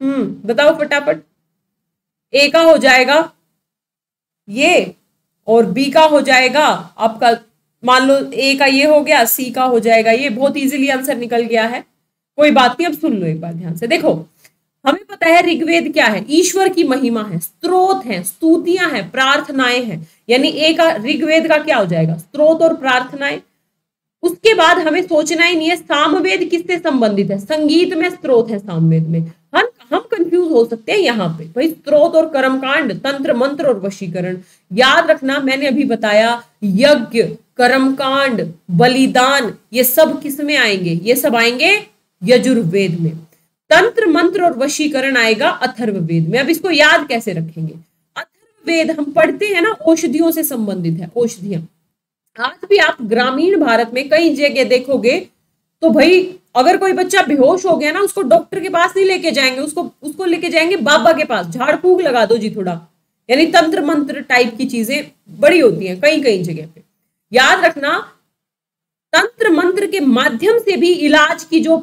हम्म बताओ फटाफट। ए का हो जाएगा ये और बी का हो जाएगा आपका, मान लो ए का ये हो गया सी का हो जाएगा ये, बहुत इजीली आंसर निकल गया है। कोई बात नहीं, अब सुन लो एक बार ध्यान से। देखो, हमें पता है ऋग्वेद क्या है? ईश्वर की महिमा है, स्त्रोत है, स्तुतियाँ हैं, प्रार्थनाएँ हैं। यानी ए का, ऋग्वेद का क्या हो जाएगा? स्त्रोत और प्रार्थनाएँ। उसके बाद हमें सोचना ही नहीं है, सामवेद किससे संबंधित है? संगीत में स्त्रोत है सामवेद में। हम हम कंफ्यूज हो सकते हैं यहाँ पे। भाई स्त्रोत और कर्मकांड, तंत्र, मंत्र और वशीकरण। याद रखना, मैंने अभी बताया, यज्ञ, कर्मकांड, बलिदान, ये सब किसमें आएँगे? ये सब आएँगे यजुर्वेद में। तंत्र, मंत्र और वशीकरण आएगा अथर्ववेद में। अब इसको याद कैसे रखेंगे? अथर्ववेद, हम पढ़ते हैं ना, औषधियों से संबंधित है, औषधियाँ। आज भी आप ग्रामीण भारत में कई जगह देखोगे तो भाई, अगर कोई बच्चा बेहोश हो गया ना, उसको डॉक्टर के पास नहीं लेके जाएँगे, उसको उसको लेके जाएँगे बाबा के पास। झाड़ फूक लगा दो जी थोड़ा। यानी तंत्र मंत्र टाइप की चीज़ें बड़ी होती हैं कई कई जगह पे। याद रखना, तंत्र मंत्र के माध्यम से भी इलाज की जो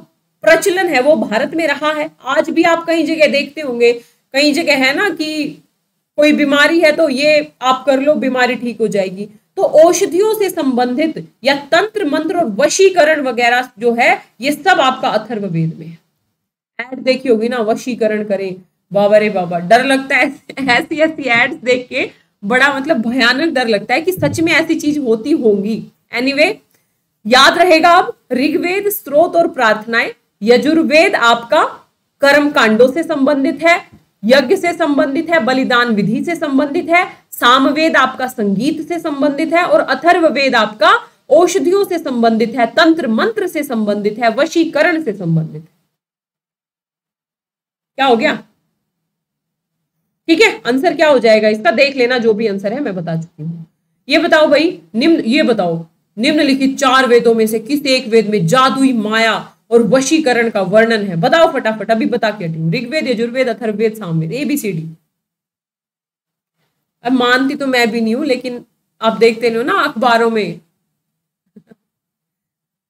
प्रचलन है वो भारत में रहा है। आज भी आप कई जगह देखते होंगे, कई जगह है ना कि कोई बीमारी है तो ये आप कर लो, बीमारी ठीक हो जाएगी। तो औषधियों से संबंधित या तंत्र मंत्र और वशीकरण वगैरह जो है ये सब आपका अथर्ववेद में है। एड देखी होगी ना वशीकरण करें। बाबा रे बाबा डर लगता है ऐसी ऐसी एड्स देख के बड़ा मतलब भयानक डर लगता है कि सच में ऐसी चीज़ होती होगी। एनीवे anyway, याद रहेगा अब ऋग्वेद स्रोत और प्रार्थनाएँ यजुर्वेद आपका कर्म कांडों से संबंधित है यज्ञ से संबंधित है बलिदान विधि से संबंधित है सामवेद आपका संगीत से संबंधित है और अथर्ववेद आपका औषधियों से संबंधित है, तंत्र मंत्र से संबंधित है, वशीकरण से संबंधित है। क्या हो गया? ठीक है, आंसर क्या हो जाएगा? इसका देख लेना जो भी आंसर है, मैं बता चुकी हूँ। ये बताओ भाई, निम्न, ये बताओ, निम्नलिखित चार वेदों में से किस एक वेद में जादुई माया और वशीकरण का वर्णन है? बताओ फटाफट, अभी बता के ऋग्वेद, यजुर्वेद अथर्वेद सामवेद एबीसीडी अब मानती तो मैं भी नहीं हूँ, लेकिन आप देखते नहीं हो ना अखबारों में।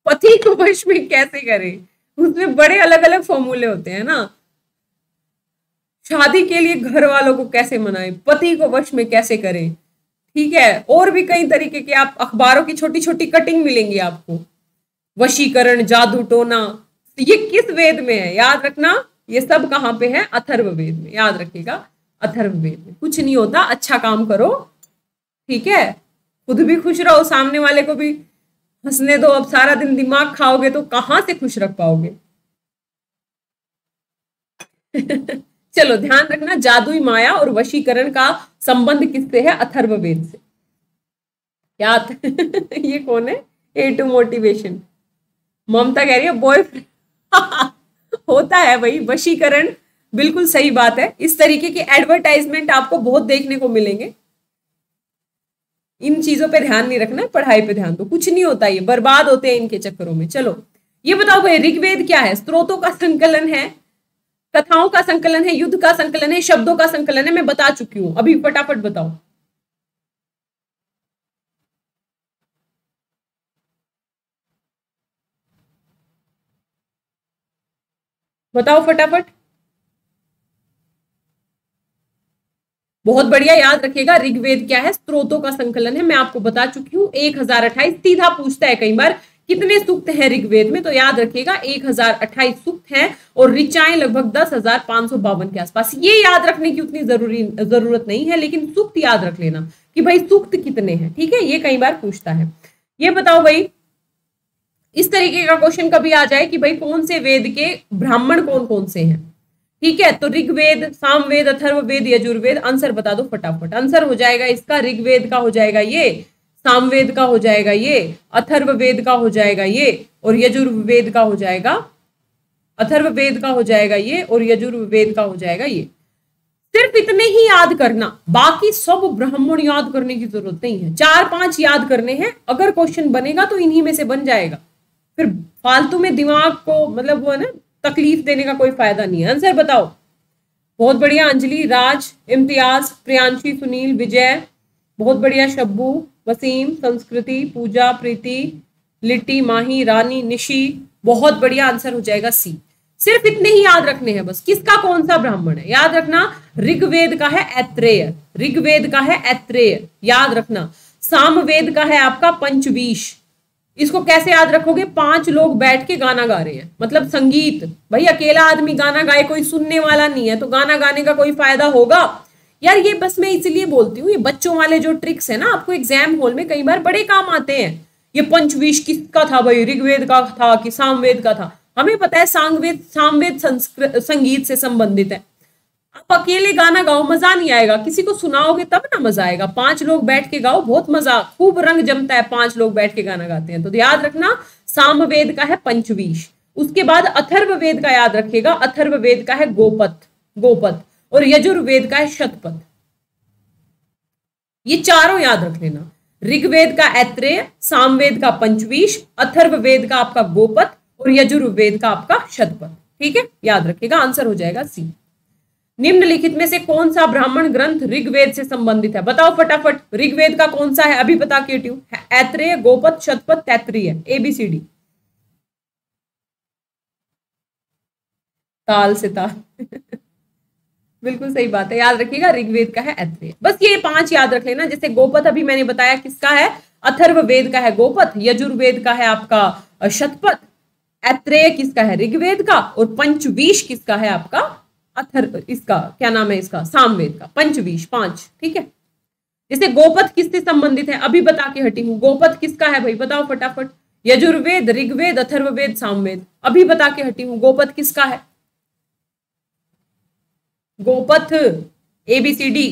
पति को वश में कैसे करें? उसमें बड़े अलग अलग फॉर्मूले होते हैं ना। शादी के लिए घर वालों को कैसे मनाए? पति को वश में कैसे करें? ठीक है, और भी कई तरीके के आप अखबारों की छोटी छोटी कटिंग मिलेंगी आपको। वशीकरण, जादू टोना, ये किस वेद में है? याद रखना, ये सब कहाँ पे है? अथर्व वेद में। याद रखिएगा। अथर्व वेद में। कुछ नहीं होता अच्छा काम करो, ठीक है? खुद भी खुश रहो, सामने वाले को भी हंसने दो, अब सारा दिन दिमाग खाओगे तो कहाँ से खुश रख पाओगे? चलो, ध्यान रखना, जादुई माया और वशीकरण का संबंध किससे है? अथर्ववेद से। क्या ये कौन है? ए टू मोटिवेशन ममता कह रही है बॉयफ्रेंड होता है भाई, वशीकरण बिल्कुल सही बात है। इस तरीके के एडवर्टाइजमेंट आपको बहुत देखने को मिलेंगे। इन चीज़ों पे ध्यान नहीं रखना, पढ़ाई पे ध्यान दो। कुछ नहीं होता ये, बर्बाद होते हैं इनके चक्करों में। चलो, ये बताओ भाई, ऋग्वेद क्या है? स्त्रोतों का संकलन है, कथाओं का संकलन है, युद्ध का संकलन है, शब्दों का संकलन है, मैं बता चुकी हूँ। अभी फटाफट बताओ। बताओ फटाफट। बहुत बढ़िया, याद रखिएगा, ऋग्वेद क्या है? स्त्रोतों का संकलन है, मैं आपको बता चुकी हूँ। एक हज़ार अट्ठाईस, सीधा पूछता है कई बार, कितने सूक्त हैं ऋग्वेद में? तो याद रखिएगा, एक हज़ार अट्ठाईस सूक्त हैं और ऋचाएँ लगभग दस हज़ार पाँच सौ बावन के आसपास। ये याद रखने की उतनी ज़रूरी, ज़रूरत नहीं है, लेकिन सूक्त याद रख लेना कि भाई सूक्त कितने हैं, ठीक है? ये कई बार पूछता है। ये बताओ भाई, इस तरीके का क्वेश्चन कभी आ जाए कि भाई कौन से वेद के ब्राह्मण कौन कौन से हैं? ठीक है? तो ऋग्वेद, सामवेद, अथर्ववेद, यजुर्वेद, आंसर बता दो फटाफट। आंसर हो जाएगा इसका, ऋग्वेद का हो जाएगा ये, सामवेद का हो जाएगा ये, अथर्ववेद का हो जाएगा ये, और यजुर्वेद का हो जाएगा, अथर्ववेद का हो जाएगा ये, और यजुर्वेद का हो जाएगा ये। सिर्फ़ इतने ही याद करना, बाकी सब ब्राह्मण याद करने की ज़रूरत नहीं है। चार पाँच याद करने हैं, अगर क्वेश्चन बनेगा तो इन्हीं में से बन जाएगा। फिर फालतू में दिमाग को मतलब वो है ना तकलीफ़ देने का कोई फ़ायदा नहीं है। आंसर बताओ। बहुत बढ़िया, अंजलि, राज, इम्तियाज़, प्रियांशी, सुनील, विजय, बहुत बढ़िया, शब्बू, वसीम, संस्कृति, पूजा, प्रीति, लिट्टी, माही, रानी, निशी, बहुत बढ़िया आंसर हो जाएगा सी सिर्फ़ इतने ही याद रखने हैं बस। किसका कौन सा ब्राह्मण है? याद रखना, ऋग्वेद का है ऐत्रेय। ऋग्वेद का है ऐत्रेय। याद रखना, सामवेद का है आपका पंचवीश। इसको कैसे याद रखोगे? पाँच लोग बैठ के गाना गा रहे हैं। मतलब संगीत। भाई, अकेला आदमी गाना गाए, कोई सुनने वाला नहीं है तो गाना गाने का कोई फ़ायदा होगा? यार, ये बस मैं इसलिए बोलती हूँ, ये बच्चों वाले जो ट्रिक्स है ना, आपको एग्ज़ाम हॉल में कई बार बड़े काम आते हैं। ये पंचवीश किसका था भाई? ऋग्वेद का था कि सामवेद का था? हमें पता है सांगवेद सामवेद संस्कृत, संगीत से संबंधित है। आप अकेले गाना गाओ, मज़ा नहीं आएगा। किसी को सुनाओगे तब ना मज़ा आएगा। पाँच लोग बैठ के गाओ, बहुत मज़ा, खूब रंग जमता है, पाँच लोग बैठ के गाना गाते हैं। तो याद रखना, सामवेद का है पंचवीश। उसके बाद अथर्व वेद का याद रखेगा अथर्व वेद का है गोपत गोपत और यजुर्वेद का है शतपथ। ये चारों याद रख लेना। ऋग्वेद का ऐत्रेय, सामवेद का पंचवीश अथर्व वेद का आपका गोपत और यजुर्वेद का आपका शतपथ। ठीक है? याद रखिएगा, आंसर हो जाएगा सी। निम्नलिखित में से कौन सा ब्राह्मण ग्रंथ ऋग्वेद से संबंधित है? बताओ फटाफट, ऋग्वेद का कौन सा है? अभी बता के हटी ऐत्रेय, गोपत, शतपथ, तैत्रीय एबीसीडी ताल से ताल। बिल्कुल सही बात है, याद रखिएगा, ऋग्वेद का है, ऐत्रेय। बस ये पाँच याद रख लेना, जैसे गोपत अभी मैंने बताया किसका है? अथर्व वेद का है गोपत, यजुर्वेद का है आपका शतपथ। ऐत्रेय किसका है? ऋग्वेद का, और पंचवीश किसका है आपका? अथर, इसका, क्या नाम है इसका? सामवेद का, पंचवीश, पाँच, ठीक है? जैसे गोपथ किससे संबंधित है? अभी बता के हटी हूँ। गोपथ किसका है भाई? बताओ फटाफट। यजुर्वेद, ऋग्वेद, अथर्ववेद, सामवेद। अभी बता के हटी हूँ। गोपथ किसका है? गोपथ एबीसीडी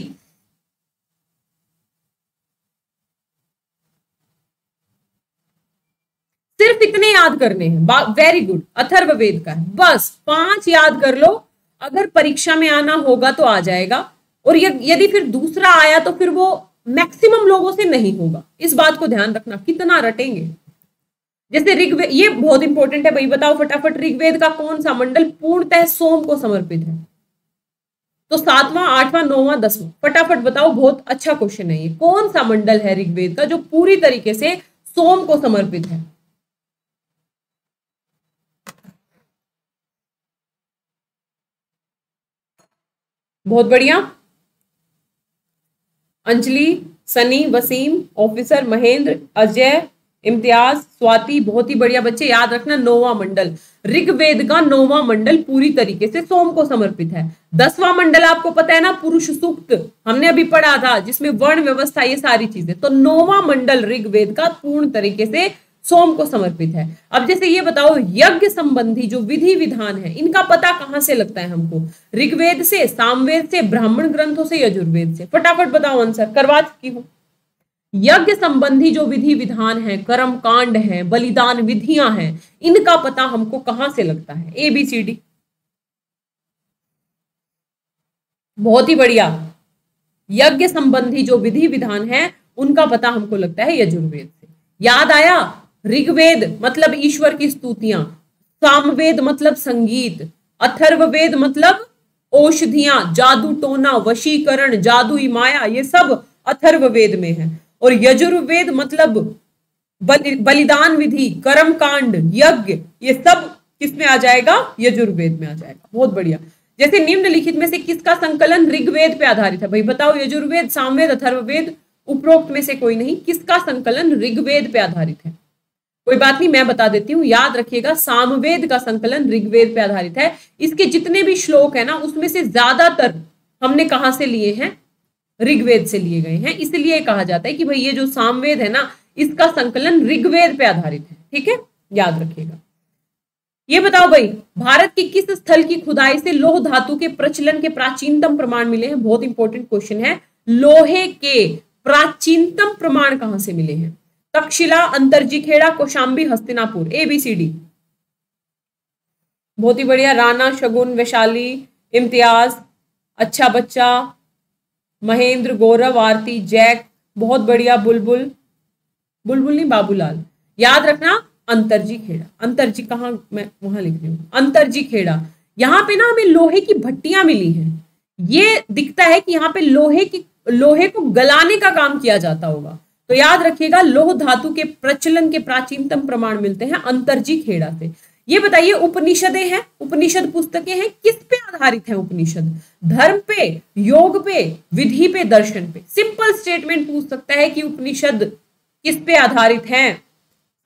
सिर्फ़ इतने याद करने हैं। वेरी गुड अथर्ववेद का है। बस, पाँच याद कर लो। अगर परीक्षा में आना होगा तो आ जाएगा। और यदि फिर दूसरा आया तो फिर वो मैक्सिमम लोगों से नहीं होगा। इस बात को ध्यान रखना, कितना रटेंगे। जैसे ऋग्वेद ये बहुत इंपॉर्टेंट है, भाई बताओ फटाफट, ऋग्वेद का कौन सा मंडल पूर्णतः सोम को समर्पित है? तो सातवां, आठवां, नौवां, दसवां। फटाफट बताओ, बहुत अच्छा क्वेश्चन है ये। कौन सा मंडल है ऋग्वेद का जो पूरी तरीके से सोम को समर्पित है? बहुत बढ़िया। अंजलि, सनी, वसीम, ऑफिसर, महेंद्र, अजय, इम्तियाज़, स्वाति, बहुत ही बढ़िया बच्चे, याद रखना, नोवा मंडल। ऋग्वेद का नोवा मंडल पूरी तरीके से सोम को समर्पित है। दसवां मंडल आपको पता है ना, पुरुष सूक्त। हमने अभी पढ़ा था, जिसमें वर्ण व्यवस्था, ये सारी चीज़ें। तो नोवा मंडल ऋग्वेद का पूर्ण तरीके से सोम को समर्पित है। अब जैसे ये बताओ, यज्ञ संबंधी जो विधि विधान है, इनका पता कहाँ से लगता है हमको? ऋग्वेद से, सामवेद से, ब्राह्मण ग्रंथों से, यजुर्वेद से? फटाफट बताओ आंसर, करवा चुकी हूँ। यज्ञ संबंधी जो विधि विधान है, कर्म कांड है, बलिदान विधियाँ हैं, इनका पता हमको कहाँ से लगता है? ए बी सी डी बहुत ही बढ़िया। यज्ञ संबंधी जो विधि विधान है, उनका पता हमको लगता है यजुर्वेद से। याद आया? ऋग्वेद मतलब ईश्वर की स्तुतियाँ सामवेद मतलब संगीत अथर्ववेद मतलब औषधियाँ जादू टोना वशीकरण जादू माया ये सब अथर्ववेद में है। और यजुर्वेद मतलब बलि, बलिदान विधि कर्म कांड यज्ञ ये सब किसमें आ जाएगा? यजुर्वेद में आ जाएगा। बहुत बढ़िया। जैसे निम्नलिखित में से किसका संकलन ऋग्वेद पे आधारित है? भाई बताओ यजुर्वेद सामवेद अथर्ववेद उपरोक्त में से कोई नहीं किसका संकलन ऋग्वेद पे आधारित है? कोई बात नहीं, मैं बता देती हूँ। याद रखिएगा, सामवेद का संकलन ऋग्वेद पे आधारित है। इसके जितने भी श्लोक है ना, उसमें से ज़्यादातर हमने कहा से लिए हैं? ऋग्वेद से लिए गए हैं। इसलिए कहा जाता है कि भाई ये जो सामवेद है ना, इसका संकलन ऋग्वेद पे आधारित है। ठीक है? याद रखिएगा। ये बताओ भाई, भारत के किस स्थल की खुदाई से लोह धातु के प्रचलन के प्राचीनतम प्रमाण मिले हैं? बहुत इंपॉर्टेंट क्वेश्चन है। लोहे के प्राचीनतम प्रमाण कहाँ से मिले हैं? Taxila, Atranjikhera, Kaushambi, Hastinapur A B C D बहुत ही बढ़िया। राना शगुन, वैशाली, इम्तियाज़ अच्छा बच्चा, महेंद्र, गौरव, आरती, जैक, बहुत बढ़िया। बुलबुल बुलबुल नहीं, बाबूलाल। याद रखना अंतरजी खेड़ा अंतरजी, कहा मैं वहाँ लिख रही हूँ? अंतरजी खेड़ा यहाँ पे ना हमें लोहे की भट्टियाँ मिली हैं। ये दिखता है कि यहाँ पे लोहे की, लोहे को गलाने का काम किया जाता होगा। तो याद रखिएगा, लोह धातु के प्रचलन के प्राचीनतम प्रमाण मिलते हैं अंतरजी खेड़ा से। ये बताइए, उपनिषदें हैं, उपनिषद पुस्तकें हैं, किस पे आधारित है उपनिषद? धर्म पे, योग पे, विधि पे, दर्शन पे। सिंपल स्टेटमेंट पूछ सकता है कि उपनिषद किस पे आधारित है?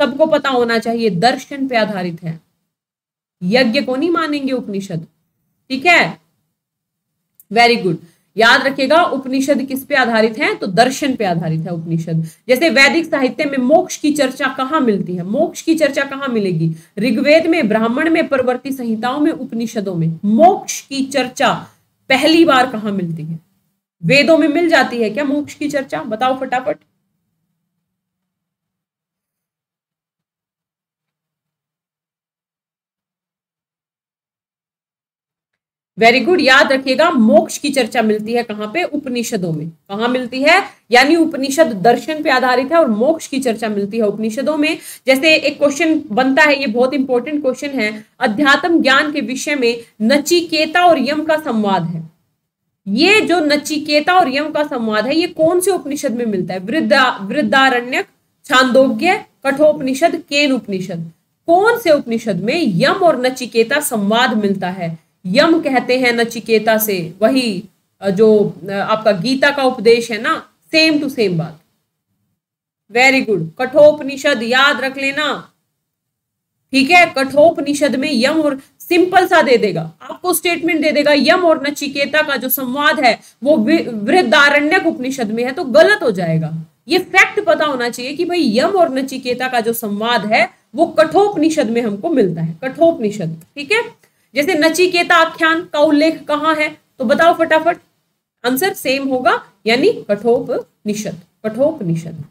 सबको पता होना चाहिए, दर्शन पे आधारित है। यज्ञ को नहीं मानेंगे उपनिषद। ठीक है? वेरी गुड याद रखिएगा, उपनिषद किस पे आधारित है? तो दर्शन पे आधारित है उपनिषद। जैसे वैदिक साहित्य में मोक्ष की चर्चा कहाँ मिलती है? मोक्ष की चर्चा कहाँ मिलेगी? ऋग्वेद में, ब्राह्मण में, परवर्ती संहिताओं में, उपनिषदों में। मोक्ष की चर्चा पहली बार कहाँ मिलती है? वेदों में मिल जाती है क्या मोक्ष की चर्चा? बताओ फटाफट। वेरी गुड याद रखिएगा, मोक्ष की चर्चा मिलती है कहाँ पे? उपनिषदों में। कहा मिलती है? यानी उपनिषद दर्शन पे आधारित है और मोक्ष की चर्चा मिलती है उपनिषदों में। जैसे एक क्वेश्चन बनता है, ये बहुत इंपॉर्टेंट क्वेश्चन है। अध्यात्म ज्ञान के विषय में नचिकेता और यम का संवाद है। ये जो नचिकेता और यम का संवाद है, ये कौन से उपनिषद में मिलता है? वृद्धा वृद्धारण्य छांदोग्य, कठोपनिषद, केन उपनिषद। कौन से उपनिषद में यम और नचिकेता संवाद मिलता है? यम कहते हैं नचिकेता से। वही जो आपका गीता का उपदेश है ना सेम टू सेम बात। वेरी गुड कठोपनिषद याद रख लेना। ठीक है? कठोपनिषद में यम और सिंपल सा दे देगा। आपको स्टेटमेंट दे देगा, यम और नचिकेता का जो संवाद है, वो वृद्धारण्यक उपनिषद में है तो गलत हो जाएगा। ये फैक्ट पता होना चाहिए कि भाई, यम और नचिकेता का जो संवाद है, वो कठोपनिषद में हमको मिलता है। कठोपनिषद, ठीक है? जैसे नचिकेता आख्यान का उल्लेख कहाँ है? तो बताओ फटाफट। आंसर सेम होगा, यानी कठोपनिषद कठोपनिषद।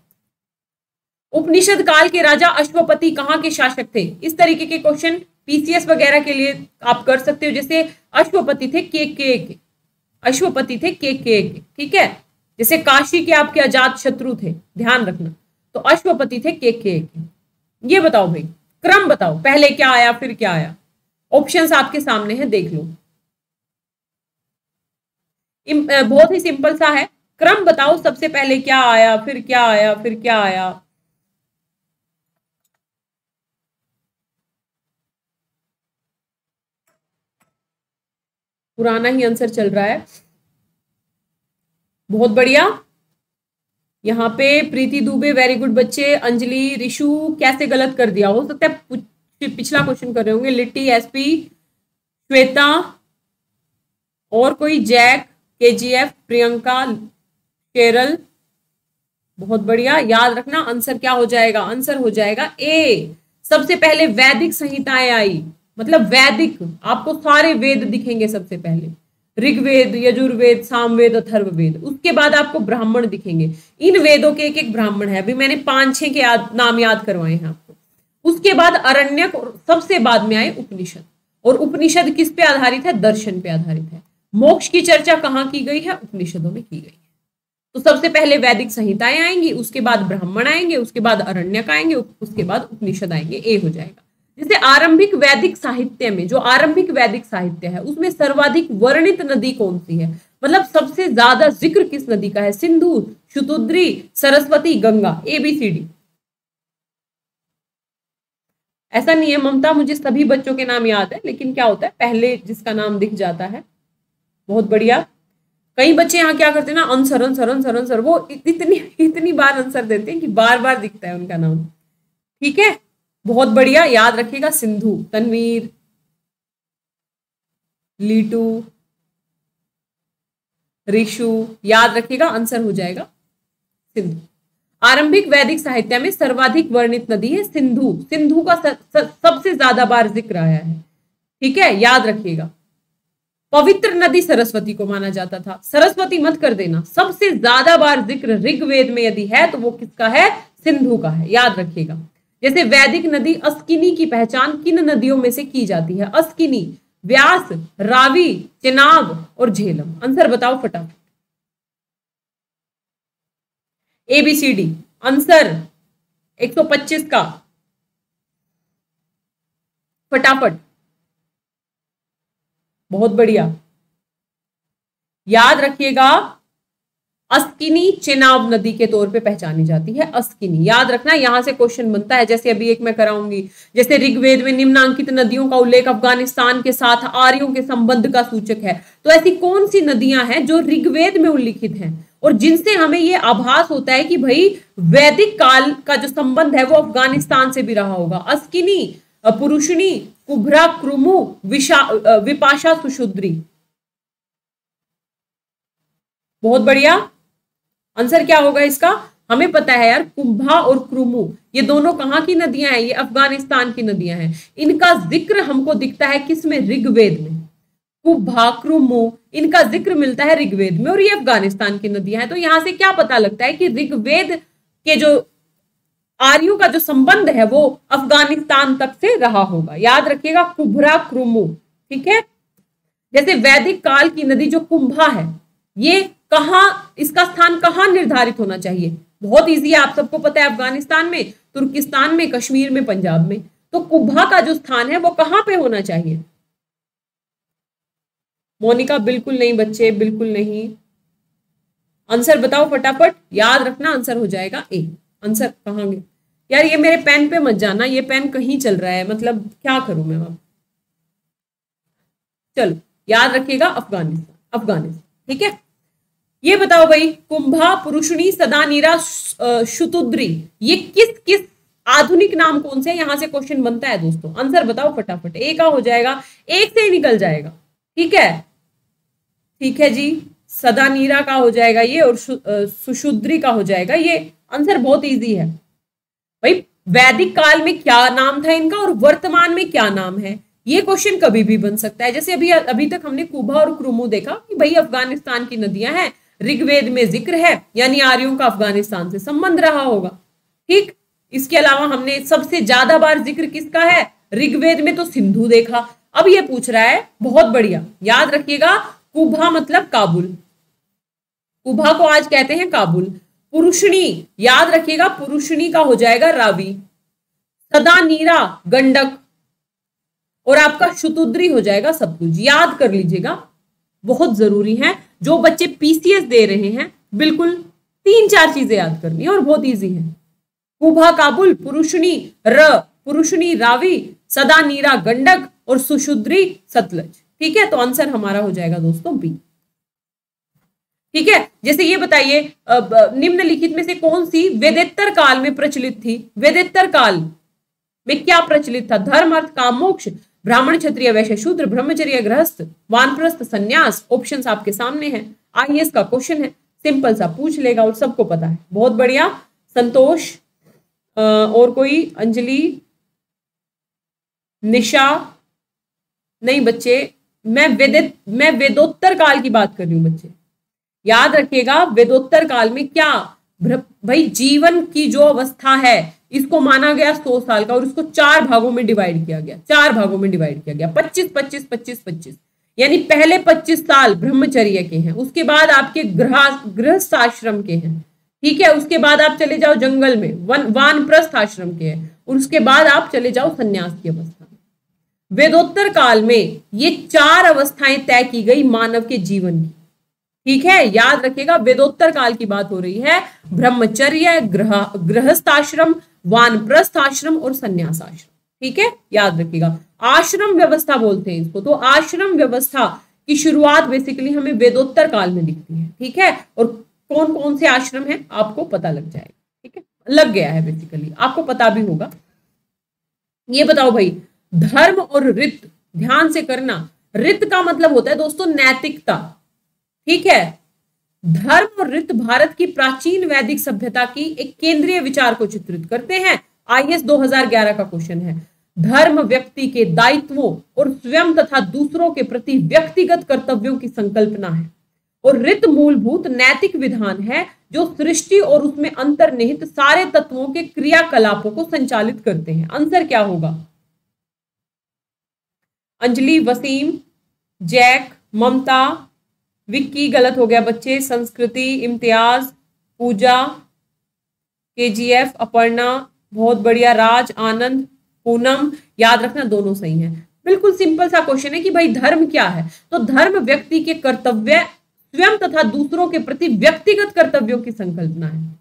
उपनिषद काल के राजा अश्वपति कहाँ के शासक थे? इस तरीके के क्वेश्चन पीसीएस वगैरह के लिए आप कर सकते हो, जैसे अश्वपति थे के के के। अश्वपति थे के के के, ठीक है? जैसे काशी के आपके अजात शत्रु थे, ध्यान रखना। तो अश्वपति थे के के के। ये बताओ भाई, क्रम बताओ, पहले क्या आया, फिर क्या आया? ऑप्शंस आपके सामने है, देख लो। बहुत ही सिंपल सा है। क्रम बताओ सबसे पहले क्या आया, फिर क्या आया, फिर क्या आया। पुराना ही आंसर चल रहा है। बहुत बढ़िया। यहाँ पे प्रीति दुबे वेरी गुड बच्चे। अंजलि, रिशु, कैसे गलत कर दिया? हो सकता है पिछला क्वेश्चन कर रहे होंगे लिट्टी एसपी श्वेता और कोई जैक केजीएफ प्रियंका केरल। बहुत बढ़िया याद रखना आंसर क्या हो जाएगा? आंसर हो जाएगा ए सबसे पहले वैदिक संहिताएँ आई। मतलब वैदिक आपको सारे वेद दिखेंगे सबसे पहले। ऋग्वेद यजुर्वेद सामवेद अथर्ववेद उसके बाद आपको ब्राह्मण दिखेंगे। इन वेदों के एक एक ब्राह्मण है। अभी मैंने पाँच छह के याद, नाम याद करवाए हैं। आपको उसके बाद अरण्यक और सबसे बाद में आए उपनिषद। और उपनिषद किस पे आधारित है? दर्शन पे आधारित है। मोक्ष की चर्चा कहाँ की गई है? उपनिषदों में की गई है। तो सबसे पहले वैदिक संहिताएँ आएँगी, उसके बाद ब्राह्मण आएँगे, उसके बाद अरण्यक आएँगे, उसके बाद उपनिषद आएँगे। ए हो जाएगा। जैसे आरंभिक वैदिक साहित्य में, जो आरंभिक वैदिक साहित्य है, उसमें सर्वाधिक वर्णित नदी कौन सी है? मतलब सबसे ज़्यादा ज़िक्र किस नदी का है? सिंधु शुतुद्री सरस्वती, गंगा एबीसीडी ऐसा नहीं है, ममता, मुझे सभी बच्चों के नाम याद है, लेकिन क्या होता है, पहले जिसका नाम दिख जाता है, बहुत बढ़िया। कई बच्चे यहाँ क्या करते हैं ना, आंसर आंसर आंसर आंसर, वो इतनी इतनी बार आंसर देते हैं कि बार बार दिखता है उनका नाम। ठीक है? बहुत बढ़िया, याद रखिएगा, सिंधु, तनवीर, लीटू, रिशु, याद रखिएगा, आंसर हो जाएगा, सिंधु। आरंभिक वैदिक साहित्य में सर्वाधिक वर्णित नदी है सिंधु। सिंधु का सबसे ज़्यादा बार ज़िक्र आया है। ठीक है? याद रखिएगा। पवित्र नदी सरस्वती को माना जाता था। सरस्वती मत कर देना। सबसे ज़्यादा बार ज़िक्र ऋग्वेद में यदि है तो वो किसका है? सिंधु का है। याद रखिएगा। जैसे वैदिक नदी अस्किनी की पहचान किन नदियों में से की जाती है? अस्किनी, व्यास, रावी, चेनाब और झेलम। आंसर बताओ फटाफट। एबीसीडी आंसर 125 का. फटाफट. बहुत बढ़िया. याद रखिएगा अस्किनी चेनाब नदी के तौर पे पहचानी जाती है, अस्किनी। याद रखना, यहाँ से क्वेश्चन बनता है, जैसे अभी एक मैं कराऊँगी। जैसे ऋग्वेद में निम्नांकित नदियों का उल्लेख अफ़गानिस्तान के साथ आर्यों के संबंध का सूचक है। तो ऐसी कौन सी नदियाँ हैं जो ऋग्वेद में उल्लिखित हैं? और जिनसे हमें ये आभास होता है कि भाई, वैदिक काल का जो संबंध है, वो अफ़गानिस्तान से भी रहा होगा। अस्किनी पुरुषिणी कुभरा, क्रुमु, विशा, विपाशा, सुशुद्री। बहुत बढ़िया। आंसर क्या होगा इसका? हमें पता है यार, कुंभा और क्रुमु। ये दोनों कहाँ की नदियाँ हैं? ये अफ़गानिस्तान की नदियाँ हैं। इनका ज़िक्र हमको दिखता है किसमें ऋग्वेद में। कुंभा, क्रुमु, इनका ज़िक्र मिलता है ऋग्वेद में और ये अफ़गानिस्तान की नदियाँ हैं। तो यहाँ से क्या पता लगता है कि ऋग्वेद के जो आर्यों का जो संबंध है, वो अफ़गानिस्तान तक से रहा होगा। याद रखिएगा कुभरा क्रुमु, ठीक है? जैसे वैदिक काल की नदी जो कुंभा है, ये कहा इसका स्थान कहाँ निर्धारित होना चाहिए? बहुत ईजी है, आप सबको पता है अफ़गानिस्तान में, तुर्किस्तान में, कश्मीर में, पंजाब में। तो कुंभा का जो स्थान है, वो कहाँ पे होना चाहिए? मोनिका, बिल्कुल नहीं बच्चे, बिल्कुल नहीं। आंसर बताओ फटाफट, याद रखना, आंसर हो जाएगा ए। आंसर कहाँ गए? यार, ये मेरे पेन पे मत जाना, ये पेन कहीं चल रहा है मतलब क्या करूँ मैं अब? चलो, याद रखिएगा अफ़गानिस्तान अफ़गानिस्तान, ठीक है? ये बताओ भाई, कुंभा, पुरुषणी, सदानीरा शुतुद्री ये किस किस आधुनिक नाम कौन से यहाँ से क्वेश्चन बनता है दोस्तों। आंसर बताओ फटाफट। ए का हो जाएगा, एक से ही निकल जाएगा। ठीक है? ठीक है जी। सदानीरा का हो जाएगा ये और सुशुद्री का हो जाएगा ये। आंसर बहुत इजी है। भाई, वैदिक काल में क्या नाम था इनका और वर्तमान में क्या नाम है? ये क्वेश्चन कभी भी बन सकता है। जैसे अभी अभी तक हमने कुबा और क्रुमो देखा कि भाई अफ़गानिस्तान की नदियाँ हैं ऋग्वेद में ज़िक्र है, यानी आर्यों का अफ़गानिस्तान से संबंध रहा होगा। ठीक? इसके अलावा हमने सबसे ज़्यादा बार ज़िक्र किसका है? ऋग्वेद में तो सिंधु देखा। अब ये पूछ रहा है, बहुत बढ़िया, याद रखिएगा, कुभा मतलब काबुल। कुभा को आज कहते हैं काबुल। पुरुषणी, याद रखिएगा, पुरुषणी का हो जाएगा रावी। सदा नीरा, गंडक, और आपका शुतुद्री हो जाएगा सब कुछ याद कर लीजिएगा बहुत ज़रूरी है। जो बच्चे पीसीएस दे रहे हैं, बिल्कुल तीन चार चीज़ें याद करनी है और बहुत ईजी है। कुभा काबुल, पुरुषणी र, पुरुषणी रावी, सदा नीरा गंडक और सुशुद्री सतलज। ठीक है? तो आंसर हमारा हो जाएगा दोस्तों बी ठीक है? जैसे ये बताइए निम्नलिखित में से कौन सी वेदेत्तर काल में प्रचलित थी? वेदेत्तर काल में क्या प्रचलित था? धर्म अर्थ काम मोक्ष। ब्राह्मण क्षत्रिय वैश्य शूद्र, ब्रह्मचर्य गृहस्थ, वानप्रस्थ, संन्यास ऑप्शन आपके सामने हैं। आई का क्वेश्चन है। सिंपल सा पूछ लेगा और सबको पता है। बहुत बढ़िया। संतोष और कोई अंजलि, निशा, नहीं बच्चे, मैं वेदित, मैं वेदोत्तर काल की बात कर रही हूँ बच्चे। याद रखिएगा, वेदोत्तर काल में क्या भाई जीवन की जो अवस्था है इसको माना गया सौ साल का और इसको चार भागों में डिवाइड किया गया, चार भागों में डिवाइड किया गया, पच्चीस पच्चीस पच्चीस पच्चीस। यानी पहले पच्चीस साल ब्रह्मचर्य के हैं, उसके बाद आपके गृह गृहस्थ आश्रम के हैं, ठीक है? उसके बाद आप चले जाओ जंगल में, वन वानप्रस्थ आश्रम के हैं, और उसके बाद आप चले जाओ संन्यास की अवस्था में। वेदोत्तर काल में ये चार अवस्थाएँ तय की गई मानव के जीवन की। ठीक है? याद रखिएगा, वेदोत्तर काल की बात हो रही है। ब्रह्मचर्य, ग्रह गृहस्थ आश्रम वानप्रस्थ आश्रम और संन्यास आश्रम ठीक है? याद रखिएगा। आश्रम व्यवस्था बोलते हैं इसको। तो आश्रम व्यवस्था की शुरुआत बेसिकली हमें वेदोत्तर काल में दिखती है। ठीक है? और कौन कौन से आश्रम है? आपको पता लग जाएगा। ठीक है? लग गया है बेसिकली आपको पता भी होगा। ये बताओ भाई, धर्म और रित। ध्यान से करना। रित का मतलब होता है दोस्तों, नैतिकता। ठीक है? धर्म और रित भारत की प्राचीन वैदिक सभ्यता की एक केंद्रीय विचार को चित्रित करते हैं। आईएएस 2011 का क्वेश्चन है। धर्म व्यक्ति के दायित्वों और स्वयं तथा दूसरों के प्रति व्यक्तिगत कर्तव्यों की संकल्पना है। और रित मूलभूत नैतिक विधान है, जो सृष्टि और उसमें अंतर्निहित सारे तत्वों के क्रियाकलापों को संचालित करते हैं। आंसर क्या होगा? अंजलि, वसीम, जैक, ममता विक्की गलत हो गया, बच्चे, संस्कृति, इम्तियाज़, पूजा, केजीएफ, अपर्णा, बहुत बढ़िया, राज, आनंद, पूनम, याद रखना दोनों सही हैं। बिल्कुल सिंपल सा क्वेश्चन है कि भाई धर्म क्या है? तो धर्म व्यक्ति के कर्तव्य, स्वयं तथा दूसरों के प्रति व्यक्तिगत कर्तव्यों की संकल्पना है।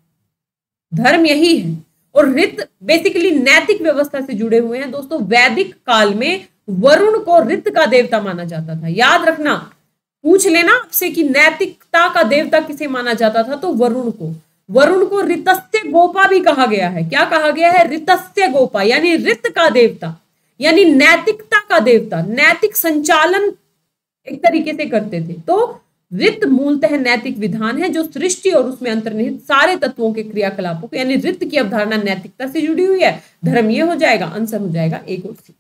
धर्म यही है और रित बेसिकली नैतिक व्यवस्था से जुड़े हुए हैं। दोस्तों, वैदिक काल में वरुण को रित का देवता माना जाता था। याद रखना पूछ लेना आपसे कि नैतिकता का देवता किसे माना जाता था तो वरुण को। वरुण को रितस्य गोपा भी कहा गया है। क्या कहा गया है? रितस्य गोपा, यानी रित का देवता, यानी नैतिकता का देवता। नैतिक संचालन एक तरीके से करते थे। तो रित मूलतः नैतिक विधान है, जो सृष्टि और उसमें अंतर्निहित सारे तत्वों के क्रियाकलापों को, यानी रित की अवधारणा नैतिकता से जुड़ी हुई है। धर्म ये हो जाएगा आंसर हो जाएगा, एक और सी।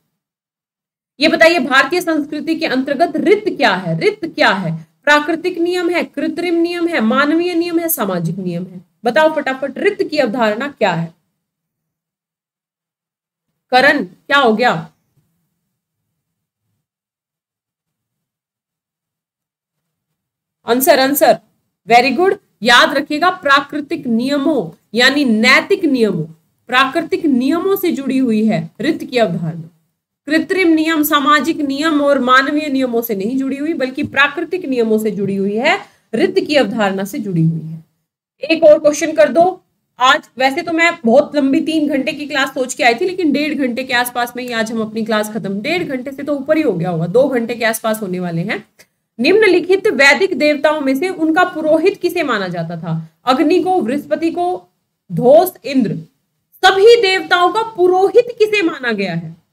ये बताइए, भारतीय संस्कृति के अंतर्गत रित क्या है? रित क्या है? प्राकृतिक नियम है, कृत्रिम नियम है, मानवीय नियम है, सामाजिक नियम है? बताओ फटाफट, रित की अवधारणा क्या है? करण, क्या हो गया? Answer answer. वेरी गुड याद रखिएगा, प्राकृतिक नियमों, यानी नैतिक नियमों, प्राकृतिक नियमों से जुड़ी हुई है रित की अवधारणा। कृत्रिम नियम, सामाजिक नियम और मानवीय नियमों से नहीं जुड़ी हुई, बल्कि प्राकृतिक नियमों से जुड़ी हुई है रित की अवधारणा से जुड़ी हुई है। एक और क्वेश्चन कर दो। आज, वैसे तो मैं बहुत लंबी तीन घंटे की क्लास सोच के आई थी, लेकिन डेढ़ घंटे के आसपास में ही आज हम अपनी क्लास खत्म। डेढ़ घंटे से तो ऊपर ही हो गया होगा, दो घंटे के आसपास होने वाले हैं। निम्नलिखित वैदिक देवताओं में से उनका पुरोहित किसे माना जाता था? अग्नि को, बृहस्पति को धोस इंद्र। सभी देवताओं का पुरोहित किसे माना गया है?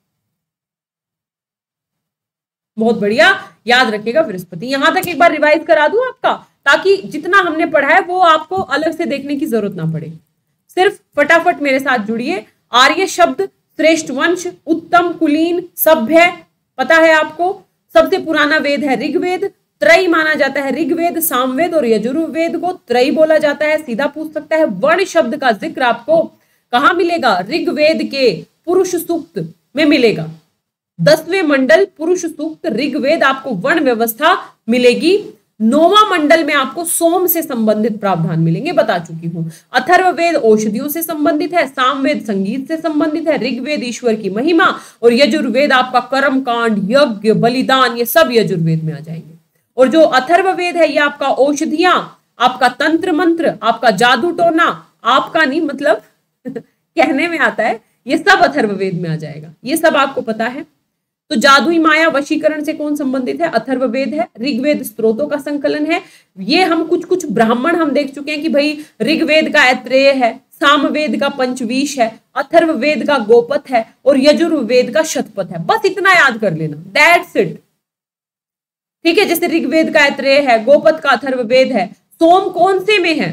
बहुत बढ़िया, याद रखिएगा बृहस्पति यहाँ तक एक बार रिवाइज करा दूँ आपका, ताकि जितना हमने पढ़ा है, वो आपको अलग से देखने की ज़रूरत ना पड़े। सिर्फ़ फटाफट मेरे साथ जुड़िए। आर्य शब्द, श्रेष्ठ वंश, उत्तम कुलीन, सभ्य, पता है आपको? सबसे पुराना वेद है ऋग्वेद। त्रय माना जाता है ऋग्वेद, सामवेद और यजुर्वेद को त्रय बोला जाता है। सीधा पूछ सकता है, वर्ण शब्द का ज़िक्र आपको कहा मिलेगा? ऋग्वेद के पुरुष सूक्त में मिलेगा। दसवें मंडल पुरुष सूक्त ऋग्वेद आपको वर्ण व्यवस्था मिलेगी। नोवा मंडल में आपको सोम से संबंधित प्रावधान मिलेंगे, बता चुकी हूँ। अथर्ववेद औषधियों से संबंधित है, सामवेद संगीत से संबंधित है, ऋग्वेद ईश्वर की महिमा और यजुर्वेद आपका कर्म कांड, यज्ञ, बलिदान, ये सब यजुर्वेद में आ जाएँगे। और जो अथर्ववेद है, ये आपका औषधियाँ, आपका तंत्र मंत्र आपका जादू टोना आपका नहीं मतलब कहने में आता है, ये सब अथर्ववेद में आ जाएगा। ये सब आपको पता है। तो जादुई माया वशीकरण से कौन संबंधित है? अथर्ववेद है, ऋग्वेद स्त्रोतों का संकलन है। ये हम कुछ कुछ ब्राह्मण हम देख चुके हैं कि भाई ऋग्वेद का ऐत्रेय है, सामवेद का पंचवीश है, अथर्ववेद का गोपथ है और यजुर्वेद का शतपथ है। बस इतना याद कर लेना। दैट्स इट ठीक है, जैसे ऋग्वेद का ऐत्रेय है, गोपथ का अथर्ववेद है, सोम कौन से में है?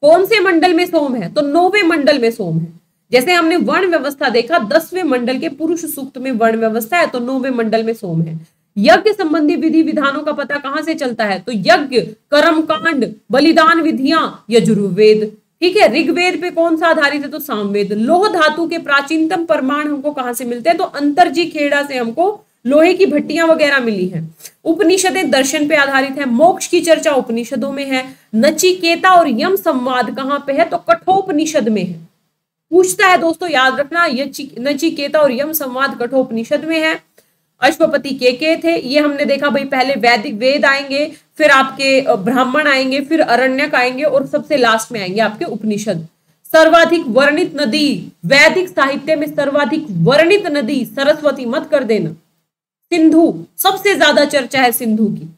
कौन से मंडल में सोम है? तो नौवे मंडल में सोम है। जैसे हमने वर्ण व्यवस्था देखा, दसवें मंडल के पुरुष सूक्त में वर्ण व्यवस्था है तो नौवे मंडल में सोम है। यज्ञ संबंधी विधि विधानों का पता कहाँ से चलता है? तो यज्ञ, कर्म कांड, बलिदान विधियाँ, यजुर्वेद। ठीक है, ऋग्वेद पे कौन सा आधारित है? तो सामवेद। लोह धातु के प्राचीनतम प्रमाण हमको कहाँ से मिलते हैं? तो अंतरजी खेड़ा से हमको लोहे की भट्टियाँ वगैरह मिली हैं। उपनिषदें दर्शन पे आधारित है। मोक्ष की चर्चा उपनिषदों में है। नचिकेता और यम संवाद कहाँ पे है? तो कठोपनिषद में है। पूछता है, दोस्तों, याद रखना नचिकेता और यम संवाद कठोपनिषद में है। अश्वपति के के थे, ये हमने देखा, भाई, पहले वैदिक वेद आएँगे, फिर आपके ब्राह्मण आएँगे, फिर अरण्यक आएँगे और सबसे लास्ट में आएँगे आपके उपनिषद। सर्वाधिक वर्णित नदी, वैदिक साहित्य में सर्वाधिक वर्णित नदी, सरस्वती मत कर देना। सिंधु, सबसे ज़्यादा चर्चा है सिंधु की।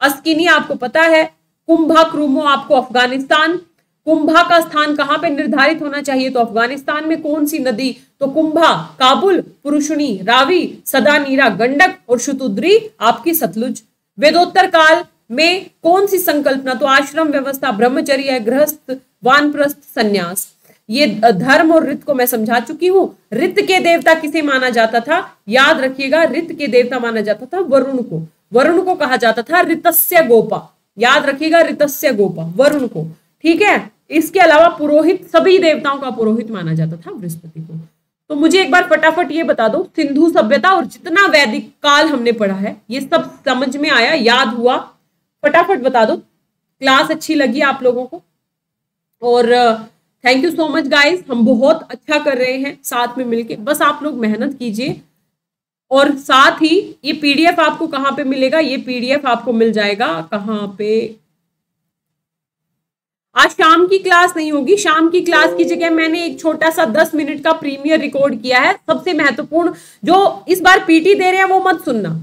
अस्किनी, आपको पता है, कुंभा क्रूमो आपको अफ़गानिस्तान कुंभा का स्थान कहाँ पे निर्धारित होना चाहिए? तो अफ़गानिस्तान में कौन सी नदी? तो कुंभा, काबुल, पुरुषणी, रावी सदा नीरा गंडक और शुतुद्री आपकी सतलुज। वेदोत्तर काल में कौन सी संकल्पना? तो आश्रम व्यवस्था, ब्रह्मचर्य, गृहस्थ, वानप्रस्थ, संन्यास। ये धर्म और रित को मैं समझा चुकी हूँ। रित के देवता किसे माना जाता था? याद रखिएगा रित के देवता माना जाता था वरुण को। वरुण को कहा जाता था ऋतस्य गोपा। याद रखिएगा, ऋतस्य गोपा, वरुण को। ठीक है? इसके अलावा पुरोहित, सभी देवताओं का पुरोहित माना जाता था बृहस्पति को। तो मुझे एक बार फटाफट ये बता दो, सिंधु सभ्यता और जितना वैदिक काल हमने पढ़ा है, ये सब समझ में आया, याद हुआ? फटाफट बता दो। क्लास अच्छी लगी आप लोगों को? और thank you so much guys हम बहुत अच्छा कर रहे हैं साथ में मिलके। बस आप लोग मेहनत कीजिए। और साथ ही ये पीडीएफ आपको कहाँ पे मिलेगा? ये पीडीएफ आपको मिल जाएगा कहाँ पे? आज शाम की क्लास नहीं होगी। शाम की क्लास की जगह मैंने एक छोटा सा दस मिनट का प्रीमियर रिकॉर्ड किया है। सबसे महत्वपूर्ण जो इस बार पीटी दे रहे हैं वो मत सुनना।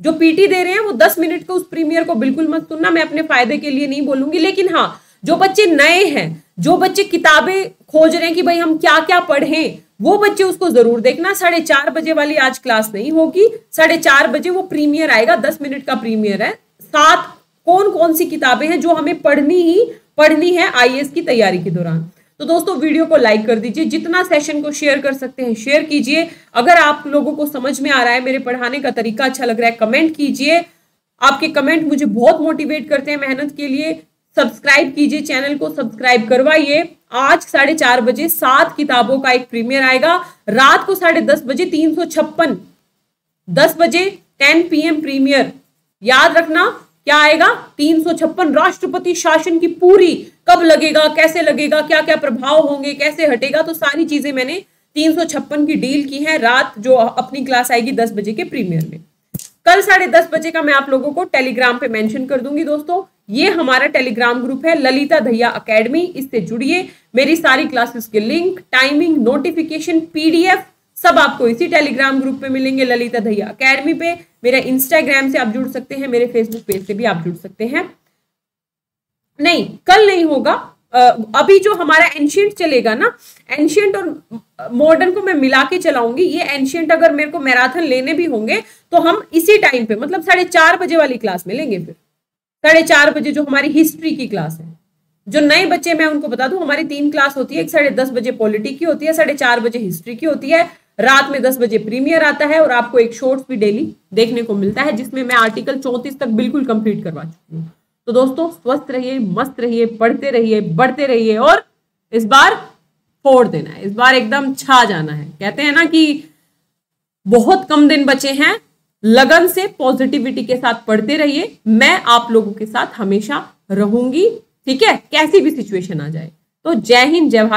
जो पीटी दे रहे हैं वो दस मिनट का उस प्रीमियर को बिल्कुल मत सुनना। मैं अपने फ़ायदे के लिए नहीं बोलूँगी, लेकिन हाँ जो बच्चे नए हैं, जो बच्चे किताबें खोज रहे हैं कि भाई हम क्या क्या पढ़ें, वो बच्चे उसको ज़रूर देखना। साढ़े चार बजे वाली आज क्लास नहीं होगी। साढ़े चार बजे वो प्रीमियर आएगा। दस मिनट का प्रीमियर है। साथ कौन कौन सी किताबें हैं जो हमें पढ़नी ही पढ़नी है आई की तैयारी के दौरान। तो दोस्तों, वीडियो को लाइक कर दीजिए। जितना सेशन को शेयर कर सकते हैं शेयर कीजिए। अगर आप लोगों को समझ में आ रहा है मेरे पढ़ाने का तरीका अच्छा लग रहा है कमेंट कीजिए। आपके कमेंट मुझे बहुत मोटिवेट करते हैं मेहनत के लिए। सब्सक्राइब कीजिए चैनल को सब्सक्राइब करवाइए। आज साढ़े चार बजे सात किताबों का एक प्रीमियर आएगा। रात को साढ़े दस बजे तीन सौ छप्पन। दस बजे टेन पीएम प्रीमियर याद रखना क्या आएगा? तीन सौ छप्पन राष्ट्रपति शासन की पूरी कब लगेगा? कैसे लगेगा? क्या क्या प्रभाव होंगे? कैसे हटेगा? तो सारी चीज़ें मैंने तीन सौ छप्पन की डील की है रात जो अपनी क्लास आएगी दस बजे के प्रीमियर में। कल साढ़े दस बजे का मैं आप लोगों को टेलीग्राम पे मेंशन कर दूँगी दोस्तों। ये हमारा टेलीग्राम ग्रुप है ललिता दहिया अकेडमी। इससे जुड़िए। मेरी सारी क्लासेस के लिंक, टाइमिंग, नोटिफिकेशन, पीडीएफ सब आपको इसी टेलीग्राम ग्रुप पे मिलेंगे, ललिता दहिया अकेडमी पे। मेरा इंस्टाग्राम से आप जुड़ सकते हैं, मेरे फेसबुक पेज से भी आप जुड़ सकते हैं। नहीं, कल नहीं होगा। अभी जो हमारा एंशियंट चलेगा ना एंशियंट और मॉडर्न को मैं मिला के चलाऊँगी। ये एंशियंट अगर मेरे को मैराथन लेने भी होंगे तो हम इसी टाइम पे मतलब साढ़े चार बजे वाली क्लास में लेंगे फिर। साढ़े चार बजे जो हमारी हिस्ट्री की क्लास है। जो नए बच्चे, मैं उनको बता दूँ, हमारी तीन क्लास होती है। एक साढ़े दस बजे पॉलिटी की होती है, साढ़े चार बजे हिस्ट्री की होती है। रात में दस बजे प्रीमियर आता है और आपको एक शॉर्ट्स भी डेली देखने को मिलता है, जिसमें मैं आर्टिकल चौंतीस तक बिल्कुल कंप्लीट करवा चुकी हूँ। तो दोस्तों, स्वस्थ रहिए, मस्त रहिए, पढ़ते रहिए, बढ़ते रहिए और इस बार फोड़ देना है। इस बार एकदम छा जाना है। कहते हैं ना कि बहुत कम दिन बचे हैं, लगन से पॉजिटिविटी के साथ पढ़ते रहिए। मैं आप लोगों के साथ हमेशा रहूँगी, ठीक है? कैसी भी सिचुएशन आ जाए। तो जय हिंद, जय भारत।